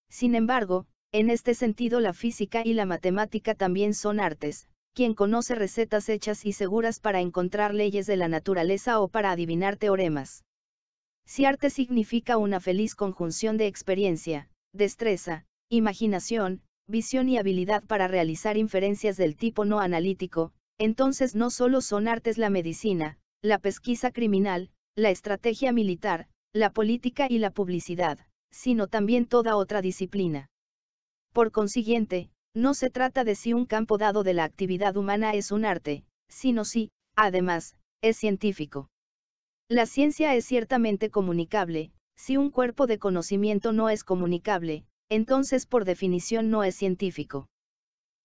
Sin embargo, en este sentido la física y la matemática también son artes, quien conoce recetas hechas y seguras para encontrar leyes de la naturaleza o para adivinar teoremas. Si arte significa una feliz conjunción de experiencia, destreza, imaginación, visión y habilidad para realizar inferencias del tipo no analítico, entonces no solo son artes la medicina, la pesquisa criminal, la estrategia militar, la política y la publicidad, sino también toda otra disciplina. Por consiguiente, no se trata de si un campo dado de la actividad humana es un arte, sino si, además, es científico. La ciencia es ciertamente comunicable, si un cuerpo de conocimiento no es comunicable, entonces por definición no es científico.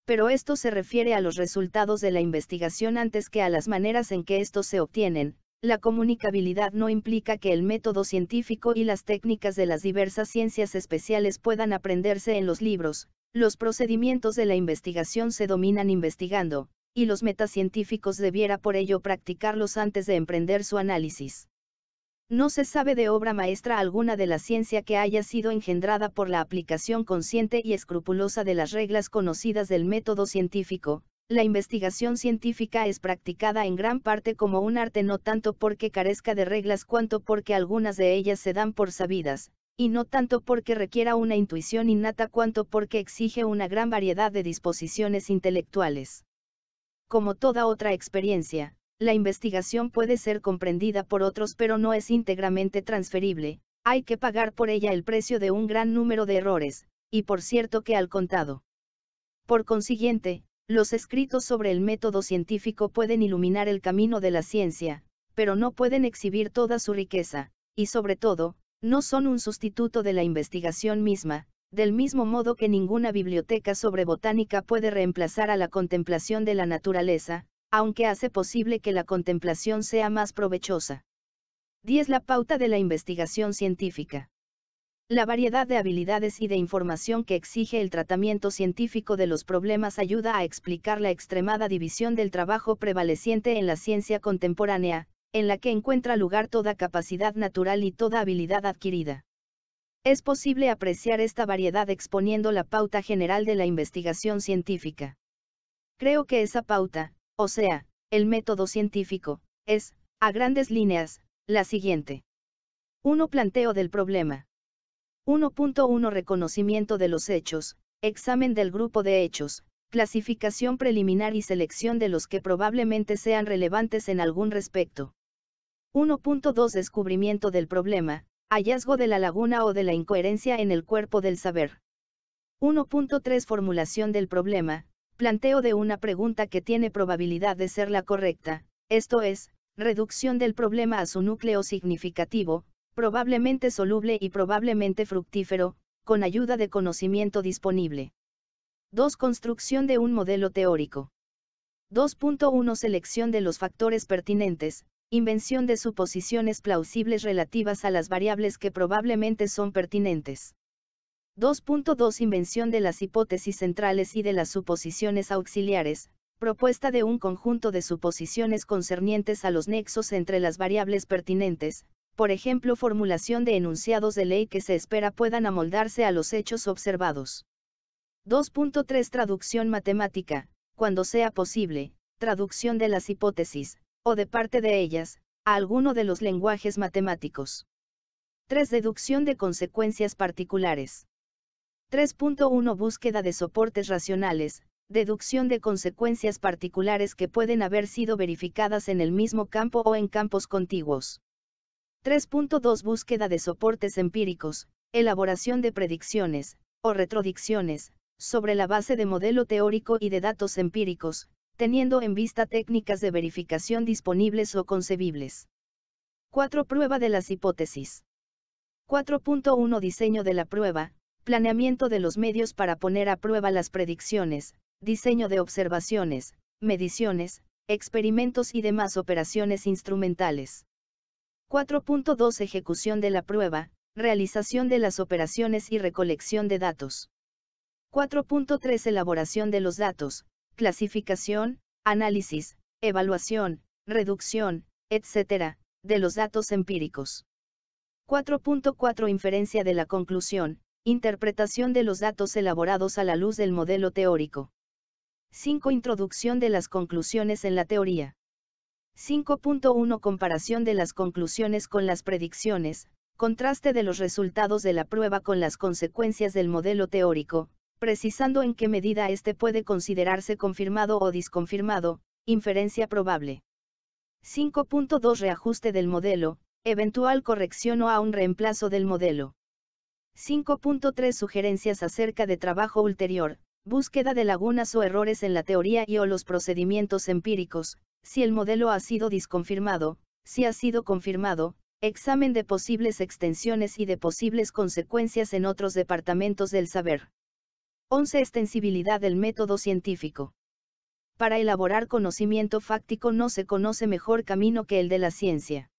pero esto se refiere a los resultados de la investigación antes que a las maneras en que estos se obtienen. La comunicabilidad no implica que el método científico y las técnicas de las diversas ciencias especiales puedan aprenderse en los libros, los procedimientos de la investigación se dominan investigando, y los metacientíficos debiera por ello practicarlos antes de emprender su análisis. No se sabe de obra maestra alguna de la ciencia que haya sido engendrada por la aplicación consciente y escrupulosa de las reglas conocidas del método científico. La investigación científica es practicada en gran parte como un arte no tanto porque carezca de reglas cuanto porque algunas de ellas se dan por sabidas, y no tanto porque requiera una intuición innata cuanto porque exige una gran variedad de disposiciones intelectuales. Como toda otra experiencia, la investigación puede ser comprendida por otros pero no es íntegramente transferible, hay que pagar por ella el precio de un gran número de errores, y por cierto que al contado. Por consiguiente, los escritos sobre el método científico pueden iluminar el camino de la ciencia, pero no pueden exhibir toda su riqueza, y sobre todo, no son un sustituto de la investigación misma, del mismo modo que ninguna biblioteca sobre botánica puede reemplazar a la contemplación de la naturaleza, aunque hace posible que la contemplación sea más provechosa. 10. La pauta de la investigación científica. La variedad de habilidades y de información que exige el tratamiento científico de los problemas ayuda a explicar la extremada división del trabajo prevaleciente en la ciencia contemporánea, en la que encuentra lugar toda capacidad natural y toda habilidad adquirida. Es posible apreciar esta variedad exponiendo la pauta general de la investigación científica. Creo que esa pauta, o sea, el método científico, es, a grandes líneas, la siguiente. 1. Planteo del problema. 1.1 Reconocimiento de los hechos, examen del grupo de hechos, clasificación preliminar y selección de los que probablemente sean relevantes en algún respecto. 1.2 Descubrimiento del problema, hallazgo de la laguna o de la incoherencia en el cuerpo del saber. 1.3 Formulación del problema, planteo de una pregunta que tiene probabilidad de ser la correcta, esto es, reducción del problema a su núcleo significativo, probablemente soluble y probablemente fructífero, con ayuda de conocimiento disponible. 2. Construcción de un modelo teórico. 2.1 Selección de los factores pertinentes, invención de suposiciones plausibles relativas a las variables que probablemente son pertinentes. 2.2 Invención de las hipótesis centrales y de las suposiciones auxiliares, propuesta de un conjunto de suposiciones concernientes a los nexos entre las variables pertinentes, por ejemplo formulación de enunciados de ley que se espera puedan amoldarse a los hechos observados. 2.3 Traducción matemática, cuando sea posible, traducción de las hipótesis, o de parte de ellas, a alguno de los lenguajes matemáticos. 3. Deducción de consecuencias particulares. 3.1 Búsqueda de soportes racionales, deducción de consecuencias particulares que pueden haber sido verificadas en el mismo campo o en campos contiguos. 3.2 Búsqueda de soportes empíricos, elaboración de predicciones, o retrodicciones, sobre la base de modelo teórico y de datos empíricos, teniendo en vista técnicas de verificación disponibles o concebibles. 4. Prueba de las hipótesis. 4.1 Diseño de la prueba, planeamiento de los medios para poner a prueba las predicciones, diseño de observaciones, mediciones, experimentos y demás operaciones instrumentales. 4.2 Ejecución de la prueba, realización de las operaciones y recolección de datos. 4.3 Elaboración de los datos, clasificación, análisis, evaluación, reducción, etc., de los datos empíricos. 4.4 Inferencia de la conclusión, Interpretación de los datos elaborados a la luz del modelo teórico. 5. Introducción de las conclusiones en la teoría. 5.1 Comparación de las conclusiones con las predicciones, contraste de los resultados de la prueba con las consecuencias del modelo teórico, precisando en qué medida éste puede considerarse confirmado o disconfirmado, inferencia probable. 5.2 Reajuste del modelo, eventual corrección o aún reemplazo del modelo. 5.3 Sugerencias acerca de trabajo ulterior, búsqueda de lagunas o errores en la teoría y o los procedimientos empíricos, si el modelo ha sido disconfirmado, si ha sido confirmado, examen de posibles extensiones y de posibles consecuencias en otros departamentos del saber. 11. Extensibilidad del método científico. Para elaborar conocimiento fáctico no se conoce mejor camino que el de la ciencia.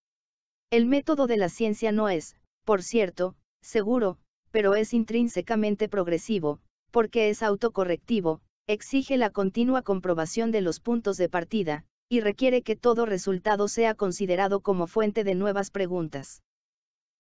El método de la ciencia no es, por cierto, seguro, pero es intrínsecamente progresivo, porque es autocorrectivo, exige la continua comprobación de los puntos de partida, y requiere que todo resultado sea considerado como fuente de nuevas preguntas.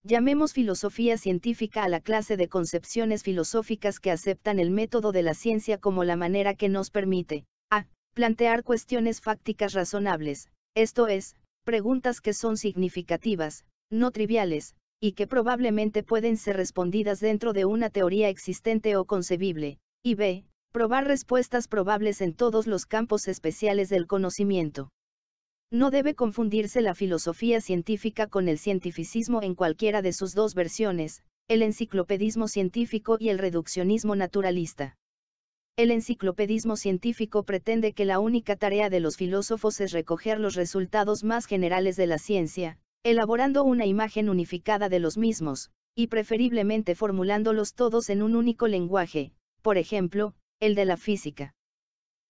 Llamemos filosofía científica a la clase de concepciones filosóficas que aceptan el método de la ciencia como la manera que nos permite, a, plantear cuestiones fácticas razonables, esto es, preguntas que son significativas, no triviales, y que probablemente pueden ser respondidas dentro de una teoría existente o concebible, y b, probar respuestas probables en todos los campos especiales del conocimiento. No debe confundirse la filosofía científica con el cientificismo en cualquiera de sus dos versiones, el enciclopedismo científico y el reduccionismo naturalista. El enciclopedismo científico pretende que la única tarea de los filósofos es recoger los resultados más generales de la ciencia, elaborando una imagen unificada de los mismos, y preferiblemente formulándolos todos en un único lenguaje, por ejemplo, el de la física.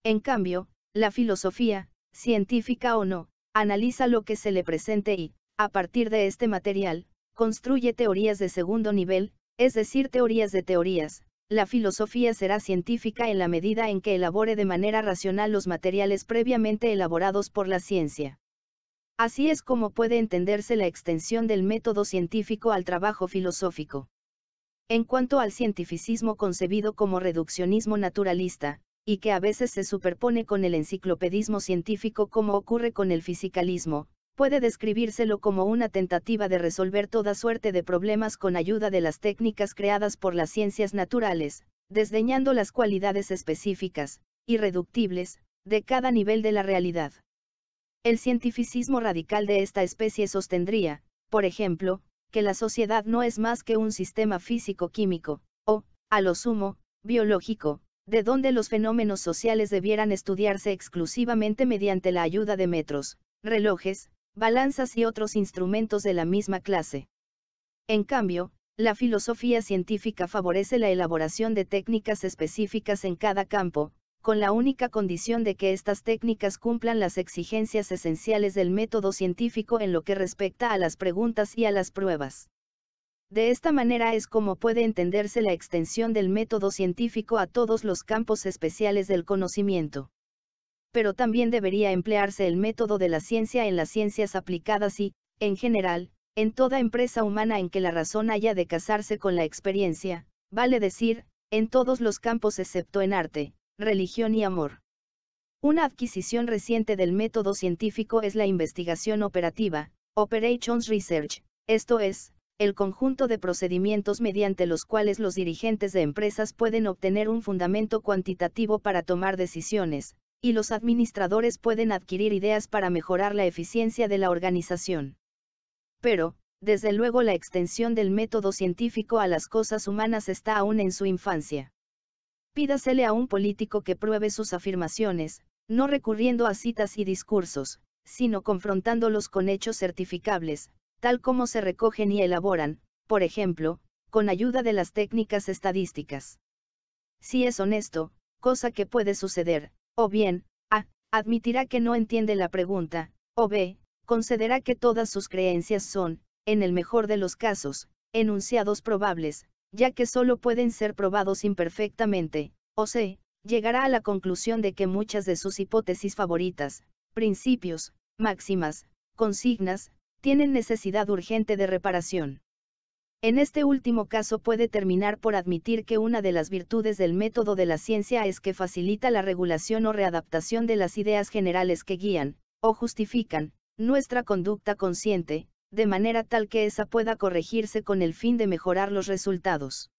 En cambio, la filosofía, científica o no, analiza lo que se le presente y, a partir de este material, construye teorías de segundo nivel, es decir, teorías de teorías. La filosofía será científica en la medida en que elabore de manera racional los materiales previamente elaborados por la ciencia. Así es como puede entenderse la extensión del método científico al trabajo filosófico. En cuanto al cientificismo concebido como reduccionismo naturalista, y que a veces se superpone con el enciclopedismo científico como ocurre con el fisicalismo, puede describírselo como una tentativa de resolver toda suerte de problemas con ayuda de las técnicas creadas por las ciencias naturales, desdeñando las cualidades específicas, irreductibles, de cada nivel de la realidad. El cientificismo radical de esta especie sostendría, por ejemplo, que la sociedad no es más que un sistema físico-químico, o, a lo sumo, biológico, de donde los fenómenos sociales debieran estudiarse exclusivamente mediante la ayuda de metros, relojes, balanzas y otros instrumentos de la misma clase. En cambio, la filosofía científica favorece la elaboración de técnicas específicas en cada campo, con la única condición de que estas técnicas cumplan las exigencias esenciales del método científico en lo que respecta a las preguntas y a las pruebas. De esta manera es como puede entenderse la extensión del método científico a todos los campos especiales del conocimiento. Pero también debería emplearse el método de la ciencia en las ciencias aplicadas y, en general, en toda empresa humana en que la razón haya de casarse con la experiencia, vale decir, en todos los campos excepto en arte, religión y amor. Una adquisición reciente del método científico es la investigación operativa, Operations Research, esto es, el conjunto de procedimientos mediante los cuales los dirigentes de empresas pueden obtener un fundamento cuantitativo para tomar decisiones, y los administradores pueden adquirir ideas para mejorar la eficiencia de la organización. Pero, desde luego la extensión del método científico a las cosas humanas está aún en su infancia. Pídasele a un político que pruebe sus afirmaciones, no recurriendo a citas y discursos, sino confrontándolos con hechos certificables, tal como se recogen y elaboran, por ejemplo, con ayuda de las técnicas estadísticas. Si es honesto, cosa que puede suceder, o bien, A, admitirá que no entiende la pregunta, o B, concederá que todas sus creencias son, en el mejor de los casos, enunciados probables, ya que solo pueden ser probados imperfectamente, o C, llegará a la conclusión de que muchas de sus hipótesis favoritas, principios, máximas, consignas, tienen necesidad urgente de reparación. En este último caso puede terminar por admitir que una de las virtudes del método de la ciencia es que facilita la regulación o readaptación de las ideas generales que guían, o justifican, nuestra conducta consciente, de manera tal que esa pueda corregirse con el fin de mejorar los resultados.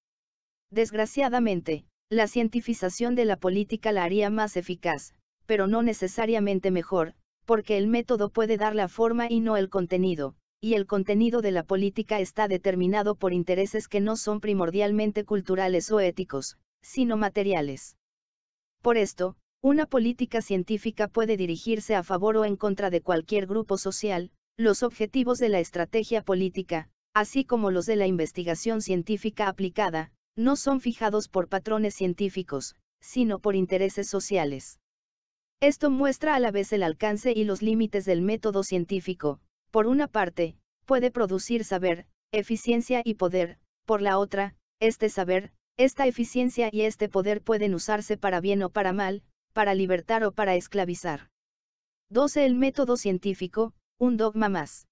Desgraciadamente, la cientificación de la política la haría más eficaz, pero no necesariamente mejor, porque el método puede dar la forma y no el contenido, y el contenido de la política está determinado por intereses que no son primordialmente culturales o éticos, sino materiales. Por esto, una política científica puede dirigirse a favor o en contra de cualquier grupo social, los objetivos de la estrategia política, así como los de la investigación científica aplicada, no son fijados por patrones científicos, sino por intereses sociales. Esto muestra a la vez el alcance y los límites del método científico. Por una parte, puede producir saber, eficiencia y poder, por la otra, este saber, esta eficiencia y este poder pueden usarse para bien o para mal, para libertar o para esclavizar. 12. El método científico, un dogma más.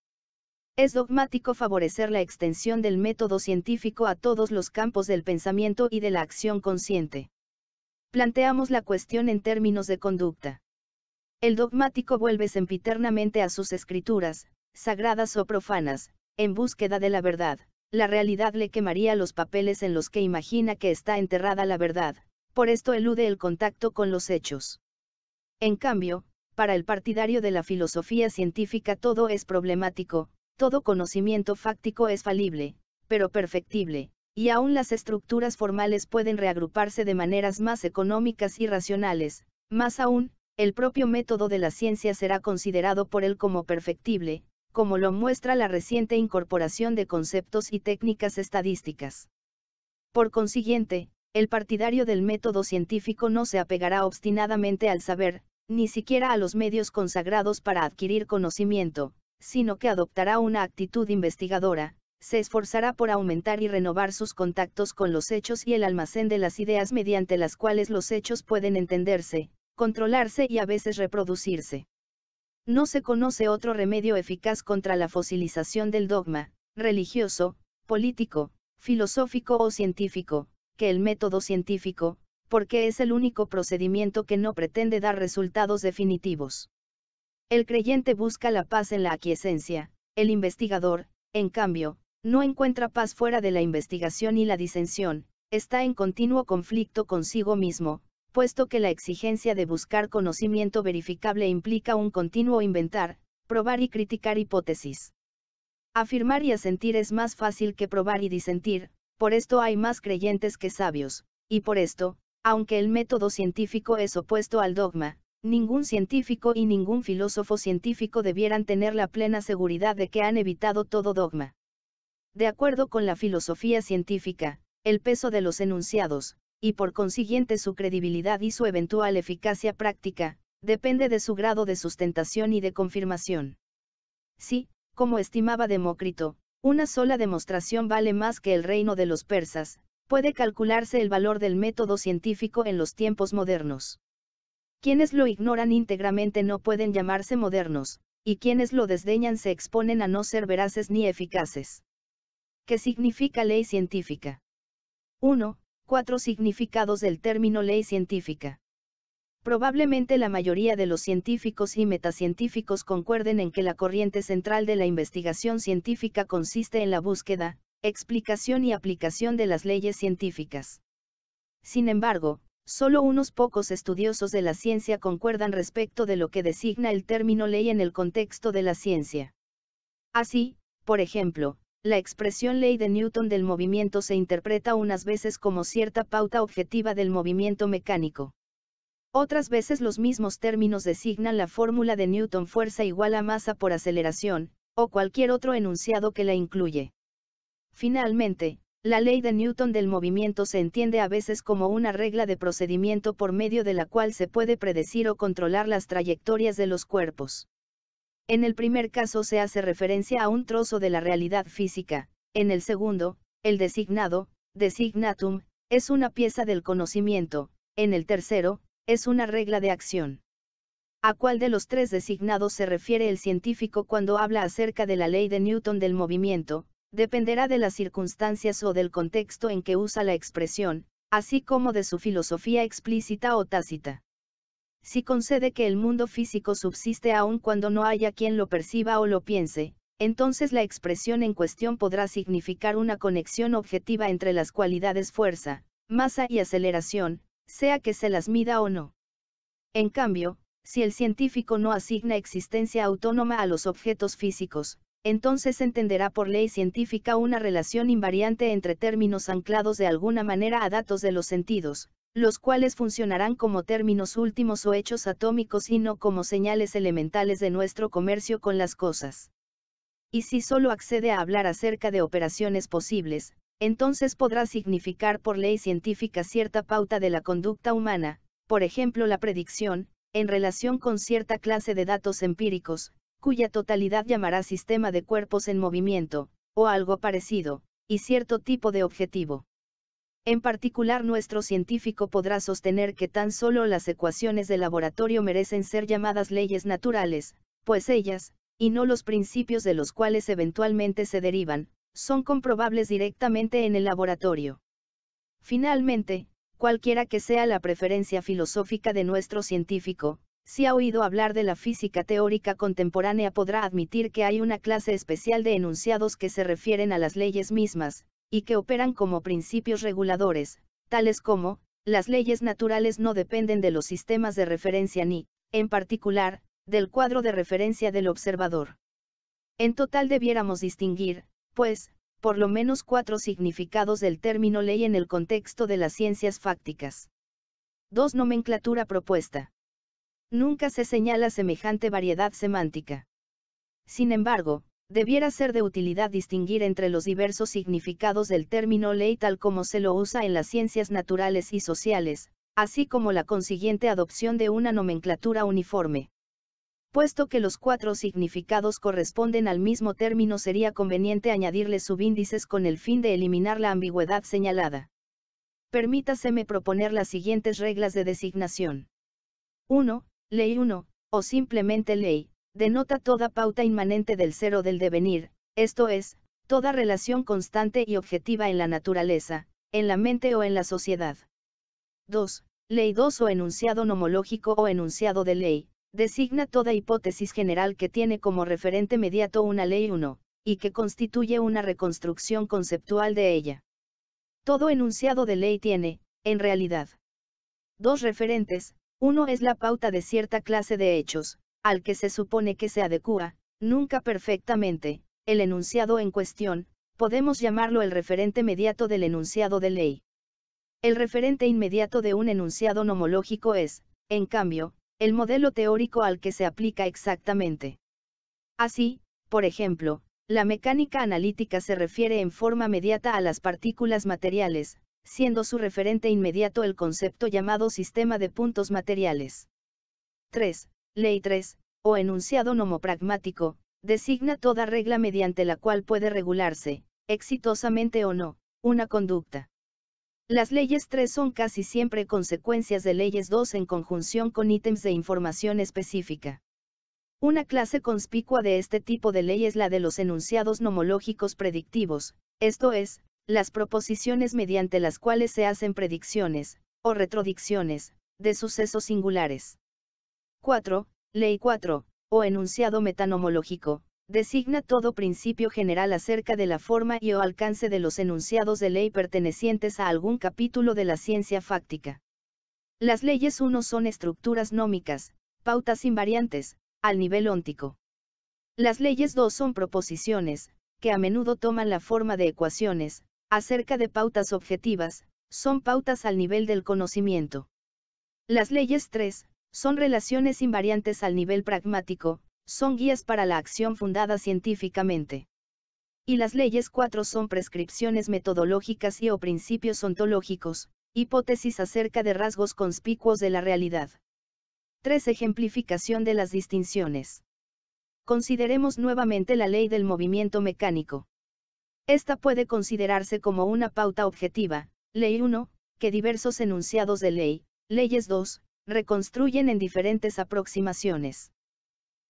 Es dogmático favorecer la extensión del método científico a todos los campos del pensamiento y de la acción consciente. Planteamos la cuestión en términos de conducta. El dogmático vuelve sempiternamente a sus escrituras, sagradas o profanas, en búsqueda de la verdad. La realidad le quemaría los papeles en los que imagina que está enterrada la verdad, por esto elude el contacto con los hechos. En cambio, para el partidario de la filosofía científica todo es problemático, todo conocimiento fáctico es falible, pero perfectible, y aún las estructuras formales pueden reagruparse de maneras más económicas y racionales, más aún, el propio método de la ciencia será considerado por él como perfectible, como lo muestra la reciente incorporación de conceptos y técnicas estadísticas. Por consiguiente, el partidario del método científico no se apegará obstinadamente al saber, ni siquiera a los medios consagrados para adquirir conocimiento, sino que adoptará una actitud investigadora, se esforzará por aumentar y renovar sus contactos con los hechos y el almacén de las ideas mediante las cuales los hechos pueden entenderse, controlarse y a veces reproducirse. No se conoce otro remedio eficaz contra la fosilización del dogma, religioso, político, filosófico o científico, que el método científico, porque es el único procedimiento que no pretende dar resultados definitivos. El creyente busca la paz en la aquiescencia, el investigador, en cambio, no encuentra paz fuera de la investigación y la disensión, está en continuo conflicto consigo mismo, puesto que la exigencia de buscar conocimiento verificable implica un continuo inventar, probar y criticar hipótesis. Afirmar y asentir es más fácil que probar y disentir, por esto hay más creyentes que sabios, y por esto, aunque el método científico es opuesto al dogma, Ningún científico y ningún filósofo científico debieran tener la plena seguridad de que han evitado todo dogma. De acuerdo con la filosofía científica, el peso de los enunciados, y por consiguiente su credibilidad y su eventual eficacia práctica, depende de su grado de sustentación y de confirmación. Si, como estimaba Demócrito, una sola demostración vale más que el reino de los persas, puede calcularse el valor del método científico en los tiempos modernos. Quienes lo ignoran íntegramente no pueden llamarse modernos, y quienes lo desdeñan se exponen a no ser veraces ni eficaces. ¿Qué significa ley científica? 1. Cuatro significados del término ley científica. Probablemente la mayoría de los científicos y metacientíficos concuerden en que la corriente central de la investigación científica consiste en la búsqueda, explicación y aplicación de las leyes científicas. Sin embargo, Solo unos pocos estudiosos de la ciencia concuerdan respecto de lo que designa el término ley en el contexto de la ciencia. Así, por ejemplo, la expresión ley de Newton del movimiento se interpreta unas veces como cierta pauta objetiva del movimiento mecánico. Otras veces los mismos términos designan la fórmula de Newton fuerza igual a masa por aceleración, o cualquier otro enunciado que la incluye. Finalmente, la ley de Newton del movimiento se entiende a veces como una regla de procedimiento por medio de la cual se puede predecir o controlar las trayectorias de los cuerpos. En el primer caso se hace referencia a un trozo de la realidad física, en el segundo, el designado, designatum, es una pieza del conocimiento, en el tercero, es una regla de acción. ¿A cuál de los tres designados se refiere el científico cuando habla acerca de la ley de Newton del movimiento? dependerá de las circunstancias o del contexto en que usa la expresión, así como de su filosofía explícita o tácita. Si concede que el mundo físico subsiste aun cuando no haya quien lo perciba o lo piense, entonces la expresión en cuestión podrá significar una conexión objetiva entre las cualidades fuerza, masa y aceleración, sea que se las mida o no. En cambio, si el científico no asigna existencia autónoma a los objetos físicos, entonces entenderá por ley científica una relación invariante entre términos anclados de alguna manera a datos de los sentidos, los cuales funcionarán como términos últimos o hechos atómicos y no como señales elementales de nuestro comercio con las cosas. Y si solo accede a hablar acerca de operaciones posibles, entonces podrá significar por ley científica cierta pauta de la conducta humana, por ejemplo la predicción, en relación con cierta clase de datos empíricos, cuya totalidad llamará sistema de cuerpos en movimiento, o algo parecido, y cierto tipo de objetivo. En particular nuestro científico podrá sostener que tan solo las ecuaciones de laboratorio merecen ser llamadas leyes naturales, pues ellas, y no los principios de los cuales eventualmente se derivan, son comprobables directamente en el laboratorio. Finalmente, cualquiera que sea la preferencia filosófica de nuestro científico, si ha oído hablar de la física teórica contemporánea podrá admitir que hay una clase especial de enunciados que se refieren a las leyes mismas, y que operan como principios reguladores, tales como, las leyes naturales no dependen de los sistemas de referencia ni, en particular, del cuadro de referencia del observador. En total debiéramos distinguir, pues, por lo menos cuatro significados del término ley en el contexto de las ciencias fácticas. 2. Nomenclatura propuesta. Nunca se señala semejante variedad semántica. Sin embargo, debiera ser de utilidad distinguir entre los diversos significados del término ley tal como se lo usa en las ciencias naturales y sociales, así como la consiguiente adopción de una nomenclatura uniforme. Puesto que los cuatro significados corresponden al mismo término sería conveniente añadirle subíndices con el fin de eliminar la ambigüedad señalada. Permítaseme proponer las siguientes reglas de designación. 1. Ley 1, o simplemente ley, denota toda pauta inmanente del ser o del devenir, esto es, toda relación constante y objetiva en la naturaleza, en la mente o en la sociedad. 2. Ley 2 o enunciado nomológico o enunciado de ley, designa toda hipótesis general que tiene como referente mediato una ley 1, y que constituye una reconstrucción conceptual de ella. Todo enunciado de ley tiene, en realidad, dos referentes, uno es la pauta de cierta clase de hechos, al que se supone que se adecua, nunca perfectamente, el enunciado en cuestión, podemos llamarlo el referente mediato del enunciado de ley. El referente inmediato de un enunciado nomológico es, en cambio, el modelo teórico al que se aplica exactamente. Así, por ejemplo, la mecánica analítica se refiere en forma mediata a las partículas materiales, siendo su referente inmediato el concepto llamado sistema de puntos materiales. 3. Ley 3, o enunciado nomopragmático, designa toda regla mediante la cual puede regularse, exitosamente o no, una conducta. Las leyes 3 son casi siempre consecuencias de leyes 2 en conjunción con ítems de información específica. Una clase conspicua de este tipo de ley es la de los enunciados nomológicos predictivos, esto es, las proposiciones mediante las cuales se hacen predicciones, o retrodicciones, de sucesos singulares. 4. Ley 4, o enunciado metanomológico, designa todo principio general acerca de la forma y o alcance de los enunciados de ley pertenecientes a algún capítulo de la ciencia fáctica. Las leyes 1 son estructuras nómicas, pautas invariantes, al nivel óntico. Las leyes 2 son proposiciones, que a menudo toman la forma de ecuaciones, acerca de pautas objetivas, son pautas al nivel del conocimiento. Las leyes 3, son relaciones invariantes al nivel pragmático, son guías para la acción fundada científicamente. Y las leyes 4 son prescripciones metodológicas y o principios ontológicos, hipótesis acerca de rasgos conspicuos de la realidad. 3. Ejemplificación de las distinciones. Consideremos nuevamente la ley del movimiento mecánico. Esta puede considerarse como una pauta objetiva, ley 1, que diversos enunciados de ley, leyes 2, reconstruyen en diferentes aproximaciones.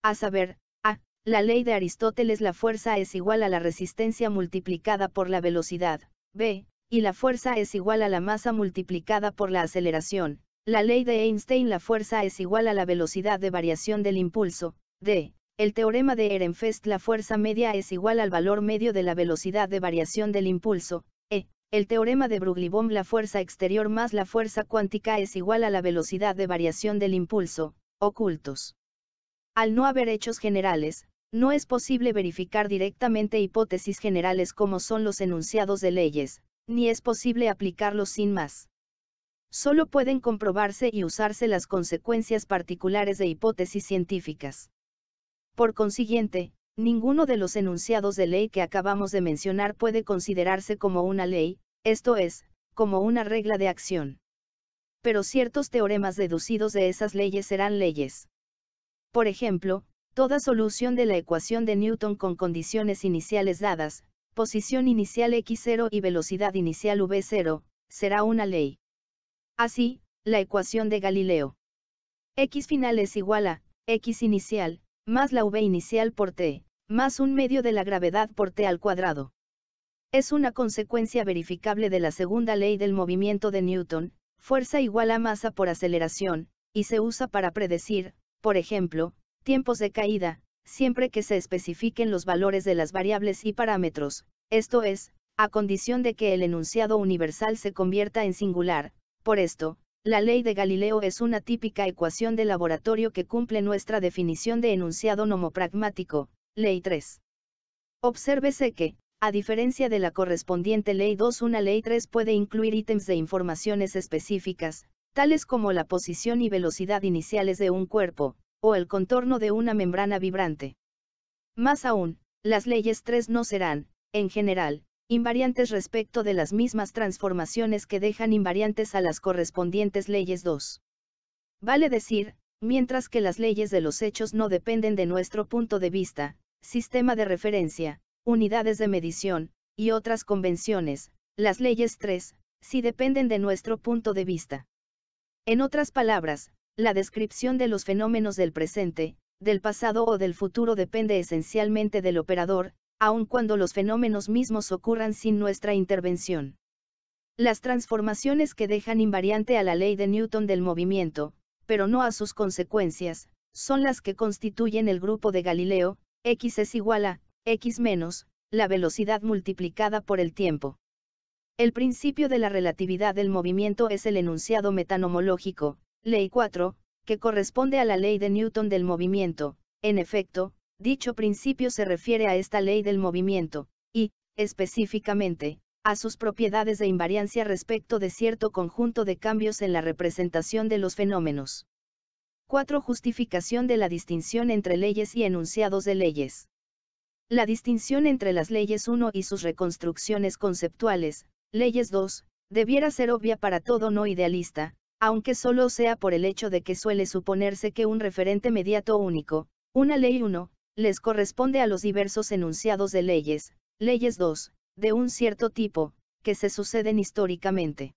A saber, a, la ley de Aristóteles la fuerza es igual a la resistencia multiplicada por la velocidad, b, y la fuerza es igual a la masa multiplicada por la aceleración, la ley de Einstein la fuerza es igual a la velocidad de variación del impulso, d, el teorema de Ehrenfest la fuerza media es igual al valor medio de la velocidad de variación del impulso, e, el teorema de Bruglie-Bohm la fuerza exterior más la fuerza cuántica es igual a la velocidad de variación del impulso, ocultos. Al no haber hechos generales, no es posible verificar directamente hipótesis generales como son los enunciados de leyes, ni es posible aplicarlos sin más. Solo pueden comprobarse y usarse las consecuencias particulares de hipótesis científicas. Por consiguiente, ninguno de los enunciados de ley que acabamos de mencionar puede considerarse como una ley, esto es, como una regla de acción. Pero ciertos teoremas deducidos de esas leyes serán leyes. Por ejemplo, toda solución de la ecuación de Newton con condiciones iniciales dadas, posición inicial x0 y velocidad inicial v0, será una ley. Así, la ecuación de Galileo. x final es igual a, x inicial, más la v inicial por t, más un medio de la gravedad por t al cuadrado. Es una consecuencia verificable de la segunda ley del movimiento de Newton, fuerza igual a masa por aceleración, y se usa para predecir, por ejemplo, tiempos de caída, siempre que se especifiquen los valores de las variables y parámetros, esto es, a condición de que el enunciado universal se convierta en singular, por esto, la ley de Galileo es una típica ecuación de laboratorio que cumple nuestra definición de enunciado nomopragmático, ley 3. Obsérvese que, a diferencia de la correspondiente ley 2, una ley 3 puede incluir ítems de informaciones específicas, tales como la posición y velocidad iniciales de un cuerpo, o el contorno de una membrana vibrante. Más aún, las leyes 3 no serán, en general, invariantes respecto de las mismas transformaciones que dejan invariantes a las correspondientes leyes 2. Vale decir, mientras que las leyes de los hechos no dependen de nuestro punto de vista, sistema de referencia, unidades de medición, y otras convenciones, las leyes 3, sí dependen de nuestro punto de vista. En otras palabras, la descripción de los fenómenos del presente, del pasado o del futuro depende esencialmente del operador, aun cuando los fenómenos mismos ocurran sin nuestra intervención. Las transformaciones que dejan invariante a la ley de Newton del movimiento, pero no a sus consecuencias, son las que constituyen el grupo de Galileo, x es igual a, x menos, la velocidad multiplicada por el tiempo. El principio de la relatividad del movimiento es el enunciado metanomológico, Ley 4, que corresponde a la ley de Newton del movimiento. En efecto, dicho principio se refiere a esta ley del movimiento, y, específicamente, a sus propiedades de invariancia respecto de cierto conjunto de cambios en la representación de los fenómenos. 4. Justificación de la distinción entre leyes y enunciados de leyes. La distinción entre las leyes 1 y sus reconstrucciones conceptuales, leyes 2, debiera ser obvia para todo no idealista, aunque solo sea por el hecho de que suele suponerse que un referente mediato único, una ley 1, les corresponde a los diversos enunciados de leyes, leyes 2, de un cierto tipo, que se suceden históricamente.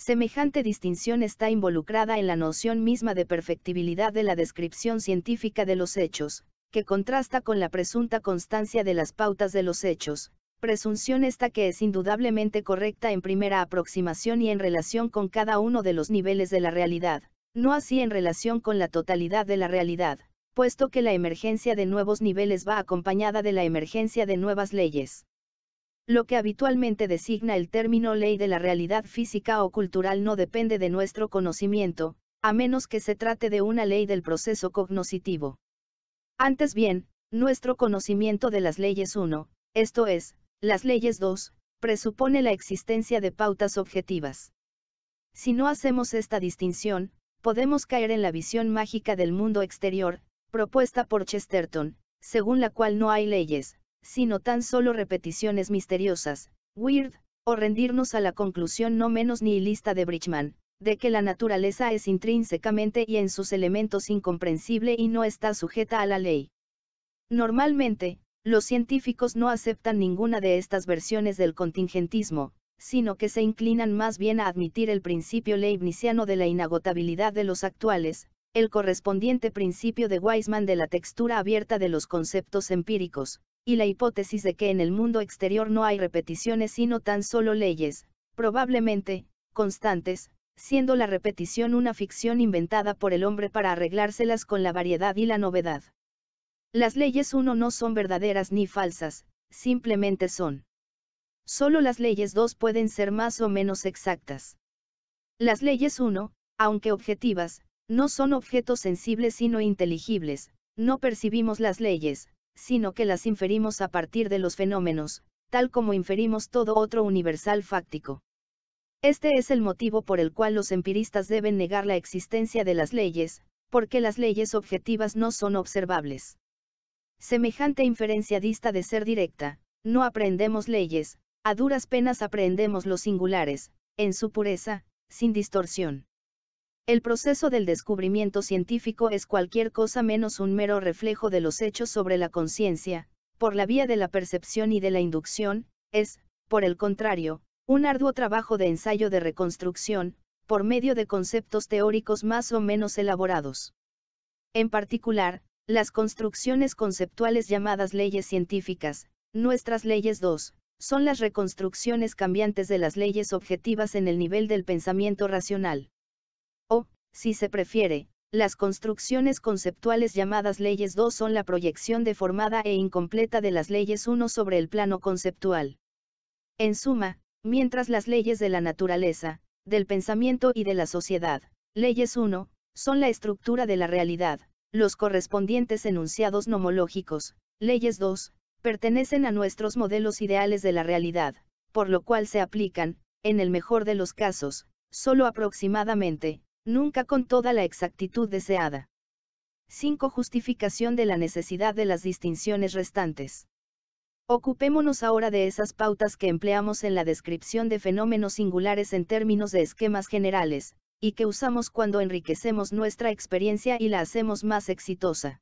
Semejante distinción está involucrada en la noción misma de perfectibilidad de la descripción científica de los hechos, que contrasta con la presunta constancia de las pautas de los hechos, presunción esta que es indudablemente correcta en primera aproximación y en relación con cada uno de los niveles de la realidad, no así en relación con la totalidad de la realidad, puesto que la emergencia de nuevos niveles va acompañada de la emergencia de nuevas leyes. Lo que habitualmente designa el término ley de la realidad física o cultural no depende de nuestro conocimiento, a menos que se trate de una ley del proceso cognoscitivo. Antes bien, nuestro conocimiento de las leyes 1, esto es, las leyes 2, presupone la existencia de pautas objetivas. Si no hacemos esta distinción, podemos caer en la visión mágica del mundo exterior, propuesta por Chesterton, según la cual no hay leyes, sino tan solo repeticiones misteriosas, weird, o rendirnos a la conclusión no menos nihilista de Bridgman, de que la naturaleza es intrínsecamente y en sus elementos incomprensible y no está sujeta a la ley. Normalmente, los científicos no aceptan ninguna de estas versiones del contingentismo, sino que se inclinan más bien a admitir el principio leibniziano de la inagotabilidad de los actuales, el correspondiente principio de Weismann de la textura abierta de los conceptos empíricos, y la hipótesis de que en el mundo exterior no hay repeticiones sino tan solo leyes, probablemente, constantes, siendo la repetición una ficción inventada por el hombre para arreglárselas con la variedad y la novedad. Las leyes 1 no son verdaderas ni falsas, simplemente son. Solo las leyes 2 pueden ser más o menos exactas. Las leyes 1, aunque objetivas, no son objetos sensibles sino inteligibles, no percibimos las leyes, sino que las inferimos a partir de los fenómenos, tal como inferimos todo otro universal fáctico. Este es el motivo por el cual los empiristas deben negar la existencia de las leyes, porque las leyes objetivas no son observables. Semejante inferencia dista de ser directa, no aprendemos leyes, a duras penas aprendemos los singulares, en su pureza, sin distorsión. El proceso del descubrimiento científico es cualquier cosa menos un mero reflejo de los hechos sobre la conciencia, por la vía de la percepción y de la inducción, es, por el contrario, un arduo trabajo de ensayo de reconstrucción, por medio de conceptos teóricos más o menos elaborados. En particular, las construcciones conceptuales llamadas leyes científicas, nuestras leyes 2, son las reconstrucciones cambiantes de las leyes objetivas en el nivel del pensamiento racional. Si se prefiere, las construcciones conceptuales llamadas leyes 2 son la proyección deformada e incompleta de las leyes 1 sobre el plano conceptual. En suma, mientras las leyes de la naturaleza, del pensamiento y de la sociedad, leyes 1, son la estructura de la realidad, los correspondientes enunciados nomológicos, leyes 2, pertenecen a nuestros modelos ideales de la realidad, por lo cual se aplican, en el mejor de los casos, solo aproximadamente, nunca con toda la exactitud deseada. 5. Justificación de la necesidad de las distinciones restantes. Ocupémonos ahora de esas pautas que empleamos en la descripción de fenómenos singulares en términos de esquemas generales, y que usamos cuando enriquecemos nuestra experiencia y la hacemos más exitosa.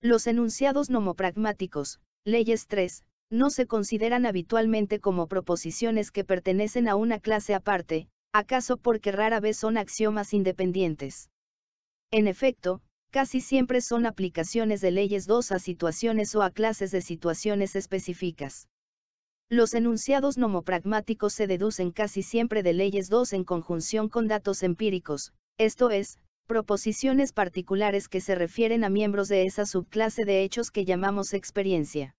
Los enunciados nomopragmáticos, leyes 3, no se consideran habitualmente como proposiciones que pertenecen a una clase aparte, acaso porque rara vez son axiomas independientes. En efecto, casi siempre son aplicaciones de leyes 2 a situaciones o a clases de situaciones específicas. Los enunciados nomopragmáticos se deducen casi siempre de leyes 2 en conjunción con datos empíricos, esto es, proposiciones particulares que se refieren a miembros de esa subclase de hechos que llamamos experiencia.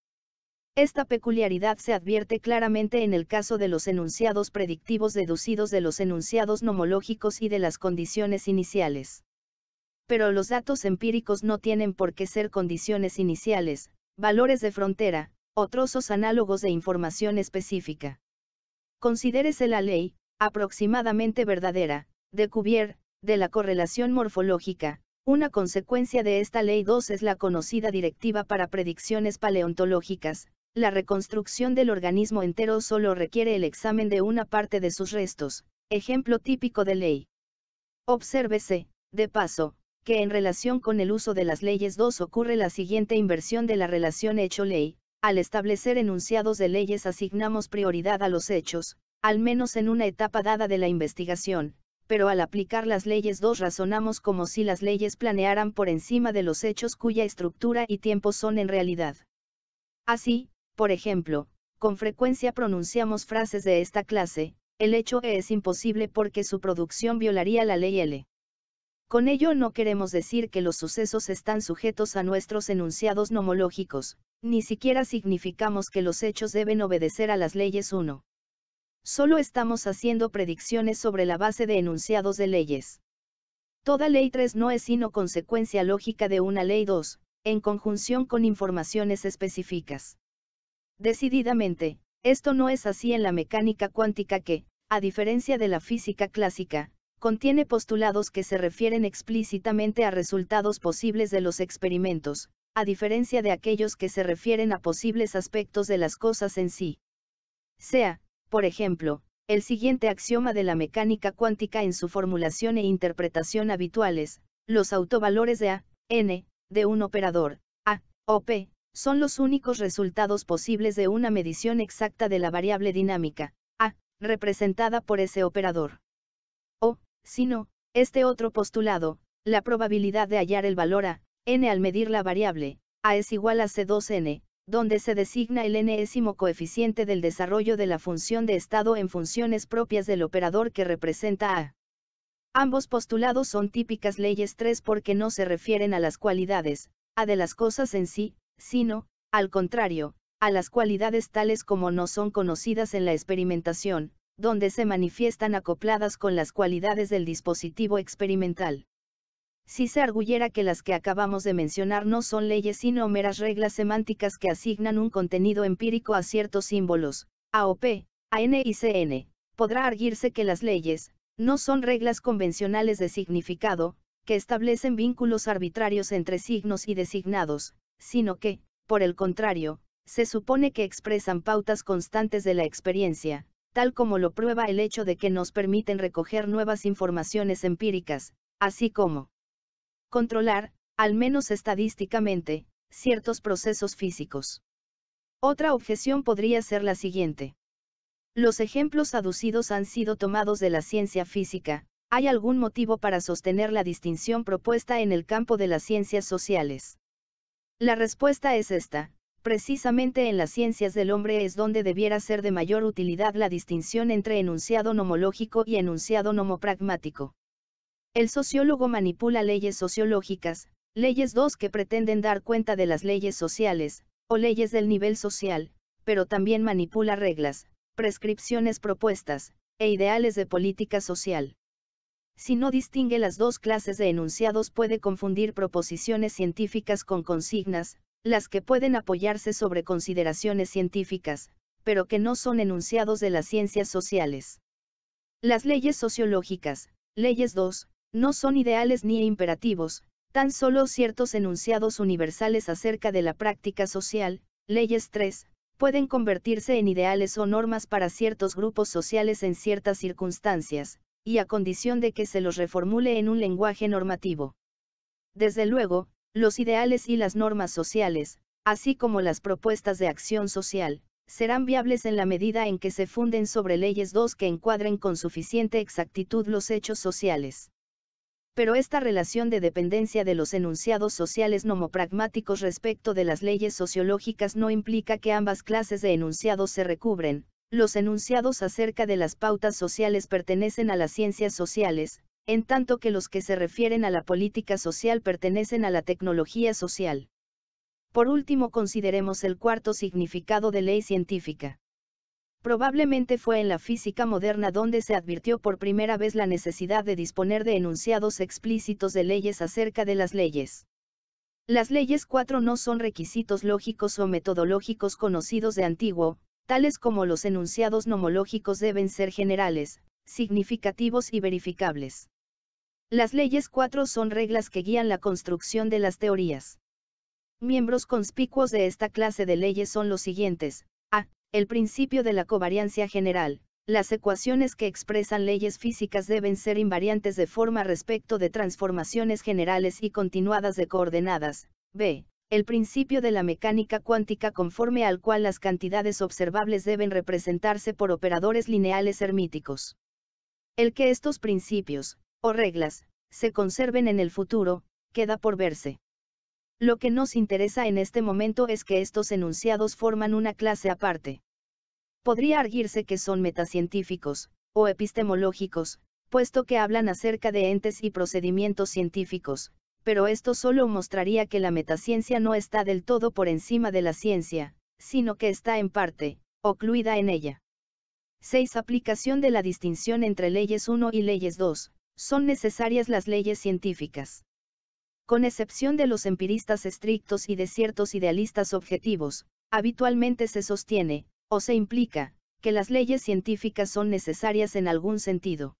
Esta peculiaridad se advierte claramente en el caso de los enunciados predictivos deducidos de los enunciados nomológicos y de las condiciones iniciales. Pero los datos empíricos no tienen por qué ser condiciones iniciales, valores de frontera, o trozos análogos de información específica. Considérese la ley, aproximadamente verdadera, de Cuvier, de la correlación morfológica, una consecuencia de esta ley 2 es la conocida directiva para predicciones paleontológicas, la reconstrucción del organismo entero solo requiere el examen de una parte de sus restos, ejemplo típico de ley. Obsérvese, de paso, que en relación con el uso de las leyes 2 ocurre la siguiente inversión de la relación hecho-ley, al establecer enunciados de leyes asignamos prioridad a los hechos, al menos en una etapa dada de la investigación, pero al aplicar las leyes 2 razonamos como si las leyes planearan por encima de los hechos cuya estructura y tiempo son en realidad. Así, por ejemplo, con frecuencia pronunciamos frases de esta clase, el hecho es imposible porque su producción violaría la ley L. Con ello no queremos decir que los sucesos están sujetos a nuestros enunciados nomológicos, ni siquiera significamos que los hechos deben obedecer a las leyes 1. Solo estamos haciendo predicciones sobre la base de enunciados de leyes. Toda ley 3 no es sino consecuencia lógica de una ley 2, en conjunción con informaciones específicas. Decididamente, esto no es así en la mecánica cuántica que, a diferencia de la física clásica, contiene postulados que se refieren explícitamente a resultados posibles de los experimentos, a diferencia de aquellos que se refieren a posibles aspectos de las cosas en sí. Sea, por ejemplo, el siguiente axioma de la mecánica cuántica en su formulación e interpretación habituales, los autovalores de A, N, de un operador, A, o P, son los únicos resultados posibles de una medición exacta de la variable dinámica, A, representada por ese operador. O, si no, este otro postulado, la probabilidad de hallar el valor A, n al medir la variable, a es igual a c2n, donde se designa el enésimo coeficiente del desarrollo de la función de estado en funciones propias del operador que representa a. Ambos postulados son típicas leyes 3 porque no se refieren a las cualidades, a de las cosas en sí, sino, al contrario, a las cualidades tales como no son conocidas en la experimentación, donde se manifiestan acopladas con las cualidades del dispositivo experimental. Si se arguyera que las que acabamos de mencionar no son leyes sino meras reglas semánticas que asignan un contenido empírico a ciertos símbolos, A o P, a N y CN, podrá arguirse que las leyes, no son reglas convencionales de significado, que establecen vínculos arbitrarios entre signos y designados, sino que, por el contrario, se supone que expresan pautas constantes de la experiencia, tal como lo prueba el hecho de que nos permiten recoger nuevas informaciones empíricas, así como controlar, al menos estadísticamente, ciertos procesos físicos. Otra objeción podría ser la siguiente. Los ejemplos aducidos han sido tomados de la ciencia física, ¿hay algún motivo para sostener la distinción propuesta en el campo de las ciencias sociales? La respuesta es esta, precisamente en las ciencias del hombre es donde debiera ser de mayor utilidad la distinción entre enunciado nomológico y enunciado nomopragmático. El sociólogo manipula leyes sociológicas, leyes 2 que pretenden dar cuenta de las leyes sociales, o leyes del nivel social, pero también manipula reglas, prescripciones propuestas, e ideales de política social. Si no distingue las dos clases de enunciados puede confundir proposiciones científicas con consignas, las que pueden apoyarse sobre consideraciones científicas, pero que no son enunciados de las ciencias sociales. Las leyes sociológicas, leyes 2, no son ideales ni imperativos, tan solo ciertos enunciados universales acerca de la práctica social, leyes 3, pueden convertirse en ideales o normas para ciertos grupos sociales en ciertas circunstancias, y a condición de que se los reformule en un lenguaje normativo. Desde luego, los ideales y las normas sociales, así como las propuestas de acción social, serán viables en la medida en que se funden sobre leyes 2 que encuadren con suficiente exactitud los hechos sociales. Pero esta relación de dependencia de los enunciados sociales nomopragmáticos respecto de las leyes sociológicas no implica que ambas clases de enunciados se recubren, los enunciados acerca de las pautas sociales pertenecen a las ciencias sociales, en tanto que los que se refieren a la política social pertenecen a la tecnología social. Por último consideremos el cuarto significado de ley científica. Probablemente fue en la física moderna donde se advirtió por primera vez la necesidad de disponer de enunciados explícitos de leyes acerca de las leyes. Las leyes cuatro no son requisitos lógicos o metodológicos conocidos de antiguo, tales como los enunciados nomológicos deben ser generales, significativos y verificables. Las leyes 4 son reglas que guían la construcción de las teorías. Miembros conspicuos de esta clase de leyes son los siguientes. A. El principio de la covariancia general. Las ecuaciones que expresan leyes físicas deben ser invariantes de forma respecto de transformaciones generales y continuadas de coordenadas. B. El principio de la mecánica cuántica conforme al cual las cantidades observables deben representarse por operadores lineales hermíticos. El que estos principios, o reglas, se conserven en el futuro, queda por verse. Lo que nos interesa en este momento es que estos enunciados forman una clase aparte. Podría arguirse que son metacientíficos, o epistemológicos, puesto que hablan acerca de entes y procedimientos científicos, pero esto solo mostraría que la metaciencia no está del todo por encima de la ciencia, sino que está en parte, ocluida en ella. 6. Aplicación de la distinción entre leyes 1 y leyes 2 son necesarias las leyes científicas. Con excepción de los empiristas estrictos y de ciertos idealistas objetivos, habitualmente se sostiene, o se implica, que las leyes científicas son necesarias en algún sentido.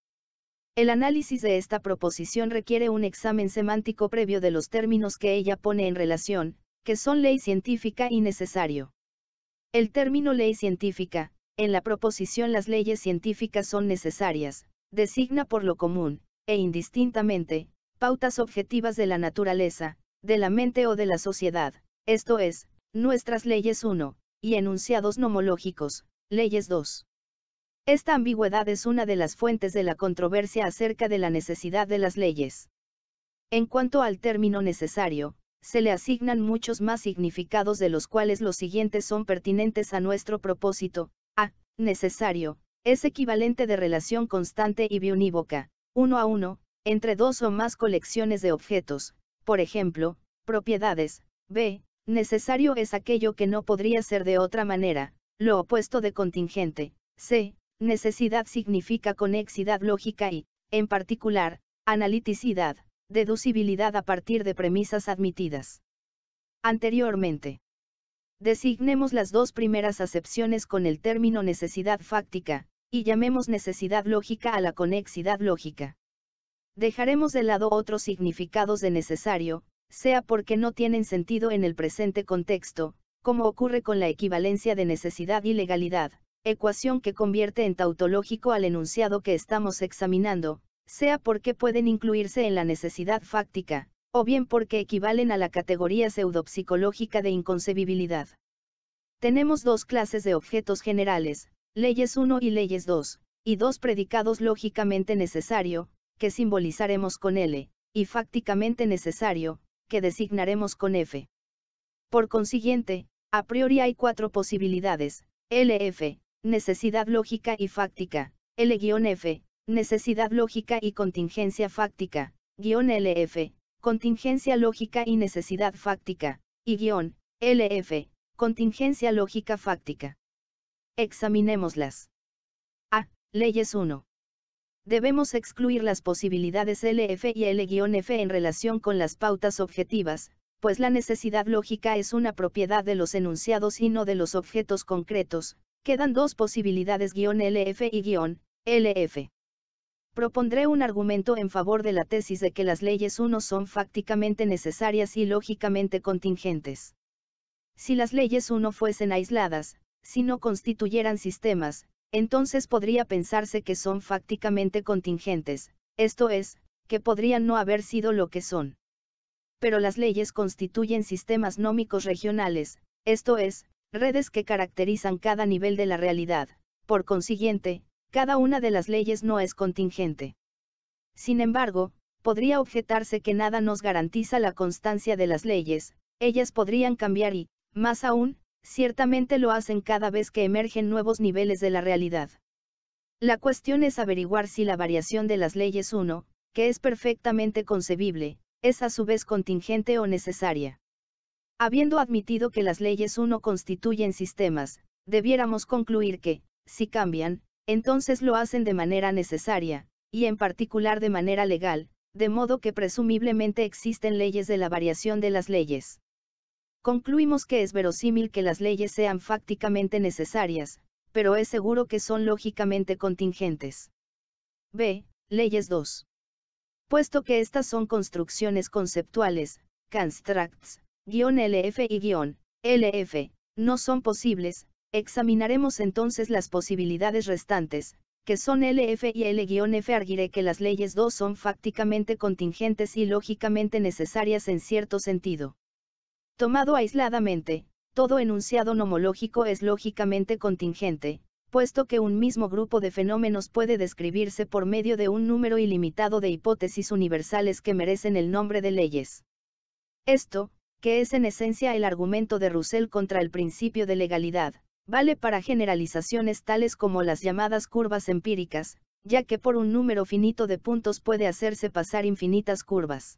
El análisis de esta proposición requiere un examen semántico previo de los términos que ella pone en relación, que son ley científica y necesario. El término ley científica, en la proposición las leyes científicas son necesarias, designa por lo común, e indistintamente, pautas objetivas de la naturaleza, de la mente o de la sociedad, esto es, nuestras leyes 1, y enunciados nomológicos, leyes 2. Esta ambigüedad es una de las fuentes de la controversia acerca de la necesidad de las leyes. En cuanto al término necesario, se le asignan muchos más significados de los cuales los siguientes son pertinentes a nuestro propósito. A. Necesario, es equivalente de relación constante y biunívoca, uno a uno, entre dos o más colecciones de objetos, por ejemplo, propiedades. B. Necesario es aquello que no podría ser de otra manera, lo opuesto de contingente. C. Necesidad significa conexidad lógica y, en particular, analiticidad, deducibilidad a partir de premisas admitidas. Anteriormente. Designemos las dos primeras acepciones con el término necesidad fáctica, y llamemos necesidad lógica a la conexidad lógica. Dejaremos de lado otros significados de necesario, sea porque no tienen sentido en el presente contexto, como ocurre con la equivalencia de necesidad y legalidad, ecuación que convierte en tautológico al enunciado que estamos examinando, sea porque pueden incluirse en la necesidad fáctica, o bien porque equivalen a la categoría pseudopsicológica de inconcebibilidad. Tenemos dos clases de objetos generales, leyes 1 y leyes 2, y dos predicados lógicamente necesario, que simbolizaremos con L, y fácticamente necesario, que designaremos con F. Por consiguiente, a priori hay cuatro posibilidades, LF, necesidad lógica y fáctica, L-F, necesidad lógica y contingencia fáctica, guion LF, contingencia lógica y necesidad fáctica, y guion, LF, contingencia lógica fáctica. Examinémoslas. A. Leyes 1. Debemos excluir las posibilidades LF y L-F en relación con las pautas objetivas, pues la necesidad lógica es una propiedad de los enunciados y no de los objetos concretos, quedan dos posibilidades LF y LF. Propondré un argumento en favor de la tesis de que las leyes 1 son fácticamente necesarias y lógicamente contingentes. Si las leyes 1 fuesen aisladas, si no constituyeran sistemas, entonces podría pensarse que son fácticamente contingentes, esto es, que podrían no haber sido lo que son pero las leyes constituyen sistemas nómicos regionales, esto es, redes que caracterizan cada nivel de la realidad, por consiguiente, cada una de las leyes no es contingente. Sin embargo, podría objetarse que nada nos garantiza la constancia de las leyes, ellas podrían cambiar y, más aún, ciertamente lo hacen cada vez que emergen nuevos niveles de la realidad. La cuestión es averiguar si la variación de las leyes 1, que es perfectamente concebible, es a su vez contingente o necesaria. Habiendo admitido que las leyes 1 constituyen sistemas, debiéramos concluir que, si cambian, entonces lo hacen de manera necesaria, y en particular de manera legal, de modo que presumiblemente existen leyes de la variación de las leyes. Concluimos que es verosímil que las leyes sean fácticamente necesarias, pero es seguro que son lógicamente contingentes. B. Leyes 2 puesto que estas son construcciones conceptuales, constructs, LF y LF, no son posibles, examinaremos entonces las posibilidades restantes, que son LF y L-F. Arguiré que las leyes 2 son fácticamente contingentes y lógicamente necesarias en cierto sentido. Tomado aisladamente, todo enunciado nomológico es lógicamente contingente, puesto que un mismo grupo de fenómenos puede describirse por medio de un número ilimitado de hipótesis universales que merecen el nombre de leyes. Esto, que es en esencia el argumento de Russell contra el principio de legalidad, vale para generalizaciones tales como las llamadas curvas empíricas, ya que por un número finito de puntos puede hacerse pasar infinitas curvas.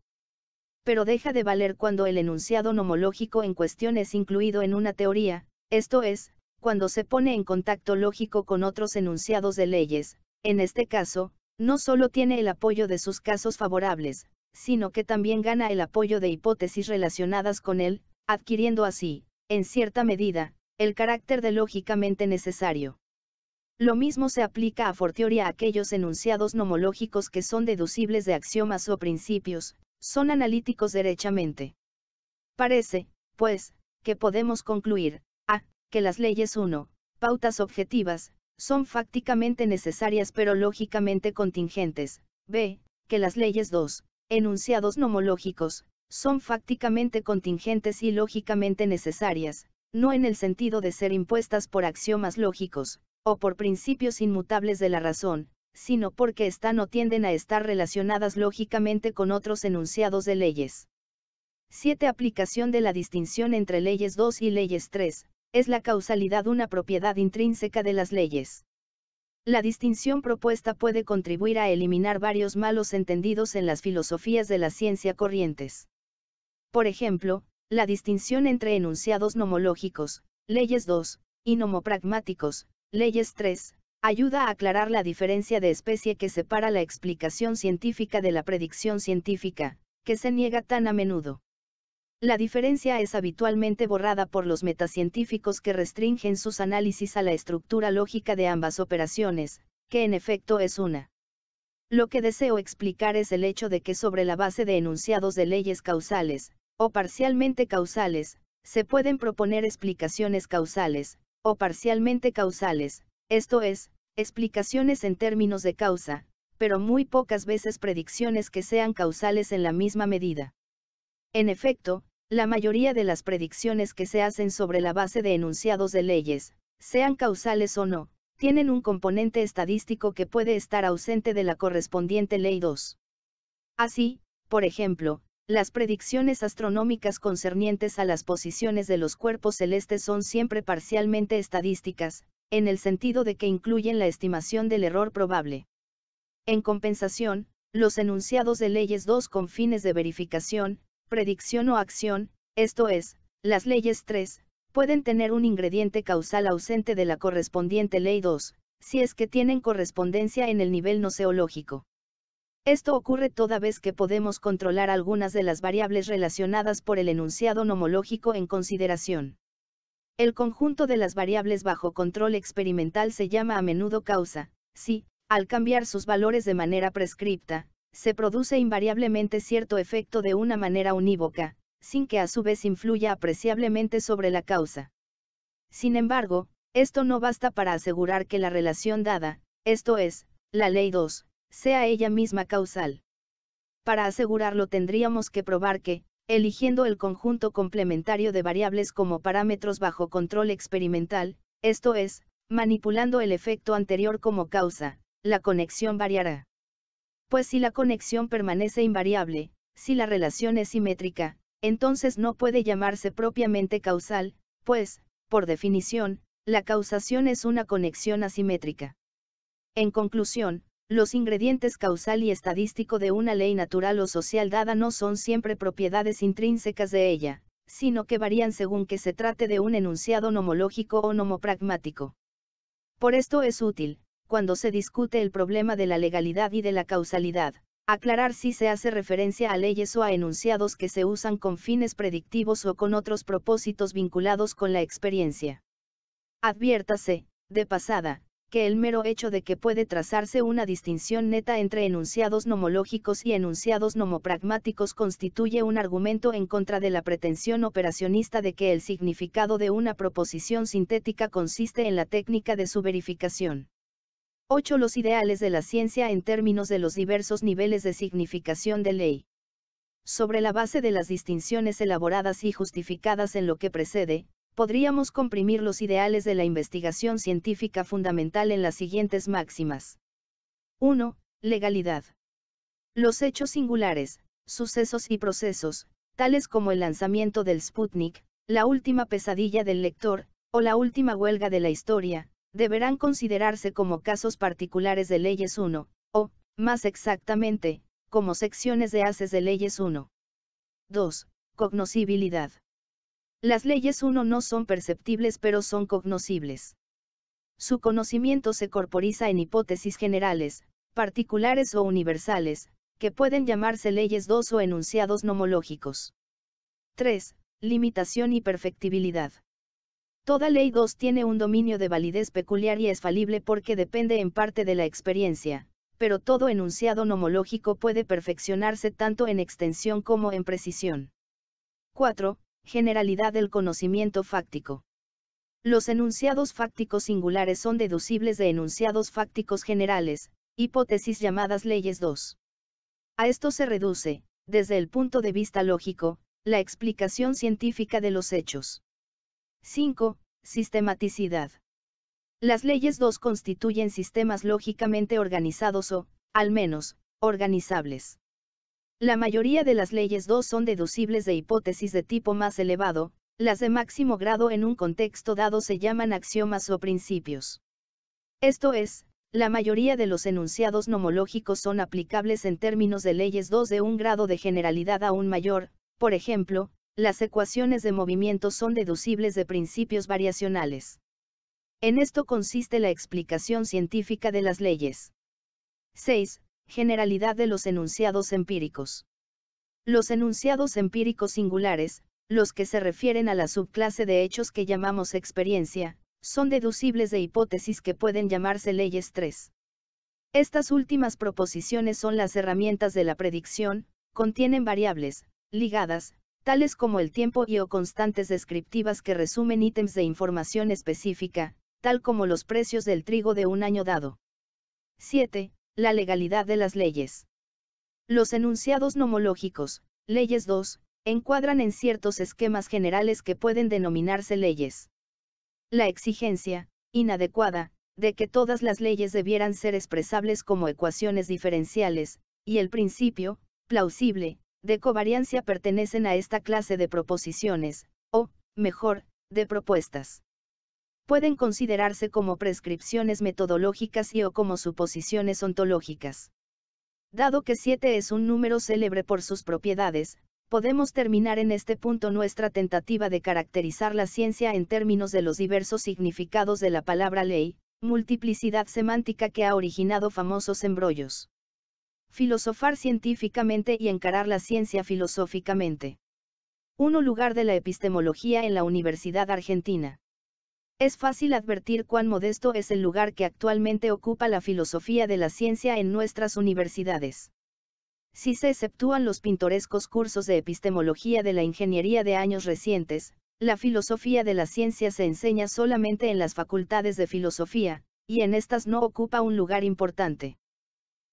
Pero deja de valer cuando el enunciado nomológico en cuestión es incluido en una teoría, esto es, cuando se pone en contacto lógico con otros enunciados de leyes, en este caso, no solo tiene el apoyo de sus casos favorables, sino que también gana el apoyo de hipótesis relacionadas con él, adquiriendo así, en cierta medida, el carácter de lógicamente necesario. Lo mismo se aplica a fortiori a aquellos enunciados nomológicos que son deducibles de axiomas o principios, son analíticos derechamente. Parece, pues, que podemos concluir, que las leyes 1, pautas objetivas, son fácticamente necesarias pero lógicamente contingentes, b, que las leyes 2, enunciados nomológicos, son fácticamente contingentes y lógicamente necesarias, no en el sentido de ser impuestas por axiomas lógicos, o por principios inmutables de la razón, sino porque están o tienden a estar relacionadas lógicamente con otros enunciados de leyes. 7. Aplicación de la distinción entre leyes 2 y leyes 3, es la causalidad una propiedad intrínseca de las leyes. La distinción propuesta puede contribuir a eliminar varios malos entendidos en las filosofías de la ciencia corrientes. Por ejemplo, la distinción entre enunciados nomológicos, leyes 2, y nomopragmáticos, leyes 3, ayuda a aclarar la diferencia de especie que separa la explicación científica de la predicción científica, que se niega tan a menudo. La diferencia es habitualmente borrada por los metacientíficos que restringen sus análisis a la estructura lógica de ambas operaciones, que en efecto es una. Lo que deseo explicar es el hecho de que sobre la base de enunciados de leyes causales, o parcialmente causales, se pueden proponer explicaciones causales, o parcialmente causales, esto es, explicaciones en términos de causa, pero muy pocas veces predicciones que sean causales en la misma medida. En efecto, la mayoría de las predicciones que se hacen sobre la base de enunciados de leyes, sean causales o no, tienen un componente estadístico que puede estar ausente de la correspondiente ley 2. Así, por ejemplo, las predicciones astronómicas concernientes a las posiciones de los cuerpos celestes son siempre parcialmente estadísticas, en el sentido de que incluyen la estimación del error probable. En compensación, los enunciados de leyes 2 con fines de verificación, predicción o acción, esto es, las leyes 3, pueden tener un ingrediente causal ausente de la correspondiente ley 2, si es que tienen correspondencia en el nivel noseológico. Esto ocurre toda vez que podemos controlar algunas de las variables relacionadas por el enunciado nomológico en consideración. El conjunto de las variables bajo control experimental se llama a menudo causa, si, al cambiar sus valores de manera prescripta, se produce invariablemente cierto efecto de una manera unívoca, sin que a su vez influya apreciablemente sobre la causa. Sin embargo, esto no basta para asegurar que la relación dada, esto es, la ley 2, sea ella misma causal. Para asegurarlo tendríamos que probar que, eligiendo el conjunto complementario de variables como parámetros bajo control experimental, esto es, manipulando el efecto anterior como causa, la conexión variará. Pues si la conexión permanece invariable, si la relación es simétrica, entonces no puede llamarse propiamente causal, pues, por definición, la causación es una conexión asimétrica. En conclusión, los ingredientes causal y estadístico de una ley natural o social dada no son siempre propiedades intrínsecas de ella, sino que varían según que se trate de un enunciado nomológico o nomopragmático. Por esto es útil, cuando se discute el problema de la legalidad y de la causalidad, aclarar si se hace referencia a leyes o a enunciados que se usan con fines predictivos o con otros propósitos vinculados con la experiencia. Adviértase, de pasada, que el mero hecho de que puede trazarse una distinción neta entre enunciados nomológicos y enunciados nomopragmáticos constituye un argumento en contra de la pretensión operacionista de que el significado de una proposición sintética consiste en la técnica de su verificación. 8. Los ideales de la ciencia en términos de los diversos niveles de significación de ley. Sobre la base de las distinciones elaboradas y justificadas en lo que precede, podríamos comprimir los ideales de la investigación científica fundamental en las siguientes máximas. 1. Legalidad. Los hechos singulares, sucesos y procesos, tales como el lanzamiento del Sputnik, la última pesadilla del lector, o la última huelga de la historia, deberán considerarse como casos particulares de leyes 1, o, más exactamente, como secciones de haces de leyes 1. 2. Cognoscibilidad. Las leyes 1 no son perceptibles pero son cognoscibles. Su conocimiento se corporiza en hipótesis generales, particulares o universales, que pueden llamarse leyes 2 o enunciados nomológicos. 3. Limitación y perfectibilidad. Toda ley 2 tiene un dominio de validez peculiar y es falible porque depende en parte de la experiencia, pero todo enunciado nomológico puede perfeccionarse tanto en extensión como en precisión. 4 generalidad del conocimiento fáctico. Los enunciados fácticos singulares son deducibles de enunciados fácticos generales, hipótesis llamadas leyes 2. A esto se reduce, desde el punto de vista lógico, la explicación científica de los hechos. 5. Sistematicidad. Las leyes 2 constituyen sistemas lógicamente organizados o, al menos, organizables. La mayoría de las leyes 2 son deducibles de hipótesis de tipo más elevado, las de máximo grado en un contexto dado se llaman axiomas o principios. Esto es, la mayoría de los enunciados nomológicos son aplicables en términos de leyes 2 de un grado de generalidad aún mayor, por ejemplo, las ecuaciones de movimiento son deducibles de principios variacionales. En esto consiste la explicación científica de las leyes. 6. Generalidad de los enunciados empíricos. Los enunciados empíricos singulares, los que se refieren a la subclase de hechos que llamamos experiencia, son deducibles de hipótesis que pueden llamarse leyes 3. Estas últimas proposiciones son las herramientas de la predicción, contienen variables, ligadas, tales como el tiempo y o constantes descriptivas que resumen ítems de información específica, tal como los precios del trigo de un año dado. 7. La legalidad de las leyes. Los enunciados nomológicos, leyes 2, encuadran en ciertos esquemas generales que pueden denominarse leyes. La exigencia, inadecuada, de que todas las leyes debieran ser expresables como ecuaciones diferenciales, y el principio, plausible, de covariancia pertenecen a esta clase de proposiciones, o, mejor, de propuestas. Pueden considerarse como prescripciones metodológicas y o como suposiciones ontológicas. Dado que 7 es un número célebre por sus propiedades, podemos terminar en este punto nuestra tentativa de caracterizar la ciencia en términos de los diversos significados de la palabra ley, multiplicidad semántica que ha originado famosos embrollos. Filosofar científicamente y encarar la ciencia filosóficamente. 1. Lugar de la epistemología en la Universidad Argentina. Es fácil advertir cuán modesto es el lugar que actualmente ocupa la filosofía de la ciencia en nuestras universidades. Si se exceptúan los pintorescos cursos de epistemología de la ingeniería de años recientes, la filosofía de la ciencia se enseña solamente en las facultades de filosofía, y en estas no ocupa un lugar importante.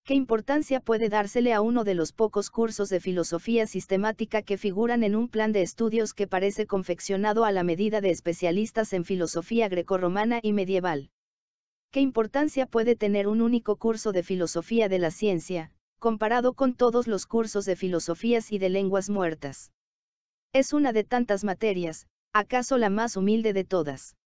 ¿Qué importancia puede dársele a uno de los pocos cursos de filosofía sistemática que figuran en un plan de estudios que parece confeccionado a la medida de especialistas en filosofía grecorromana y medieval? ¿Qué importancia puede tener un único curso de filosofía de la ciencia, comparado con todos los cursos de filosofías y de lenguas muertas. Es una de tantas materias, acaso la más humilde de todas.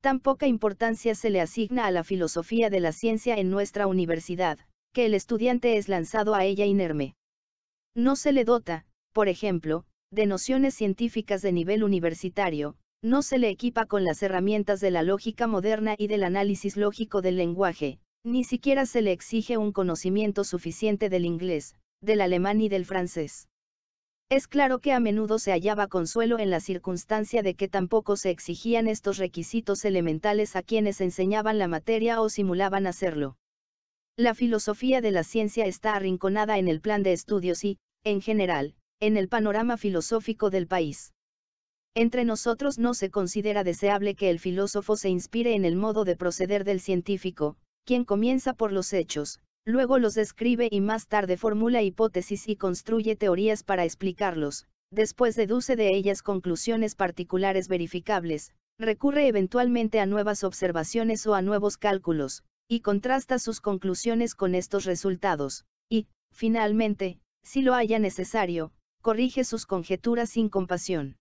Tan poca importancia se le asigna a la filosofía de la ciencia en nuestra universidad, que el estudiante es lanzado a ella inerme. No se le dota, por ejemplo, de nociones científicas de nivel universitario, no se le equipa con las herramientas de la lógica moderna y del análisis lógico del lenguaje, ni siquiera se le exige un conocimiento suficiente del inglés, del alemán y del francés. Es claro que a menudo se hallaba consuelo en la circunstancia de que tampoco se exigían estos requisitos elementales a quienes enseñaban la materia o simulaban hacerlo. La filosofía de la ciencia está arrinconada en el plan de estudios y, en general, en el panorama filosófico del país. Entre nosotros no se considera deseable que el filósofo se inspire en el modo de proceder del científico, quien comienza por los hechos, luego los describe y más tarde formula hipótesis y construye teorías para explicarlos, después deduce de ellas conclusiones particulares verificables, recurre eventualmente a nuevas observaciones o a nuevos cálculos, y contrasta sus conclusiones con estos resultados, y, finalmente, si lo haya necesario, corrige sus conjeturas sin compasión.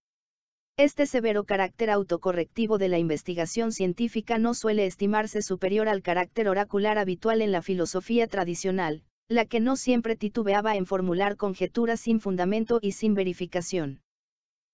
Este severo carácter autocorrectivo de la investigación científica no suele estimarse superior al carácter oracular habitual en la filosofía tradicional, la que no siempre titubeaba en formular conjeturas sin fundamento y sin verificación.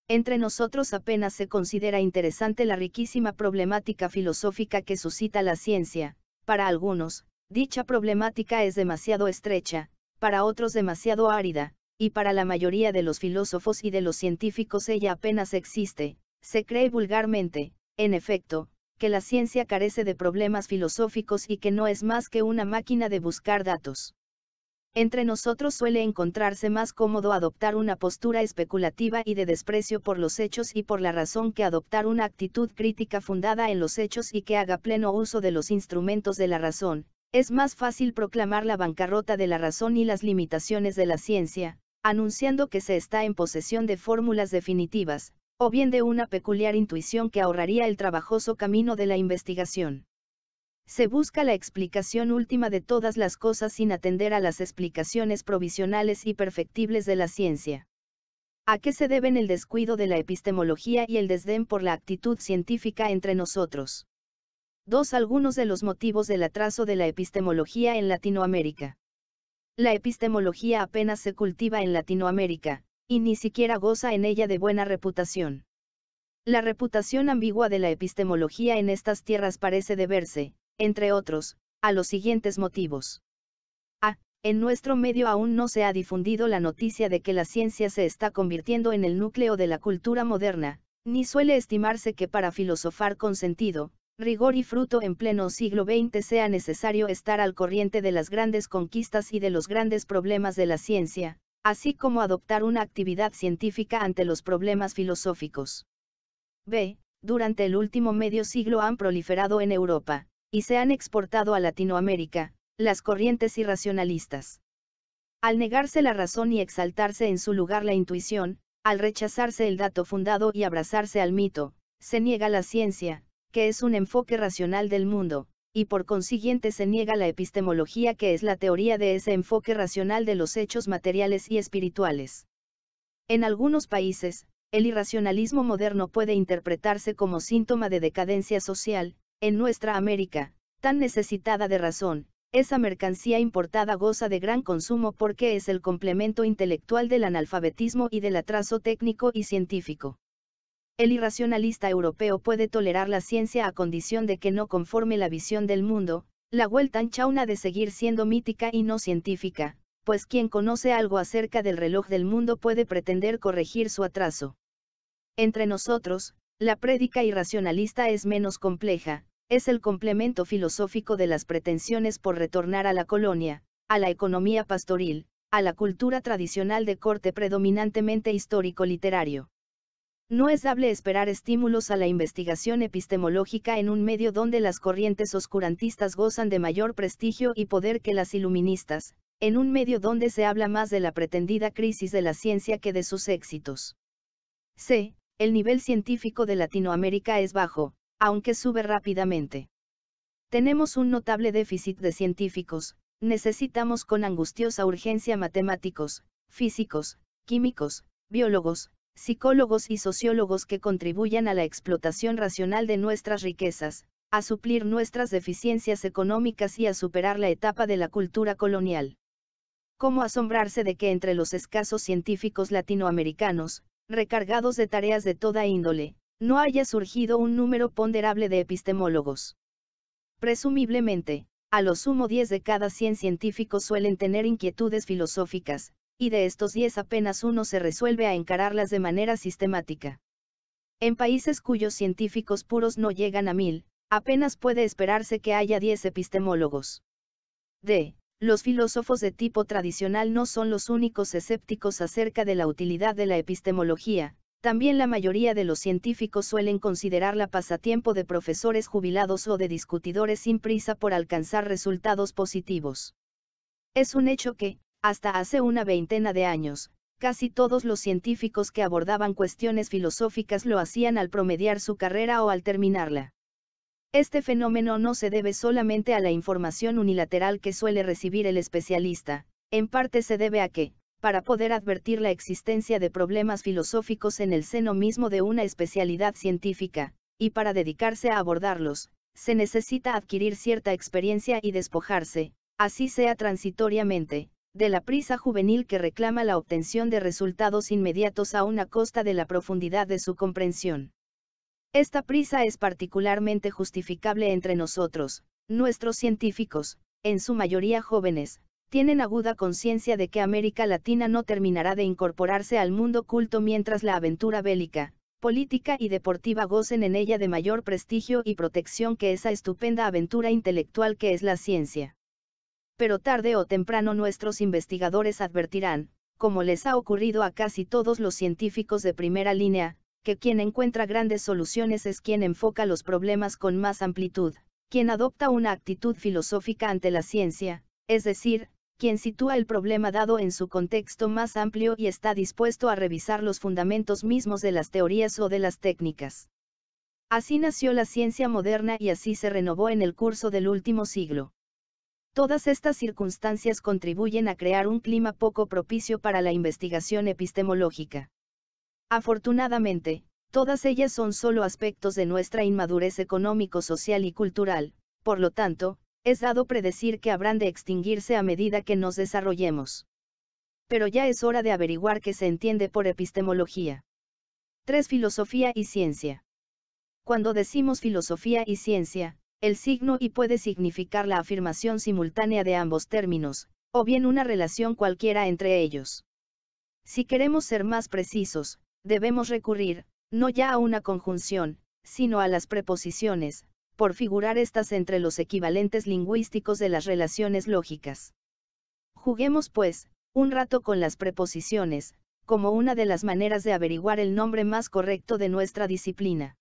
Entre nosotros apenas se considera interesante la riquísima problemática filosófica que suscita la ciencia, para algunos, dicha problemática es demasiado estrecha, para otros demasiado árida, y para la mayoría de los filósofos y de los científicos ella apenas existe, se cree vulgarmente, en efecto, que la ciencia carece de problemas filosóficos y que no es más que una máquina de buscar datos. Entre nosotros suele encontrarse más cómodo adoptar una postura especulativa y de desprecio por los hechos y por la razón que adoptar una actitud crítica fundada en los hechos y que haga pleno uso de los instrumentos de la razón. Es más fácil proclamar la bancarrota de la razón y las limitaciones de la ciencia, anunciando que se está en posesión de fórmulas definitivas, o bien de una peculiar intuición que ahorraría el trabajoso camino de la investigación. Se busca la explicación última de todas las cosas sin atender a las explicaciones provisionales y perfectibles de la ciencia. ¿A qué se deben el descuido de la epistemología y el desdén por la actitud científica entre nosotros? 2. Algunos de los motivos del atraso de la epistemología en Latinoamérica. La epistemología apenas se cultiva en Latinoamérica, y ni siquiera goza en ella de buena reputación. La reputación ambigua de la epistemología en estas tierras parece deberse, entre otros, a los siguientes motivos. A. En nuestro medio aún no se ha difundido la noticia de que la ciencia se está convirtiendo en el núcleo de la cultura moderna, ni suele estimarse que para filosofar con sentido, rigor y fruto en pleno siglo XX sea necesario estar al corriente de las grandes conquistas y de los grandes problemas de la ciencia, así como adoptar una actividad científica ante los problemas filosóficos. B. Durante el último medio siglo han proliferado en Europa, y se han exportado a Latinoamérica, las corrientes irracionalistas. Al negarse la razón y exaltarse en su lugar la intuición, al rechazarse el dato fundado y abrazarse al mito, se niega la ciencia, que es un enfoque racional del mundo, y por consiguiente se niega la epistemología que es la teoría de ese enfoque racional de los hechos materiales y espirituales. En algunos países, el irracionalismo moderno puede interpretarse como síntoma de decadencia social, en nuestra América, tan necesitada de razón, esa mercancía importada goza de gran consumo porque es el complemento intelectual del analfabetismo y del atraso técnico y científico. El irracionalista europeo puede tolerar la ciencia a condición de que no conforme la visión del mundo, la vuelta chauna de seguir siendo mítica y no científica, pues quien conoce algo acerca del reloj del mundo puede pretender corregir su atraso. Entre nosotros, la prédica irracionalista es menos compleja, es el complemento filosófico de las pretensiones por retornar a la colonia, a la economía pastoril, a la cultura tradicional de corte predominantemente histórico-literario. No es dable esperar estímulos a la investigación epistemológica en un medio donde las corrientes oscurantistas gozan de mayor prestigio y poder que las iluministas, en un medio donde se habla más de la pretendida crisis de la ciencia que de sus éxitos. C. El nivel científico de Latinoamérica es bajo, aunque sube rápidamente. Tenemos un notable déficit de científicos, necesitamos con angustiosa urgencia matemáticos, físicos, químicos, biólogos, psicólogos y sociólogos que contribuyan a la explotación racional de nuestras riquezas, a suplir nuestras deficiencias económicas y a superar la etapa de la cultura colonial. ¿Cómo asombrarse de que entre los escasos científicos latinoamericanos, recargados de tareas de toda índole, no haya surgido un número ponderable de epistemólogos? Presumiblemente, a lo sumo 10 de cada 100 científicos suelen tener inquietudes filosóficas, y de estos 10 apenas uno se resuelve a encararlas de manera sistemática. En países cuyos científicos puros no llegan a mil, apenas puede esperarse que haya 10 epistemólogos. D. Los filósofos de tipo tradicional no son los únicos escépticos acerca de la utilidad de la epistemología, también la mayoría de los científicos suelen considerarla pasatiempo de profesores jubilados o de discutidores sin prisa por alcanzar resultados positivos. Es un hecho que, hasta hace una veintena de años, casi todos los científicos que abordaban cuestiones filosóficas lo hacían al promediar su carrera o al terminarla. Este fenómeno no se debe solamente a la información unilateral que suele recibir el especialista, en parte se debe a que, para poder advertir la existencia de problemas filosóficos en el seno mismo de una especialidad científica, y para dedicarse a abordarlos, se necesita adquirir cierta experiencia y despojarse, así sea transitoriamente, de la prisa juvenil que reclama la obtención de resultados inmediatos a una costa de la profundidad de su comprensión. Esta prisa es particularmente justificable entre nosotros, nuestros científicos, en su mayoría jóvenes, tienen aguda conciencia de que América Latina no terminará de incorporarse al mundo culto mientras la aventura bélica, política y deportiva gocen en ella de mayor prestigio y protección que esa estupenda aventura intelectual que es la ciencia. Pero tarde o temprano nuestros investigadores advertirán, como les ha ocurrido a casi todos los científicos de primera línea, que quien encuentra grandes soluciones es quien enfoca los problemas con más amplitud, quien adopta una actitud filosófica ante la ciencia, es decir, quien sitúa el problema dado en su contexto más amplio y está dispuesto a revisar los fundamentos mismos de las teorías o de las técnicas. Así nació la ciencia moderna y así se renovó en el curso del último siglo. Todas estas circunstancias contribuyen a crear un clima poco propicio para la investigación epistemológica. Afortunadamente, todas ellas son solo aspectos de nuestra inmadurez económico, social y cultural, por lo tanto, es dado predecir que habrán de extinguirse a medida que nos desarrollemos. Pero ya es hora de averiguar qué se entiende por epistemología. 3. Filosofía y ciencia. Cuando decimos filosofía y ciencia, el signo y puede significar la afirmación simultánea de ambos términos, o bien una relación cualquiera entre ellos. Si queremos ser más precisos, debemos recurrir, no ya a una conjunción, sino a las preposiciones, por figurar estas entre los equivalentes lingüísticos de las relaciones lógicas. Juguemos pues, un rato con las preposiciones, como una de las maneras de averiguar el nombre más correcto de nuestra disciplina.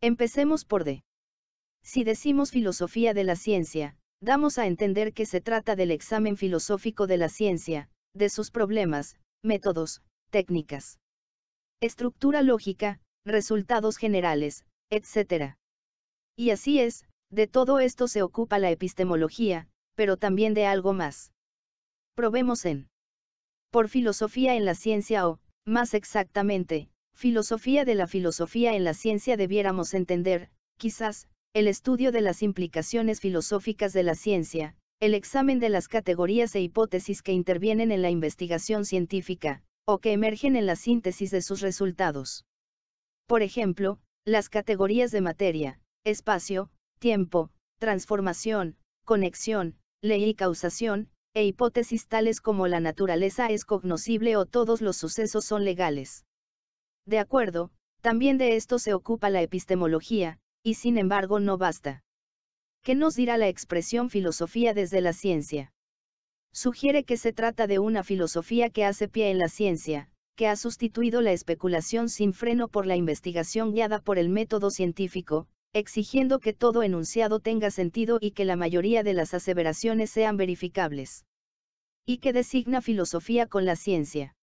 Empecemos por D. Si decimos filosofía de la ciencia, damos a entender que se trata del examen filosófico de la ciencia, de sus problemas, métodos, técnicas, estructura lógica, resultados generales, etc. Y así es, de todo esto se ocupa la epistemología, pero también de algo más. Probemos en por filosofía en la ciencia o, más exactamente, filosofía de la filosofía en la ciencia debiéramos entender, quizás, el estudio de las implicaciones filosóficas de la ciencia, el examen de las categorías e hipótesis que intervienen en la investigación científica, o que emergen en la síntesis de sus resultados. Por ejemplo, las categorías de materia, espacio, tiempo, transformación, conexión, ley y causación, e hipótesis tales como la naturaleza es cognoscible o todos los sucesos son legales. De acuerdo, también de esto se ocupa la epistemología, y sin embargo no basta. ¿Qué nos dirá la expresión filosofía desde la ciencia? Sugiere que se trata de una filosofía que hace pie en la ciencia, que ha sustituido la especulación sin freno por la investigación guiada por el método científico, exigiendo que todo enunciado tenga sentido y que la mayoría de las aseveraciones sean verificables. Y que designa filosofía con la ciencia.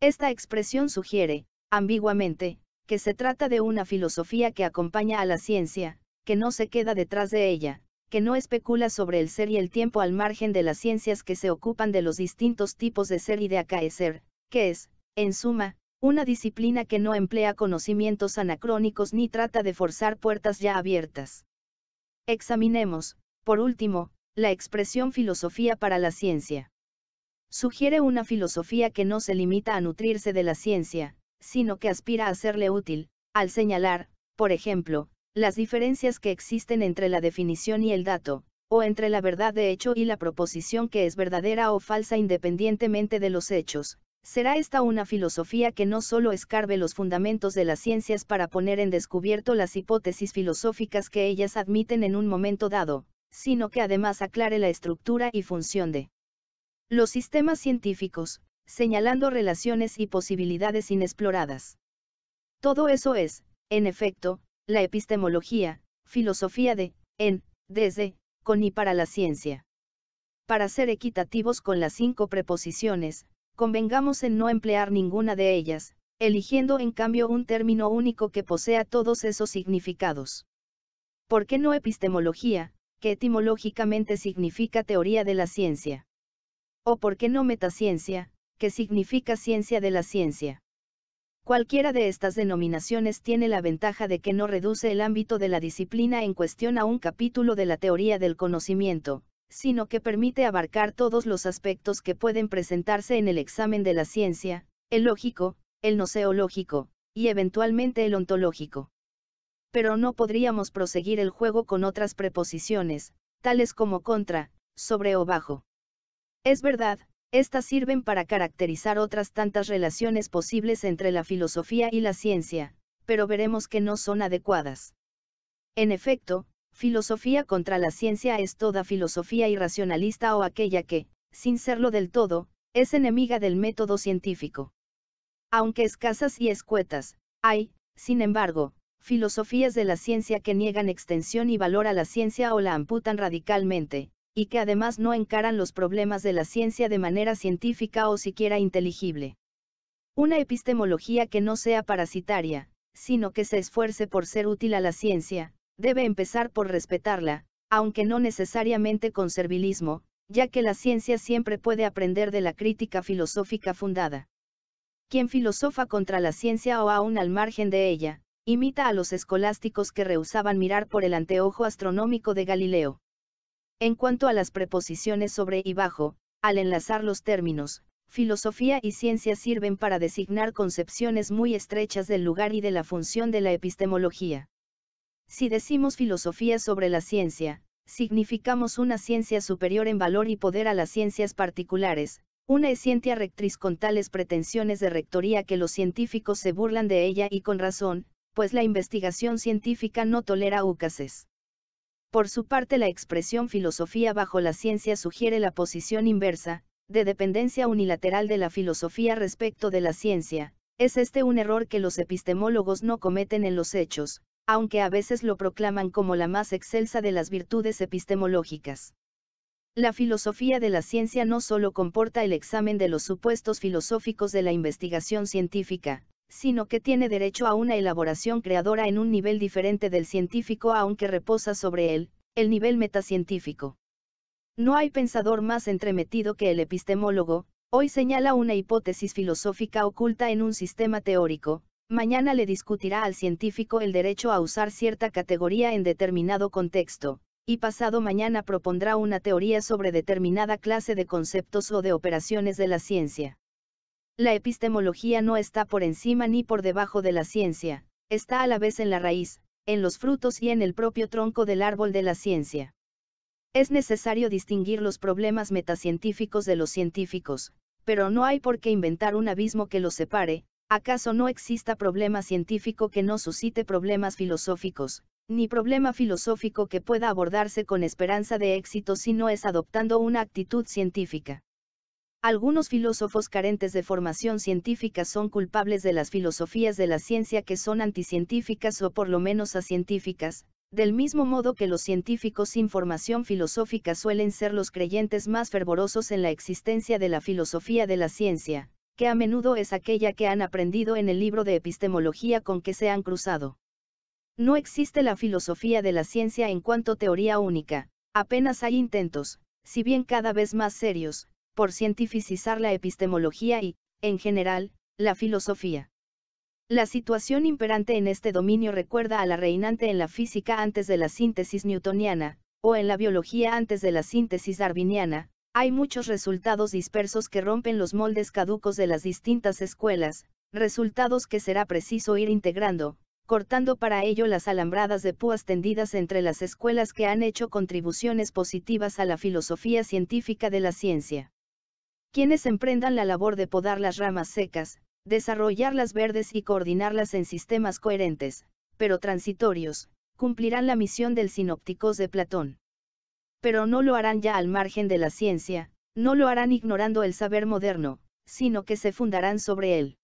Esta expresión sugiere, ambiguamente, que se trata de una filosofía que acompaña a la ciencia, que no se queda detrás de ella, que no especula sobre el ser y el tiempo al margen de las ciencias que se ocupan de los distintos tipos de ser y de acaecer, que es, en suma, una disciplina que no emplea conocimientos anacrónicos ni trata de forzar puertas ya abiertas. Examinemos, por último, la expresión filosofía para la ciencia. Sugiere una filosofía que no se limita a nutrirse de la ciencia, sino que aspira a serle útil, al señalar, por ejemplo, las diferencias que existen entre la definición y el dato, o entre la verdad de hecho y la proposición que es verdadera o falsa independientemente de los hechos, Será esta una filosofía que no solo escarbe los fundamentos de las ciencias para poner en descubierto las hipótesis filosóficas que ellas admiten en un momento dado, sino que además aclare la estructura y función de los sistemas científicos, señalando relaciones y posibilidades inexploradas. Todo eso es, en efecto, la epistemología, filosofía de, en, desde, con y para la ciencia. Para ser equitativos con las cinco preposiciones, convengamos en no emplear ninguna de ellas, eligiendo en cambio un término único que posea todos esos significados. ¿Por qué no epistemología, que etimológicamente significa teoría de la ciencia? ¿O por qué no metaciencia, que significa ciencia de la ciencia? Cualquiera de estas denominaciones tiene la ventaja de que no reduce el ámbito de la disciplina en cuestión a un capítulo de la teoría del conocimiento, sino que permite abarcar todos los aspectos que pueden presentarse en el examen de la ciencia, el lógico, el noseológico, y eventualmente el ontológico. Pero no podríamos proseguir el juego con otras preposiciones, tales como contra, sobre o bajo. Es verdad, estas sirven para caracterizar otras tantas relaciones posibles entre la filosofía y la ciencia, pero veremos que no son adecuadas. En efecto, Filosofía contra la ciencia es toda filosofía irracionalista o aquella que, sin serlo del todo, es enemiga del método científico. Aunque escasas y escuetas, hay, sin embargo, filosofías de la ciencia que niegan extensión y valor a la ciencia o la amputan radicalmente, y que además no encaran los problemas de la ciencia de manera científica o siquiera inteligible. Una epistemología que no sea parasitaria, sino que se esfuerce por ser útil a la ciencia, debe empezar por respetarla, aunque no necesariamente con servilismo, ya que la ciencia siempre puede aprender de la crítica filosófica fundada. Quien filosofa contra la ciencia o aún al margen de ella, imita a los escolásticos que rehusaban mirar por el anteojo astronómico de Galileo. En cuanto a las preposiciones sobre y bajo, al enlazar los términos, filosofía y ciencia sirven para designar concepciones muy estrechas del lugar y de la función de la epistemología. Si decimos filosofía sobre la ciencia, significamos una ciencia superior en valor y poder a las ciencias particulares, una escientia rectriz con tales pretensiones de rectoría que los científicos se burlan de ella y con razón, pues la investigación científica no tolera ucases. Por su parte la expresión filosofía bajo la ciencia sugiere la posición inversa, de dependencia unilateral de la filosofía respecto de la ciencia, es este un error que los epistemólogos no cometen en los hechos, aunque a veces lo proclaman como la más excelsa de las virtudes epistemológicas. La filosofía de la ciencia no solo comporta el examen de los supuestos filosóficos de la investigación científica, sino que tiene derecho a una elaboración creadora en un nivel diferente del científico aunque reposa sobre él, el nivel metacientífico. No hay pensador más entremetido que el epistemólogo, hoy señala una hipótesis filosófica oculta en un sistema teórico, mañana le discutirá al científico el derecho a usar cierta categoría en determinado contexto, y pasado mañana propondrá una teoría sobre determinada clase de conceptos o de operaciones de la ciencia. La epistemología no está por encima ni por debajo de la ciencia, está a la vez en la raíz, en los frutos y en el propio tronco del árbol de la ciencia. Es necesario distinguir los problemas metacientíficos de los científicos, pero no hay por qué inventar un abismo que los separe, ¿acaso no exista problema científico que no suscite problemas filosóficos, ni problema filosófico que pueda abordarse con esperanza de éxito si no es adoptando una actitud científica? Algunos filósofos carentes de formación científica son culpables de las filosofías de la ciencia que son anticientíficas o por lo menos acientíficas, del mismo modo que los científicos sin formación filosófica suelen ser los creyentes más fervorosos en la existencia de la filosofía de la ciencia, que a menudo es aquella que han aprendido en el libro de epistemología con que se han cruzado. No existe la filosofía de la ciencia en cuanto teoría única, apenas hay intentos, si bien cada vez más serios, por cientificizar la epistemología y, en general, la filosofía. La situación imperante en este dominio recuerda a la reinante en la física antes de la síntesis newtoniana, o en la biología antes de la síntesis darwiniana, hay muchos resultados dispersos que rompen los moldes caducos de las distintas escuelas, resultados que será preciso ir integrando, cortando para ello las alambradas de púas tendidas entre las escuelas que han hecho contribuciones positivas a la filosofía científica de la ciencia. Quienes emprendan la labor de podar las ramas secas, desarrollarlas verdes y coordinarlas en sistemas coherentes, pero transitorios, cumplirán la misión del sinópticos de Platón. Pero no lo harán ya al margen de la ciencia, no lo harán ignorando el saber moderno, sino que se fundarán sobre él.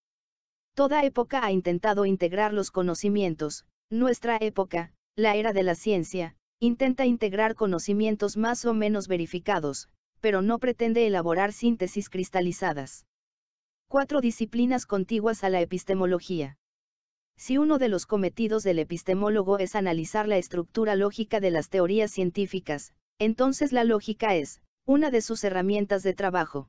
Toda época ha intentado integrar los conocimientos, nuestra época, la era de la ciencia, intenta integrar conocimientos más o menos verificados, pero no pretende elaborar síntesis cristalizadas. Cuatro disciplinas contiguas a la epistemología. Si uno de los cometidos del epistemólogo es analizar la estructura lógica de las teorías científicas, entonces la lógica es, una de sus herramientas de trabajo.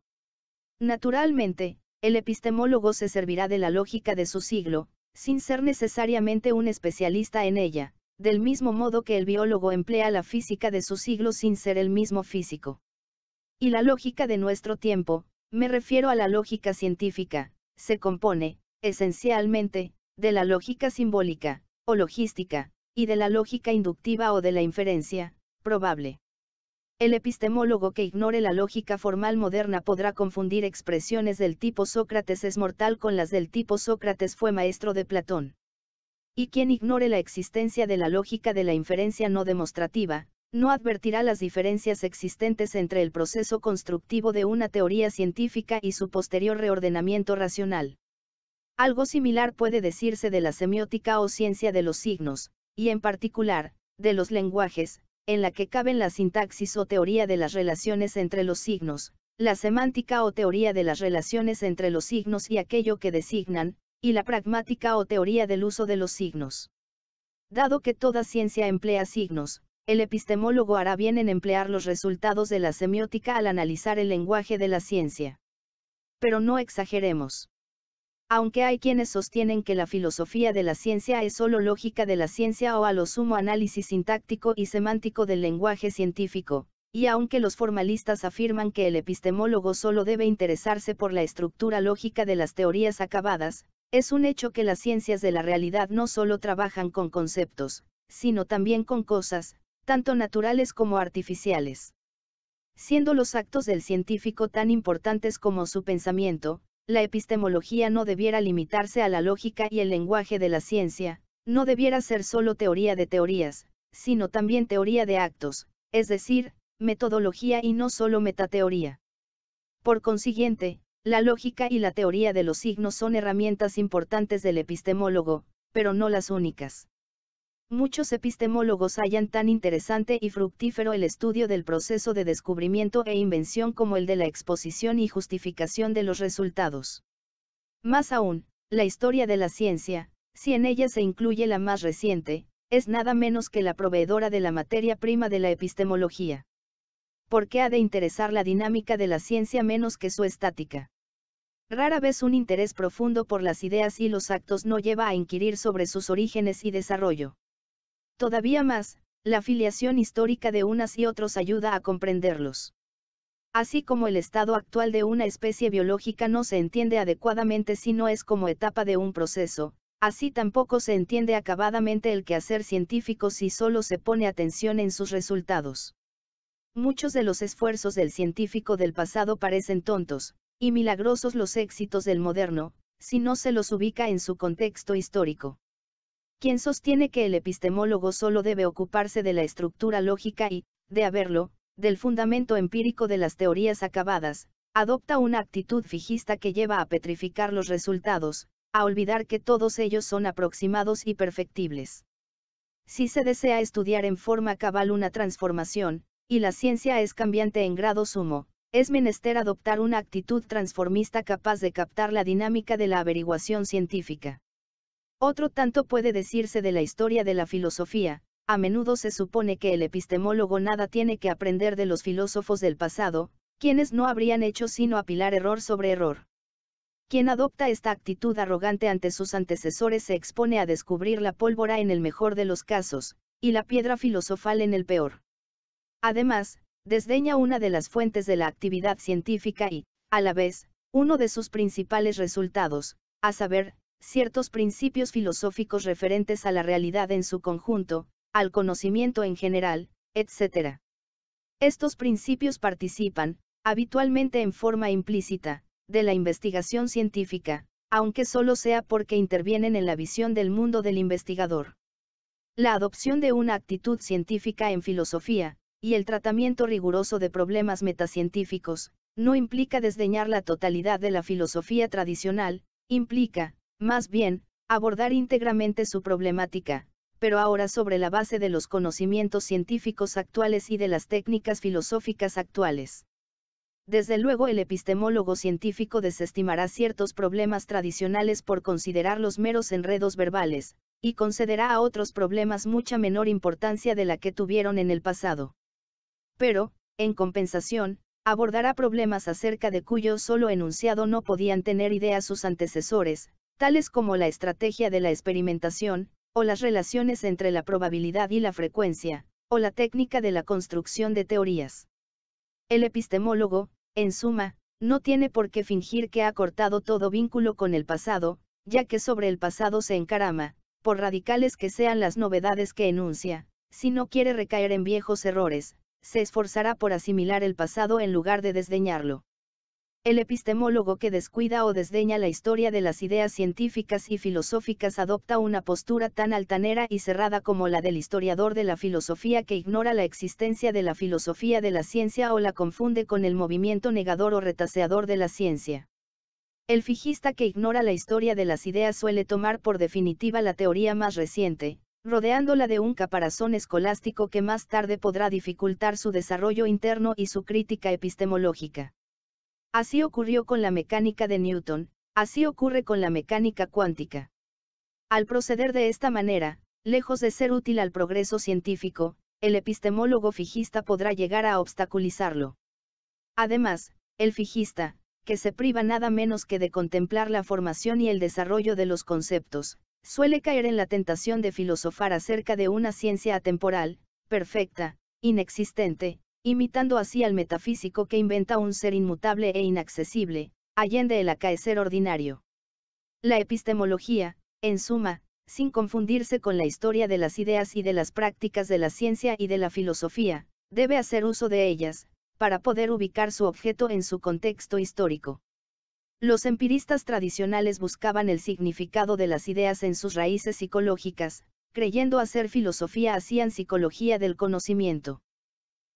Naturalmente, el epistemólogo se servirá de la lógica de su siglo, sin ser necesariamente un especialista en ella, del mismo modo que el biólogo emplea la física de su siglo sin ser el mismo físico. Y la lógica de nuestro tiempo, me refiero a la lógica científica, se compone, esencialmente, de la lógica simbólica, o logística, y de la lógica inductiva o de la inferencia, probable. El epistemólogo que ignore la lógica formal moderna podrá confundir expresiones del tipo Sócrates es mortal con las del tipo Sócrates fue maestro de Platón. Y quien ignore la existencia de la lógica de la inferencia no demostrativa, no advertirá las diferencias existentes entre el proceso constructivo de una teoría científica y su posterior reordenamiento racional. Algo similar puede decirse de la semiótica o ciencia de los signos, y en particular, de los lenguajes, en la que caben la sintaxis o teoría de las relaciones entre los signos, la semántica o teoría de las relaciones entre los signos y aquello que designan, y la pragmática o teoría del uso de los signos. Dado que toda ciencia emplea signos, el epistemólogo hará bien en emplear los resultados de la semiótica al analizar el lenguaje de la ciencia. Pero no exageremos. Aunque hay quienes sostienen que la filosofía de la ciencia es solo lógica de la ciencia o a lo sumo análisis sintáctico y semántico del lenguaje científico, y aunque los formalistas afirman que el epistemólogo solo debe interesarse por la estructura lógica de las teorías acabadas, es un hecho que las ciencias de la realidad no solo trabajan con conceptos, sino también con cosas, tanto naturales como artificiales. Siendo los actos del científico tan importantes como su pensamiento, la epistemología no debiera limitarse a la lógica y el lenguaje de la ciencia, no debiera ser solo teoría de teorías, sino también teoría de actos, es decir, metodología y no solo metateoría. Por consiguiente, la lógica y la teoría de los signos son herramientas importantes del epistemólogo, pero no las únicas. Muchos epistemólogos hallan tan interesante y fructífero el estudio del proceso de descubrimiento e invención como el de la exposición y justificación de los resultados. Más aún, la historia de la ciencia, si en ella se incluye la más reciente, es nada menos que la proveedora de la materia prima de la epistemología. ¿Por qué ha de interesar la dinámica de la ciencia menos que su estática? Rara vez un interés profundo por las ideas y los actos no lleva a inquirir sobre sus orígenes y desarrollo. Todavía más, la filiación histórica de unas y otros ayuda a comprenderlos. Así como el estado actual de una especie biológica no se entiende adecuadamente si no es como etapa de un proceso, así tampoco se entiende acabadamente el quehacer científico si solo se pone atención en sus resultados. Muchos de los esfuerzos del científico del pasado parecen tontos, y milagrosos los éxitos del moderno, si no se los ubica en su contexto histórico. Quien sostiene que el epistemólogo solo debe ocuparse de la estructura lógica y, de haberlo, del fundamento empírico de las teorías acabadas, adopta una actitud fijista que lleva a petrificar los resultados, a olvidar que todos ellos son aproximados y perfectibles. Si se desea estudiar en forma cabal una transformación, y la ciencia es cambiante en grado sumo, es menester adoptar una actitud transformista capaz de captar la dinámica de la averiguación científica. Otro tanto puede decirse de la historia de la filosofía, a menudo se supone que el epistemólogo nada tiene que aprender de los filósofos del pasado, quienes no habrían hecho sino apilar error sobre error. Quien adopta esta actitud arrogante ante sus antecesores se expone a descubrir la pólvora en el mejor de los casos, y la piedra filosofal en el peor. Además, desdeña una de las fuentes de la actividad científica y, a la vez, uno de sus principales resultados, a saber, ciertos principios filosóficos referentes a la realidad en su conjunto, al conocimiento en general, etc. Estos principios participan, habitualmente en forma implícita, de la investigación científica, aunque solo sea porque intervienen en la visión del mundo del investigador. La adopción de una actitud científica en filosofía, y el tratamiento riguroso de problemas metacientíficos, no implica desdeñar la totalidad de la filosofía tradicional, implica, más bien, abordar íntegramente su problemática, pero ahora sobre la base de los conocimientos científicos actuales y de las técnicas filosóficas actuales. Desde luego el epistemólogo científico desestimará ciertos problemas tradicionales por considerarlos meros enredos verbales, y concederá a otros problemas mucha menor importancia de la que tuvieron en el pasado pero, en compensación, abordará problemas acerca de cuyo solo enunciado no podían tener idea sus antecesores, tales como la estrategia de la experimentación, o las relaciones entre la probabilidad y la frecuencia, o la técnica de la construcción de teorías. El epistemólogo, en suma, no tiene por qué fingir que ha cortado todo vínculo con el pasado, ya que sobre el pasado se encarama, por radicales que sean las novedades que enuncia, si no quiere recaer en viejos errores, se esforzará por asimilar el pasado en lugar de desdeñarlo. El epistemólogo que descuida o desdeña la historia de las ideas científicas y filosóficas adopta una postura tan altanera y cerrada como la del historiador de la filosofía que ignora la existencia de la filosofía de la ciencia o la confunde con el movimiento negador o retaseador de la ciencia. El fijista que ignora la historia de las ideas suele tomar por definitiva la teoría más reciente, rodeándola de un caparazón escolástico que más tarde podrá dificultar su desarrollo interno y su crítica epistemológica. Así ocurrió con la mecánica de Newton, así ocurre con la mecánica cuántica. Al proceder de esta manera, lejos de ser útil al progreso científico, el epistemólogo fijista podrá llegar a obstaculizarlo. Además, el fijista, que se priva nada menos que de contemplar la formación y el desarrollo de los conceptos, suele caer en la tentación de filosofar acerca de una ciencia atemporal, perfecta, inexistente, imitando así al metafísico que inventa un ser inmutable e inaccesible, allende el acaecer ordinario. La epistemología, en suma, sin confundirse con la historia de las ideas y de las prácticas de la ciencia y de la filosofía, debe hacer uso de ellas, para poder ubicar su objeto en su contexto histórico. Los empiristas tradicionales buscaban el significado de las ideas en sus raíces psicológicas, creyendo hacer filosofía hacían psicología del conocimiento.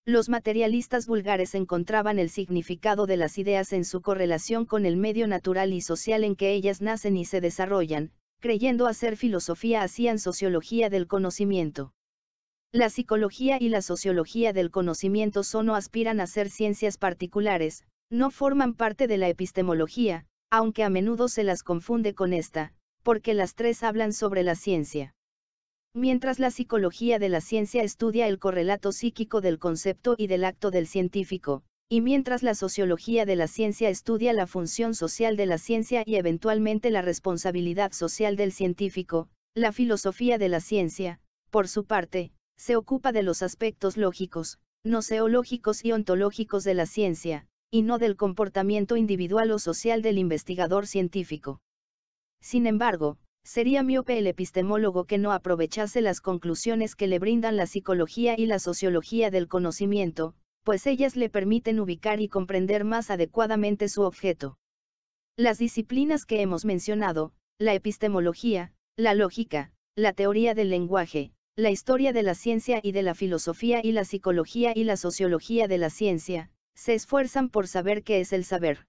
Los materialistas vulgares encontraban el significado de las ideas en su correlación con el medio natural y social en que ellas nacen y se desarrollan, creyendo hacer filosofía hacían sociología del conocimiento. La psicología y la sociología del conocimiento son aspiran a ser ciencias particulares, no forman parte de la epistemología, aunque a menudo se las confunde con esta, porque las tres hablan sobre la ciencia. Mientras la psicología de la ciencia estudia el correlato psíquico del concepto y del acto del científico, y mientras la sociología de la ciencia estudia la función social de la ciencia y eventualmente la responsabilidad social del científico, la filosofía de la ciencia, por su parte, se ocupa de los aspectos lógicos, noseológicos y ontológicos de la ciencia, y no del comportamiento individual o social del investigador científico. Sin embargo, Sería miope el epistemólogo que no aprovechase las conclusiones que le brindan la psicología y la sociología del conocimiento, pues ellas le permiten ubicar y comprender más adecuadamente su objeto. Las disciplinas que hemos mencionado, la epistemología, la lógica, la teoría del lenguaje, la historia de la ciencia y de la filosofía y la psicología y la sociología de la ciencia, se esfuerzan por saber qué es el saber.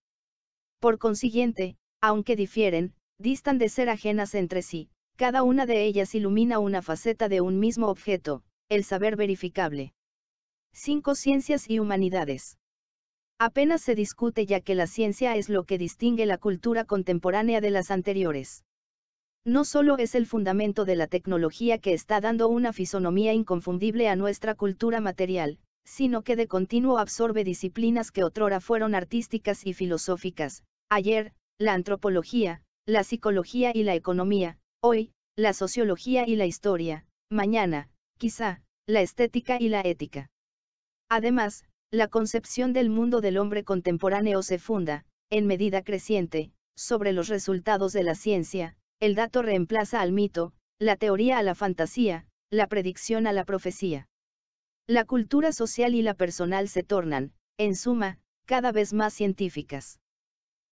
Por consiguiente, aunque difieren, distan de ser ajenas entre sí, cada una de ellas ilumina una faceta de un mismo objeto, el saber verificable. 5. Ciencias y humanidades. Apenas se discute ya que la ciencia es lo que distingue la cultura contemporánea de las anteriores. No solo es el fundamento de la tecnología que está dando una fisonomía inconfundible a nuestra cultura material, sino que de continuo absorbe disciplinas que otrora fueron artísticas y filosóficas, ayer, la antropología, la psicología y la economía, hoy, la sociología y la historia, mañana, quizá, la estética y la ética. Además, la concepción del mundo del hombre contemporáneo se funda, en medida creciente, sobre los resultados de la ciencia, el dato reemplaza al mito, la teoría a la fantasía, la predicción a la profecía. La cultura social y la personal se tornan, en suma, cada vez más científicas.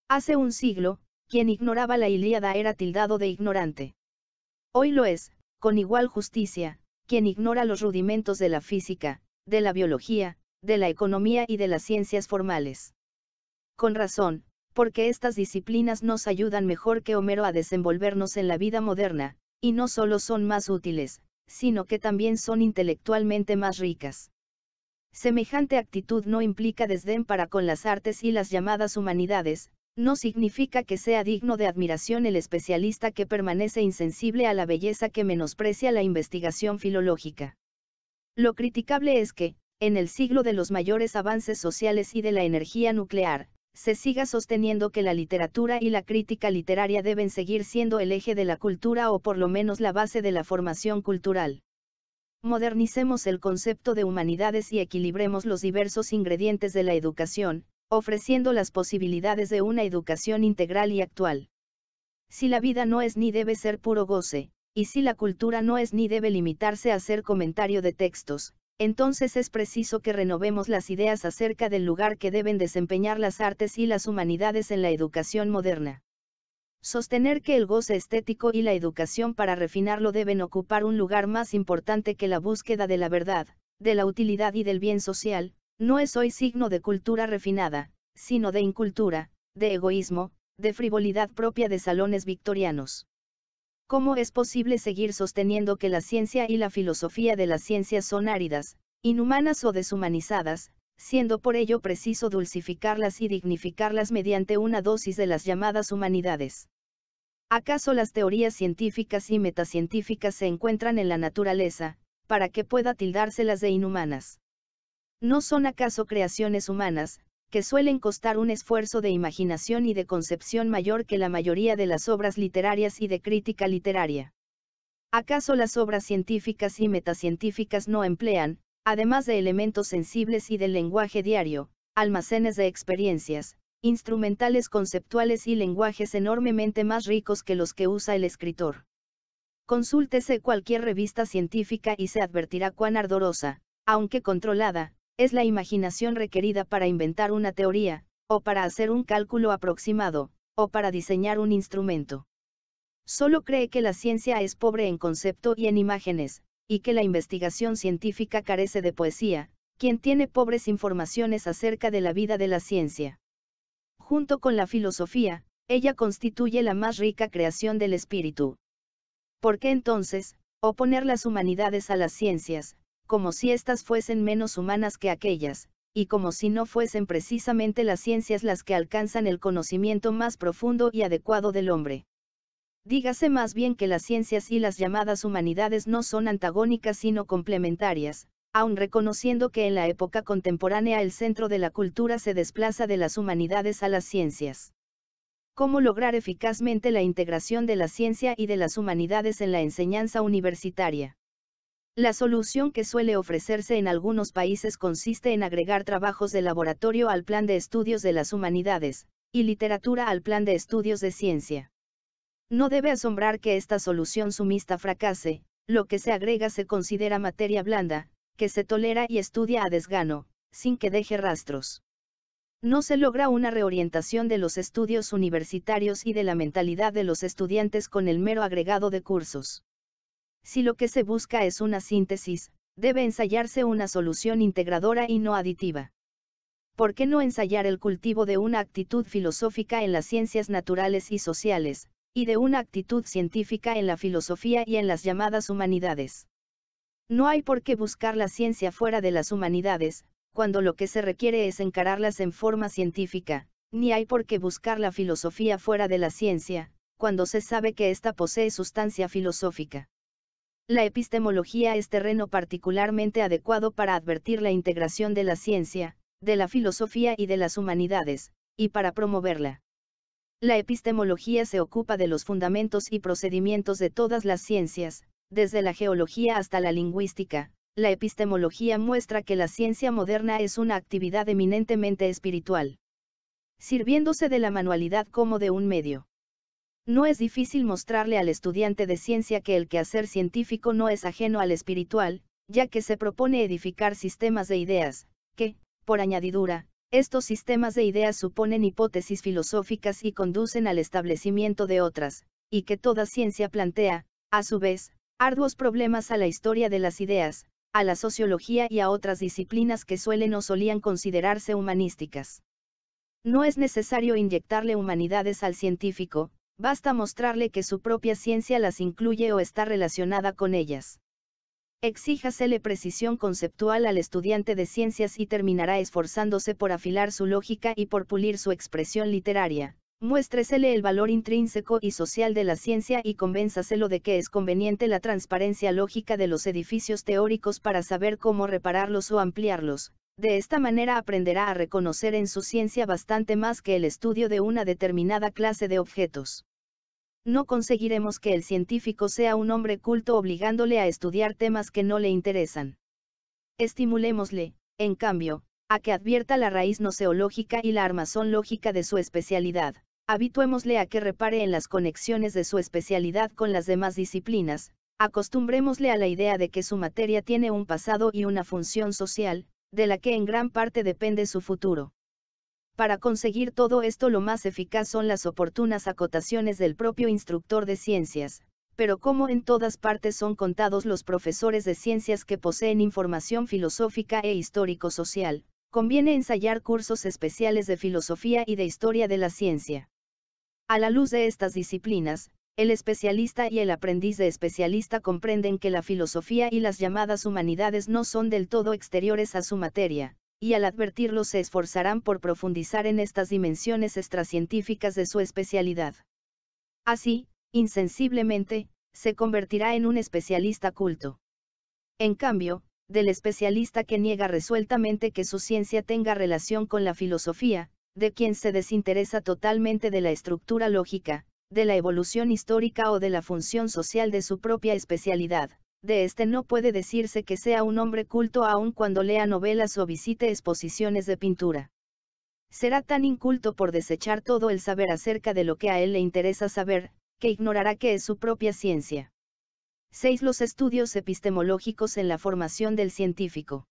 Hace un siglo, quien ignoraba la Ilíada era tildado de ignorante. Hoy lo es, con igual justicia, quien ignora los rudimentos de la física, de la biología, de la economía y de las ciencias formales. Con razón, porque estas disciplinas nos ayudan mejor que Homero a desenvolvernos en la vida moderna, y no solo son más útiles, sino que también son intelectualmente más ricas. Semejante actitud no implica desdén para con las artes y las llamadas humanidades, no significa que sea digno de admiración el especialista que permanece insensible a la belleza que menosprecia la investigación filológica. Lo criticable es que, en el siglo de los mayores avances sociales y de la energía nuclear, se siga sosteniendo que la literatura y la crítica literaria deben seguir siendo el eje de la cultura o por lo menos la base de la formación cultural. Modernicemos el concepto de humanidades y equilibremos los diversos ingredientes de la educación, ofreciendo las posibilidades de una educación integral y actual. Si la vida no es ni debe ser puro goce, y si la cultura no es ni debe limitarse a ser comentario de textos, entonces es preciso que renovemos las ideas acerca del lugar que deben desempeñar las artes y las humanidades en la educación moderna. Sostener que el goce estético y la educación para refinarlo deben ocupar un lugar más importante que la búsqueda de la verdad, de la utilidad y del bien social, no es hoy signo de cultura refinada, sino de incultura, de egoísmo, de frivolidad propia de salones victorianos. ¿Cómo es posible seguir sosteniendo que la ciencia y la filosofía de las ciencias son áridas, inhumanas o deshumanizadas, siendo por ello preciso dulcificarlas y dignificarlas mediante una dosis de las llamadas humanidades? ¿Acaso las teorías científicas y metacientíficas se encuentran en la naturaleza, para que pueda tildárselas de inhumanas? ¿No son acaso creaciones humanas, que suelen costar un esfuerzo de imaginación y de concepción mayor que la mayoría de las obras literarias y de crítica literaria? ¿Acaso las obras científicas y metacientíficas no emplean, además de elementos sensibles y del lenguaje diario, almacenes de experiencias, instrumentales conceptuales y lenguajes enormemente más ricos que los que usa el escritor? Consúltese cualquier revista científica y se advertirá cuán ardorosa, aunque controlada, es la imaginación requerida para inventar una teoría, o para hacer un cálculo aproximado, o para diseñar un instrumento. Solo cree que la ciencia es pobre en concepto y en imágenes, y que la investigación científica carece de poesía, quien tiene pobres informaciones acerca de la vida de la ciencia. Junto con la filosofía, ella constituye la más rica creación del espíritu. ¿Por qué entonces, oponer las humanidades a las ciencias, como si éstas fuesen menos humanas que aquellas, y como si no fuesen precisamente las ciencias las que alcanzan el conocimiento más profundo y adecuado del hombre? Dígase más bien que las ciencias y las llamadas humanidades no son antagónicas sino complementarias, aun reconociendo que en la época contemporánea el centro de la cultura se desplaza de las humanidades a las ciencias. ¿Cómo lograr eficazmente la integración de la ciencia y de las humanidades en la enseñanza universitaria? La solución que suele ofrecerse en algunos países consiste en agregar trabajos de laboratorio al plan de estudios de las humanidades, y literatura al plan de estudios de ciencia. No debe asombrar que esta solución sumista fracase, lo que se agrega se considera materia blanda, que se tolera y estudia a desgano, sin que deje rastros. No se logra una reorientación de los estudios universitarios y de la mentalidad de los estudiantes con el mero agregado de cursos. Si lo que se busca es una síntesis, debe ensayarse una solución integradora y no aditiva. ¿Por qué no ensayar el cultivo de una actitud filosófica en las ciencias naturales y sociales, y de una actitud científica en la filosofía y en las llamadas humanidades. No hay por qué buscar la ciencia fuera de las humanidades, cuando lo que se requiere es encararlas en forma científica, ni hay por qué buscar la filosofía fuera de la ciencia, cuando se sabe que ésta posee sustancia filosófica. La epistemología es terreno particularmente adecuado para advertir la integración de la ciencia, de la filosofía y de las humanidades, y para promoverla. La epistemología se ocupa de los fundamentos y procedimientos de todas las ciencias, desde la geología hasta la lingüística. La epistemología muestra que la ciencia moderna es una actividad eminentemente espiritual. Sirviéndose de la manualidad como de un medio. No es difícil mostrarle al estudiante de ciencia que el quehacer científico no es ajeno al espiritual, ya que se propone edificar sistemas de ideas, que, por añadidura, estos sistemas de ideas suponen hipótesis filosóficas y conducen al establecimiento de otras, y que toda ciencia plantea, a su vez, arduos problemas a la historia de las ideas, a la sociología y a otras disciplinas que suelen o solían considerarse humanísticas. No es necesario inyectarle humanidades al científico, basta mostrarle que su propia ciencia las incluye o está relacionada con ellas. Exíjasele precisión conceptual al estudiante de ciencias y terminará esforzándose por afilar su lógica y por pulir su expresión literaria. Muéstresele el valor intrínseco y social de la ciencia y convénzaselo de que es conveniente la transparencia lógica de los edificios teóricos para saber cómo repararlos o ampliarlos. De esta manera aprenderá a reconocer en su ciencia bastante más que el estudio de una determinada clase de objetos no conseguiremos que el científico sea un hombre culto obligándole a estudiar temas que no le interesan. Estimulémosle, en cambio, a que advierta la raíz noceológica y la armazón lógica de su especialidad, habituémosle a que repare en las conexiones de su especialidad con las demás disciplinas, acostumbrémosle a la idea de que su materia tiene un pasado y una función social, de la que en gran parte depende su futuro. Para conseguir todo esto lo más eficaz son las oportunas acotaciones del propio instructor de ciencias, pero como en todas partes son contados los profesores de ciencias que poseen información filosófica e histórico-social, conviene ensayar cursos especiales de filosofía y de historia de la ciencia. A la luz de estas disciplinas, el especialista y el aprendiz de especialista comprenden que la filosofía y las llamadas humanidades no son del todo exteriores a su materia, y al advertirlo se esforzarán por profundizar en estas dimensiones extracientíficas de su especialidad. Así, insensiblemente, se convertirá en un especialista culto. En cambio, del especialista que niega resueltamente que su ciencia tenga relación con la filosofía, de quien se desinteresa totalmente de la estructura lógica, de la evolución histórica o de la función social de su propia especialidad, de este no puede decirse que sea un hombre culto aun cuando lea novelas o visite exposiciones de pintura. Será tan inculto por desechar todo el saber acerca de lo que a él le interesa saber, que ignorará que es su propia ciencia. 6. Los estudios epistemológicos en la formación del científico.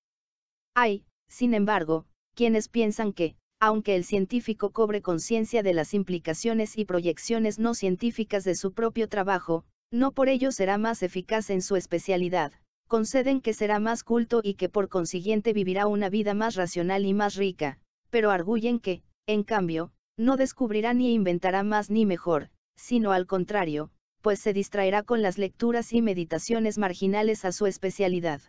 Hay, sin embargo, quienes piensan que, aunque el científico cobre conciencia de las implicaciones y proyecciones no científicas de su propio trabajo, no por ello será más eficaz en su especialidad, conceden que será más culto y que por consiguiente vivirá una vida más racional y más rica, pero arguyen que, en cambio, no descubrirá ni inventará más ni mejor, sino al contrario, pues se distraerá con las lecturas y meditaciones marginales a su especialidad.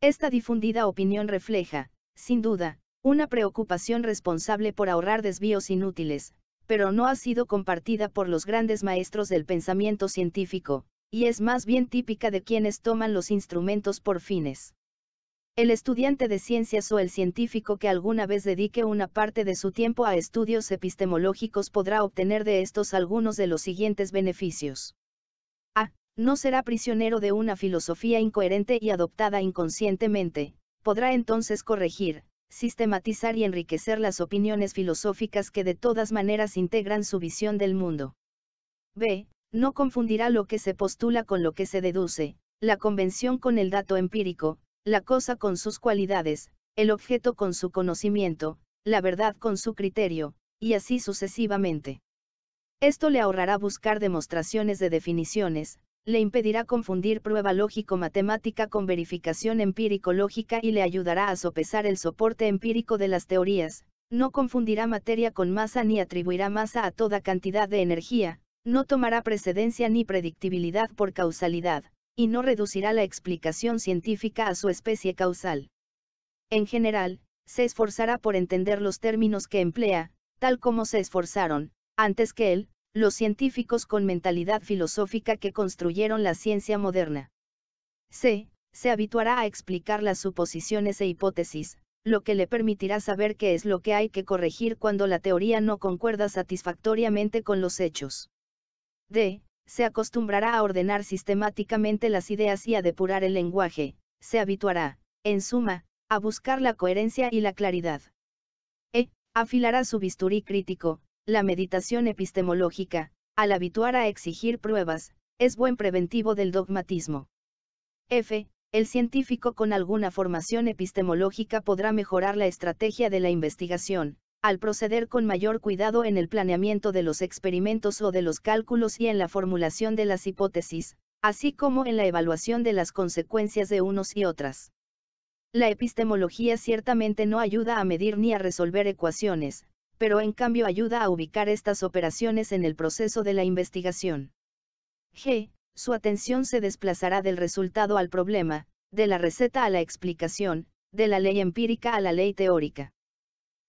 Esta difundida opinión refleja, sin duda, una preocupación responsable por ahorrar desvíos inútiles, pero no ha sido compartida por los grandes maestros del pensamiento científico, y es más bien típica de quienes toman los instrumentos por fines. El estudiante de ciencias o el científico que alguna vez dedique una parte de su tiempo a estudios epistemológicos podrá obtener de estos algunos de los siguientes beneficios. A. No será prisionero de una filosofía incoherente y adoptada inconscientemente, podrá entonces corregir, sistematizar y enriquecer las opiniones filosóficas que de todas maneras integran su visión del mundo. B no confundirá lo que se postula con lo que se deduce, la convención con el dato empírico, la cosa con sus cualidades, el objeto con su conocimiento, la verdad con su criterio, y así sucesivamente. Esto le ahorrará buscar demostraciones de definiciones, le impedirá confundir prueba lógico-matemática con verificación empírico-lógica y le ayudará a sopesar el soporte empírico de las teorías, no confundirá materia con masa ni atribuirá masa a toda cantidad de energía, no tomará precedencia ni predictibilidad por causalidad, y no reducirá la explicación científica a su especie causal. En general, se esforzará por entender los términos que emplea, tal como se esforzaron, antes que él, los científicos con mentalidad filosófica que construyeron la ciencia moderna. C. Se habituará a explicar las suposiciones e hipótesis, lo que le permitirá saber qué es lo que hay que corregir cuando la teoría no concuerda satisfactoriamente con los hechos. D. Se acostumbrará a ordenar sistemáticamente las ideas y a depurar el lenguaje, se habituará, en suma, a buscar la coherencia y la claridad. E. Afilará su bisturí crítico, la meditación epistemológica, al habituar a exigir pruebas, es buen preventivo del dogmatismo. F. El científico con alguna formación epistemológica podrá mejorar la estrategia de la investigación, al proceder con mayor cuidado en el planeamiento de los experimentos o de los cálculos y en la formulación de las hipótesis, así como en la evaluación de las consecuencias de unos y otras. La epistemología ciertamente no ayuda a medir ni a resolver ecuaciones, pero en cambio ayuda a ubicar estas operaciones en el proceso de la investigación. G. Su atención se desplazará del resultado al problema, de la receta a la explicación, de la ley empírica a la ley teórica.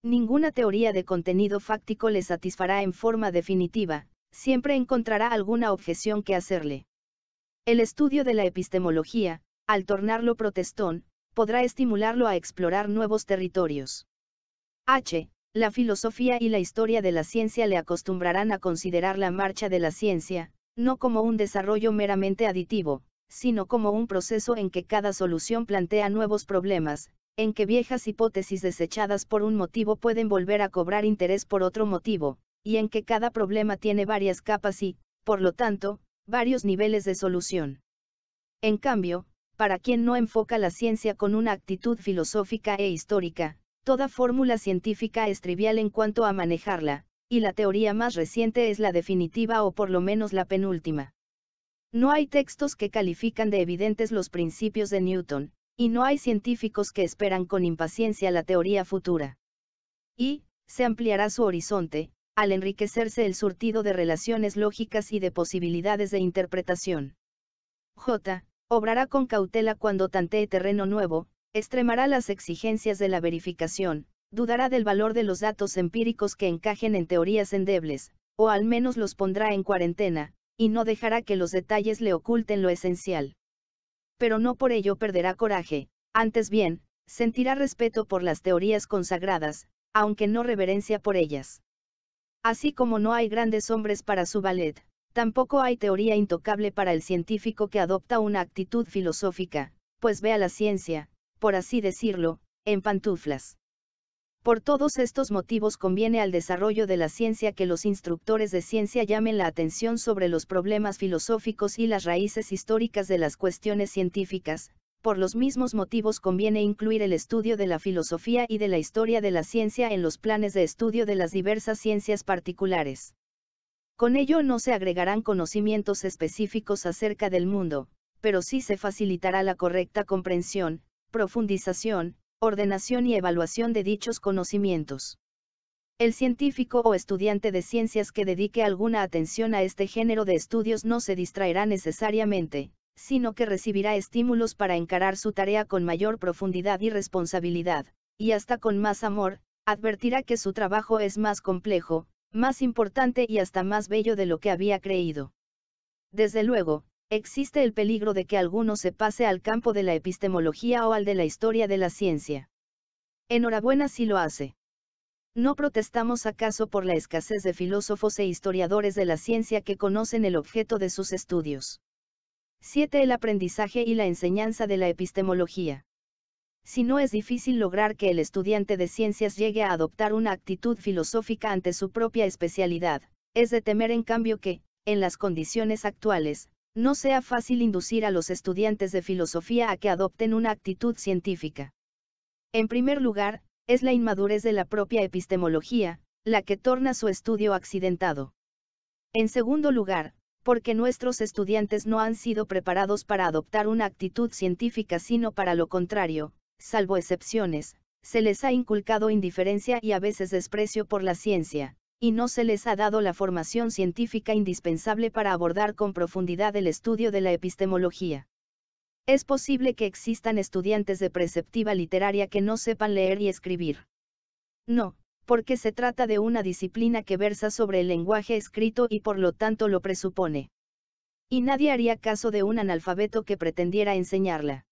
Ninguna teoría de contenido fáctico le satisfará en forma definitiva, siempre encontrará alguna objeción que hacerle. El estudio de la epistemología, al tornarlo protestón, podrá estimularlo a explorar nuevos territorios. H. La filosofía y la historia de la ciencia le acostumbrarán a considerar la marcha de la ciencia, no como un desarrollo meramente aditivo, sino como un proceso en que cada solución plantea nuevos problemas, en que viejas hipótesis desechadas por un motivo pueden volver a cobrar interés por otro motivo, y en que cada problema tiene varias capas y, por lo tanto, varios niveles de solución. En cambio, para quien no enfoca la ciencia con una actitud filosófica e histórica, toda fórmula científica es trivial en cuanto a manejarla, y la teoría más reciente es la definitiva o por lo menos la penúltima. No hay textos que califican de evidentes los principios de Newton, y no hay científicos que esperan con impaciencia la teoría futura. Y, se ampliará su horizonte, al enriquecerse el surtido de relaciones lógicas y de posibilidades de interpretación. J. Obrará con cautela cuando tantee terreno nuevo, extremará las exigencias de la verificación, dudará del valor de los datos empíricos que encajen en teorías endebles, o al menos los pondrá en cuarentena, y no dejará que los detalles le oculten lo esencial pero no por ello perderá coraje, antes bien, sentirá respeto por las teorías consagradas, aunque no reverencia por ellas. Así como no hay grandes hombres para su ballet, tampoco hay teoría intocable para el científico que adopta una actitud filosófica, pues ve a la ciencia, por así decirlo, en pantuflas. Por todos estos motivos conviene al desarrollo de la ciencia que los instructores de ciencia llamen la atención sobre los problemas filosóficos y las raíces históricas de las cuestiones científicas, por los mismos motivos conviene incluir el estudio de la filosofía y de la historia de la ciencia en los planes de estudio de las diversas ciencias particulares. Con ello no se agregarán conocimientos específicos acerca del mundo, pero sí se facilitará la correcta comprensión, profundización, ordenación y evaluación de dichos conocimientos. El científico o estudiante de ciencias que dedique alguna atención a este género de estudios no se distraerá necesariamente, sino que recibirá estímulos para encarar su tarea con mayor profundidad y responsabilidad, y hasta con más amor, advertirá que su trabajo es más complejo, más importante y hasta más bello de lo que había creído. Desde luego, existe el peligro de que alguno se pase al campo de la epistemología o al de la historia de la ciencia. Enhorabuena si lo hace. ¿No protestamos acaso por la escasez de filósofos e historiadores de la ciencia que conocen el objeto de sus estudios? 7. El aprendizaje y la enseñanza de la epistemología. Si no es difícil lograr que el estudiante de ciencias llegue a adoptar una actitud filosófica ante su propia especialidad, es de temer en cambio que, en las condiciones actuales, no sea fácil inducir a los estudiantes de filosofía a que adopten una actitud científica. En primer lugar, es la inmadurez de la propia epistemología, la que torna su estudio accidentado. En segundo lugar, porque nuestros estudiantes no han sido preparados para adoptar una actitud científica sino para lo contrario, salvo excepciones, se les ha inculcado indiferencia y a veces desprecio por la ciencia, y no se les ha dado la formación científica indispensable para abordar con profundidad el estudio de la epistemología. Es posible que existan estudiantes de preceptiva literaria que no sepan leer y escribir. No, porque se trata de una disciplina que versa sobre el lenguaje escrito y por lo tanto lo presupone. Y nadie haría caso de un analfabeto que pretendiera enseñarla.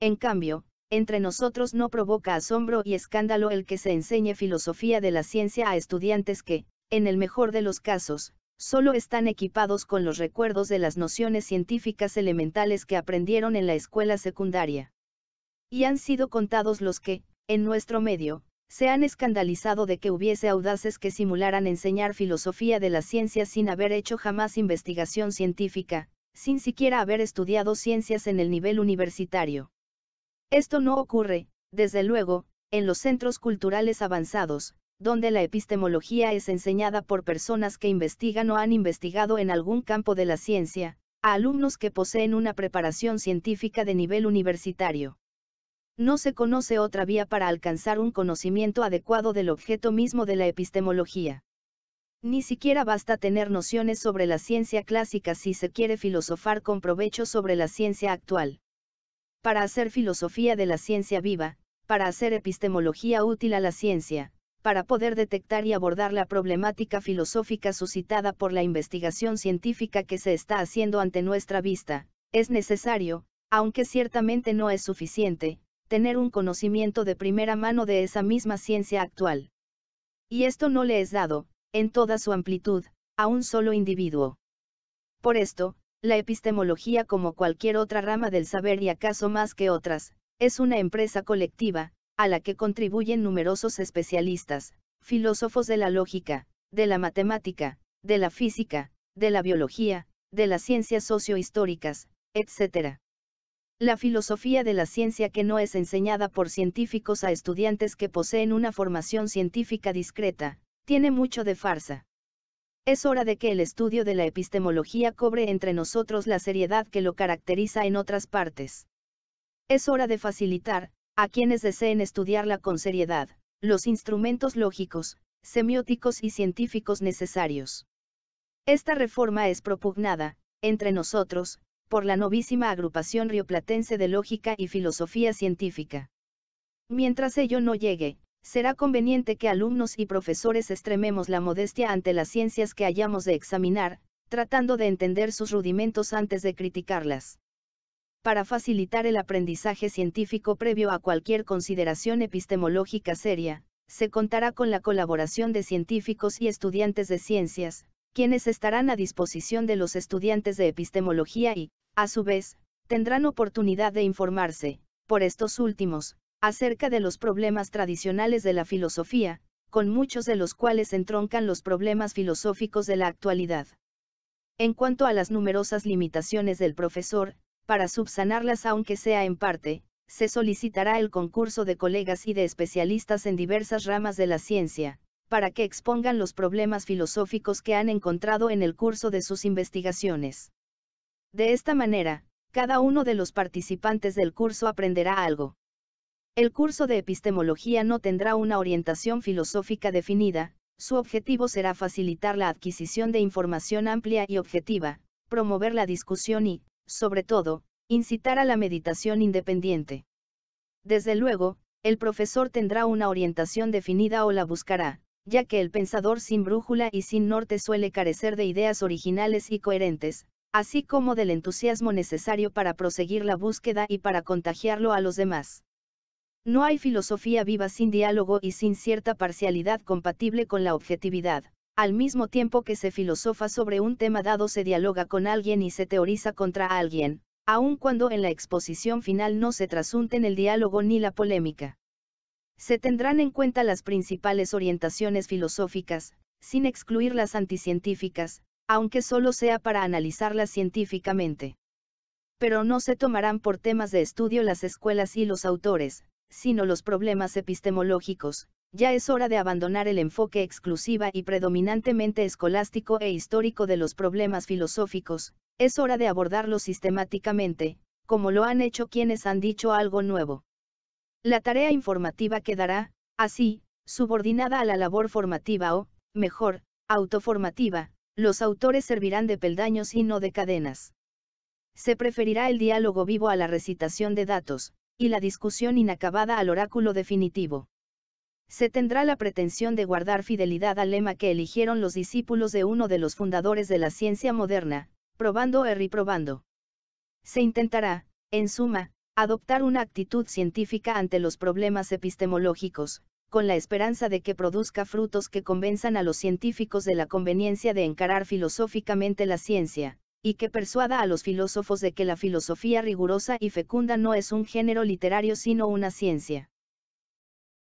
En cambio, entre nosotros no provoca asombro y escándalo el que se enseñe filosofía de la ciencia a estudiantes que, en el mejor de los casos, solo están equipados con los recuerdos de las nociones científicas elementales que aprendieron en la escuela secundaria. Y han sido contados los que, en nuestro medio, se han escandalizado de que hubiese audaces que simularan enseñar filosofía de la ciencia sin haber hecho jamás investigación científica, sin siquiera haber estudiado ciencias en el nivel universitario. Esto no ocurre, desde luego, en los centros culturales avanzados, donde la epistemología es enseñada por personas que investigan o han investigado en algún campo de la ciencia, a alumnos que poseen una preparación científica de nivel universitario. No se conoce otra vía para alcanzar un conocimiento adecuado del objeto mismo de la epistemología. Ni siquiera basta tener nociones sobre la ciencia clásica si se quiere filosofar con provecho sobre la ciencia actual. Para hacer filosofía de la ciencia viva, para hacer epistemología útil a la ciencia, para poder detectar y abordar la problemática filosófica suscitada por la investigación científica que se está haciendo ante nuestra vista, es necesario, aunque ciertamente no es suficiente, tener un conocimiento de primera mano de esa misma ciencia actual. Y esto no le es dado, en toda su amplitud, a un solo individuo. Por esto, la epistemología como cualquier otra rama del saber y acaso más que otras, es una empresa colectiva, a la que contribuyen numerosos especialistas, filósofos de la lógica, de la matemática, de la física, de la biología, de las ciencias sociohistóricas, etc. La filosofía de la ciencia que no es enseñada por científicos a estudiantes que poseen una formación científica discreta, tiene mucho de farsa. Es hora de que el estudio de la epistemología cobre entre nosotros la seriedad que lo caracteriza en otras partes. Es hora de facilitar, a quienes deseen estudiarla con seriedad, los instrumentos lógicos, semióticos y científicos necesarios. Esta reforma es propugnada, entre nosotros, por la novísima agrupación rioplatense de lógica y filosofía científica. Mientras ello no llegue, será conveniente que alumnos y profesores extrememos la modestia ante las ciencias que hayamos de examinar, tratando de entender sus rudimentos antes de criticarlas. Para facilitar el aprendizaje científico previo a cualquier consideración epistemológica seria, se contará con la colaboración de científicos y estudiantes de ciencias, quienes estarán a disposición de los estudiantes de epistemología y, a su vez, tendrán oportunidad de informarse, por estos últimos, acerca de los problemas tradicionales de la filosofía, con muchos de los cuales entroncan los problemas filosóficos de la actualidad. En cuanto a las numerosas limitaciones del profesor, para subsanarlas aunque sea en parte, se solicitará el concurso de colegas y de especialistas en diversas ramas de la ciencia, para que expongan los problemas filosóficos que han encontrado en el curso de sus investigaciones. De esta manera, cada uno de los participantes del curso aprenderá algo. El curso de epistemología no tendrá una orientación filosófica definida, su objetivo será facilitar la adquisición de información amplia y objetiva, promover la discusión y, sobre todo, incitar a la meditación independiente. Desde luego, el profesor tendrá una orientación definida o la buscará, ya que el pensador sin brújula y sin norte suele carecer de ideas originales y coherentes, así como del entusiasmo necesario para proseguir la búsqueda y para contagiarlo a los demás. No hay filosofía viva sin diálogo y sin cierta parcialidad compatible con la objetividad. Al mismo tiempo que se filosofa sobre un tema dado se dialoga con alguien y se teoriza contra alguien, aun cuando en la exposición final no se trasunten el diálogo ni la polémica. Se tendrán en cuenta las principales orientaciones filosóficas, sin excluir las anticientíficas, aunque solo sea para analizarlas científicamente. Pero no se tomarán por temas de estudio las escuelas y los autores, sino los problemas epistemológicos, ya es hora de abandonar el enfoque exclusiva y predominantemente escolástico e histórico de los problemas filosóficos, es hora de abordarlos sistemáticamente, como lo han hecho quienes han dicho algo nuevo. La tarea informativa quedará, así, subordinada a la labor formativa o, mejor, autoformativa, los autores servirán de peldaños y no de cadenas. Se preferirá el diálogo vivo a la recitación de datos, y la discusión inacabada al oráculo definitivo. Se tendrá la pretensión de guardar fidelidad al lema que eligieron los discípulos de uno de los fundadores de la ciencia moderna, probando y reprobando. Se intentará, en suma, adoptar una actitud científica ante los problemas epistemológicos, con la esperanza de que produzca frutos que convenzan a los científicos de la conveniencia de encarar filosóficamente la ciencia, y que persuada a los filósofos de que la filosofía rigurosa y fecunda no es un género literario sino una ciencia.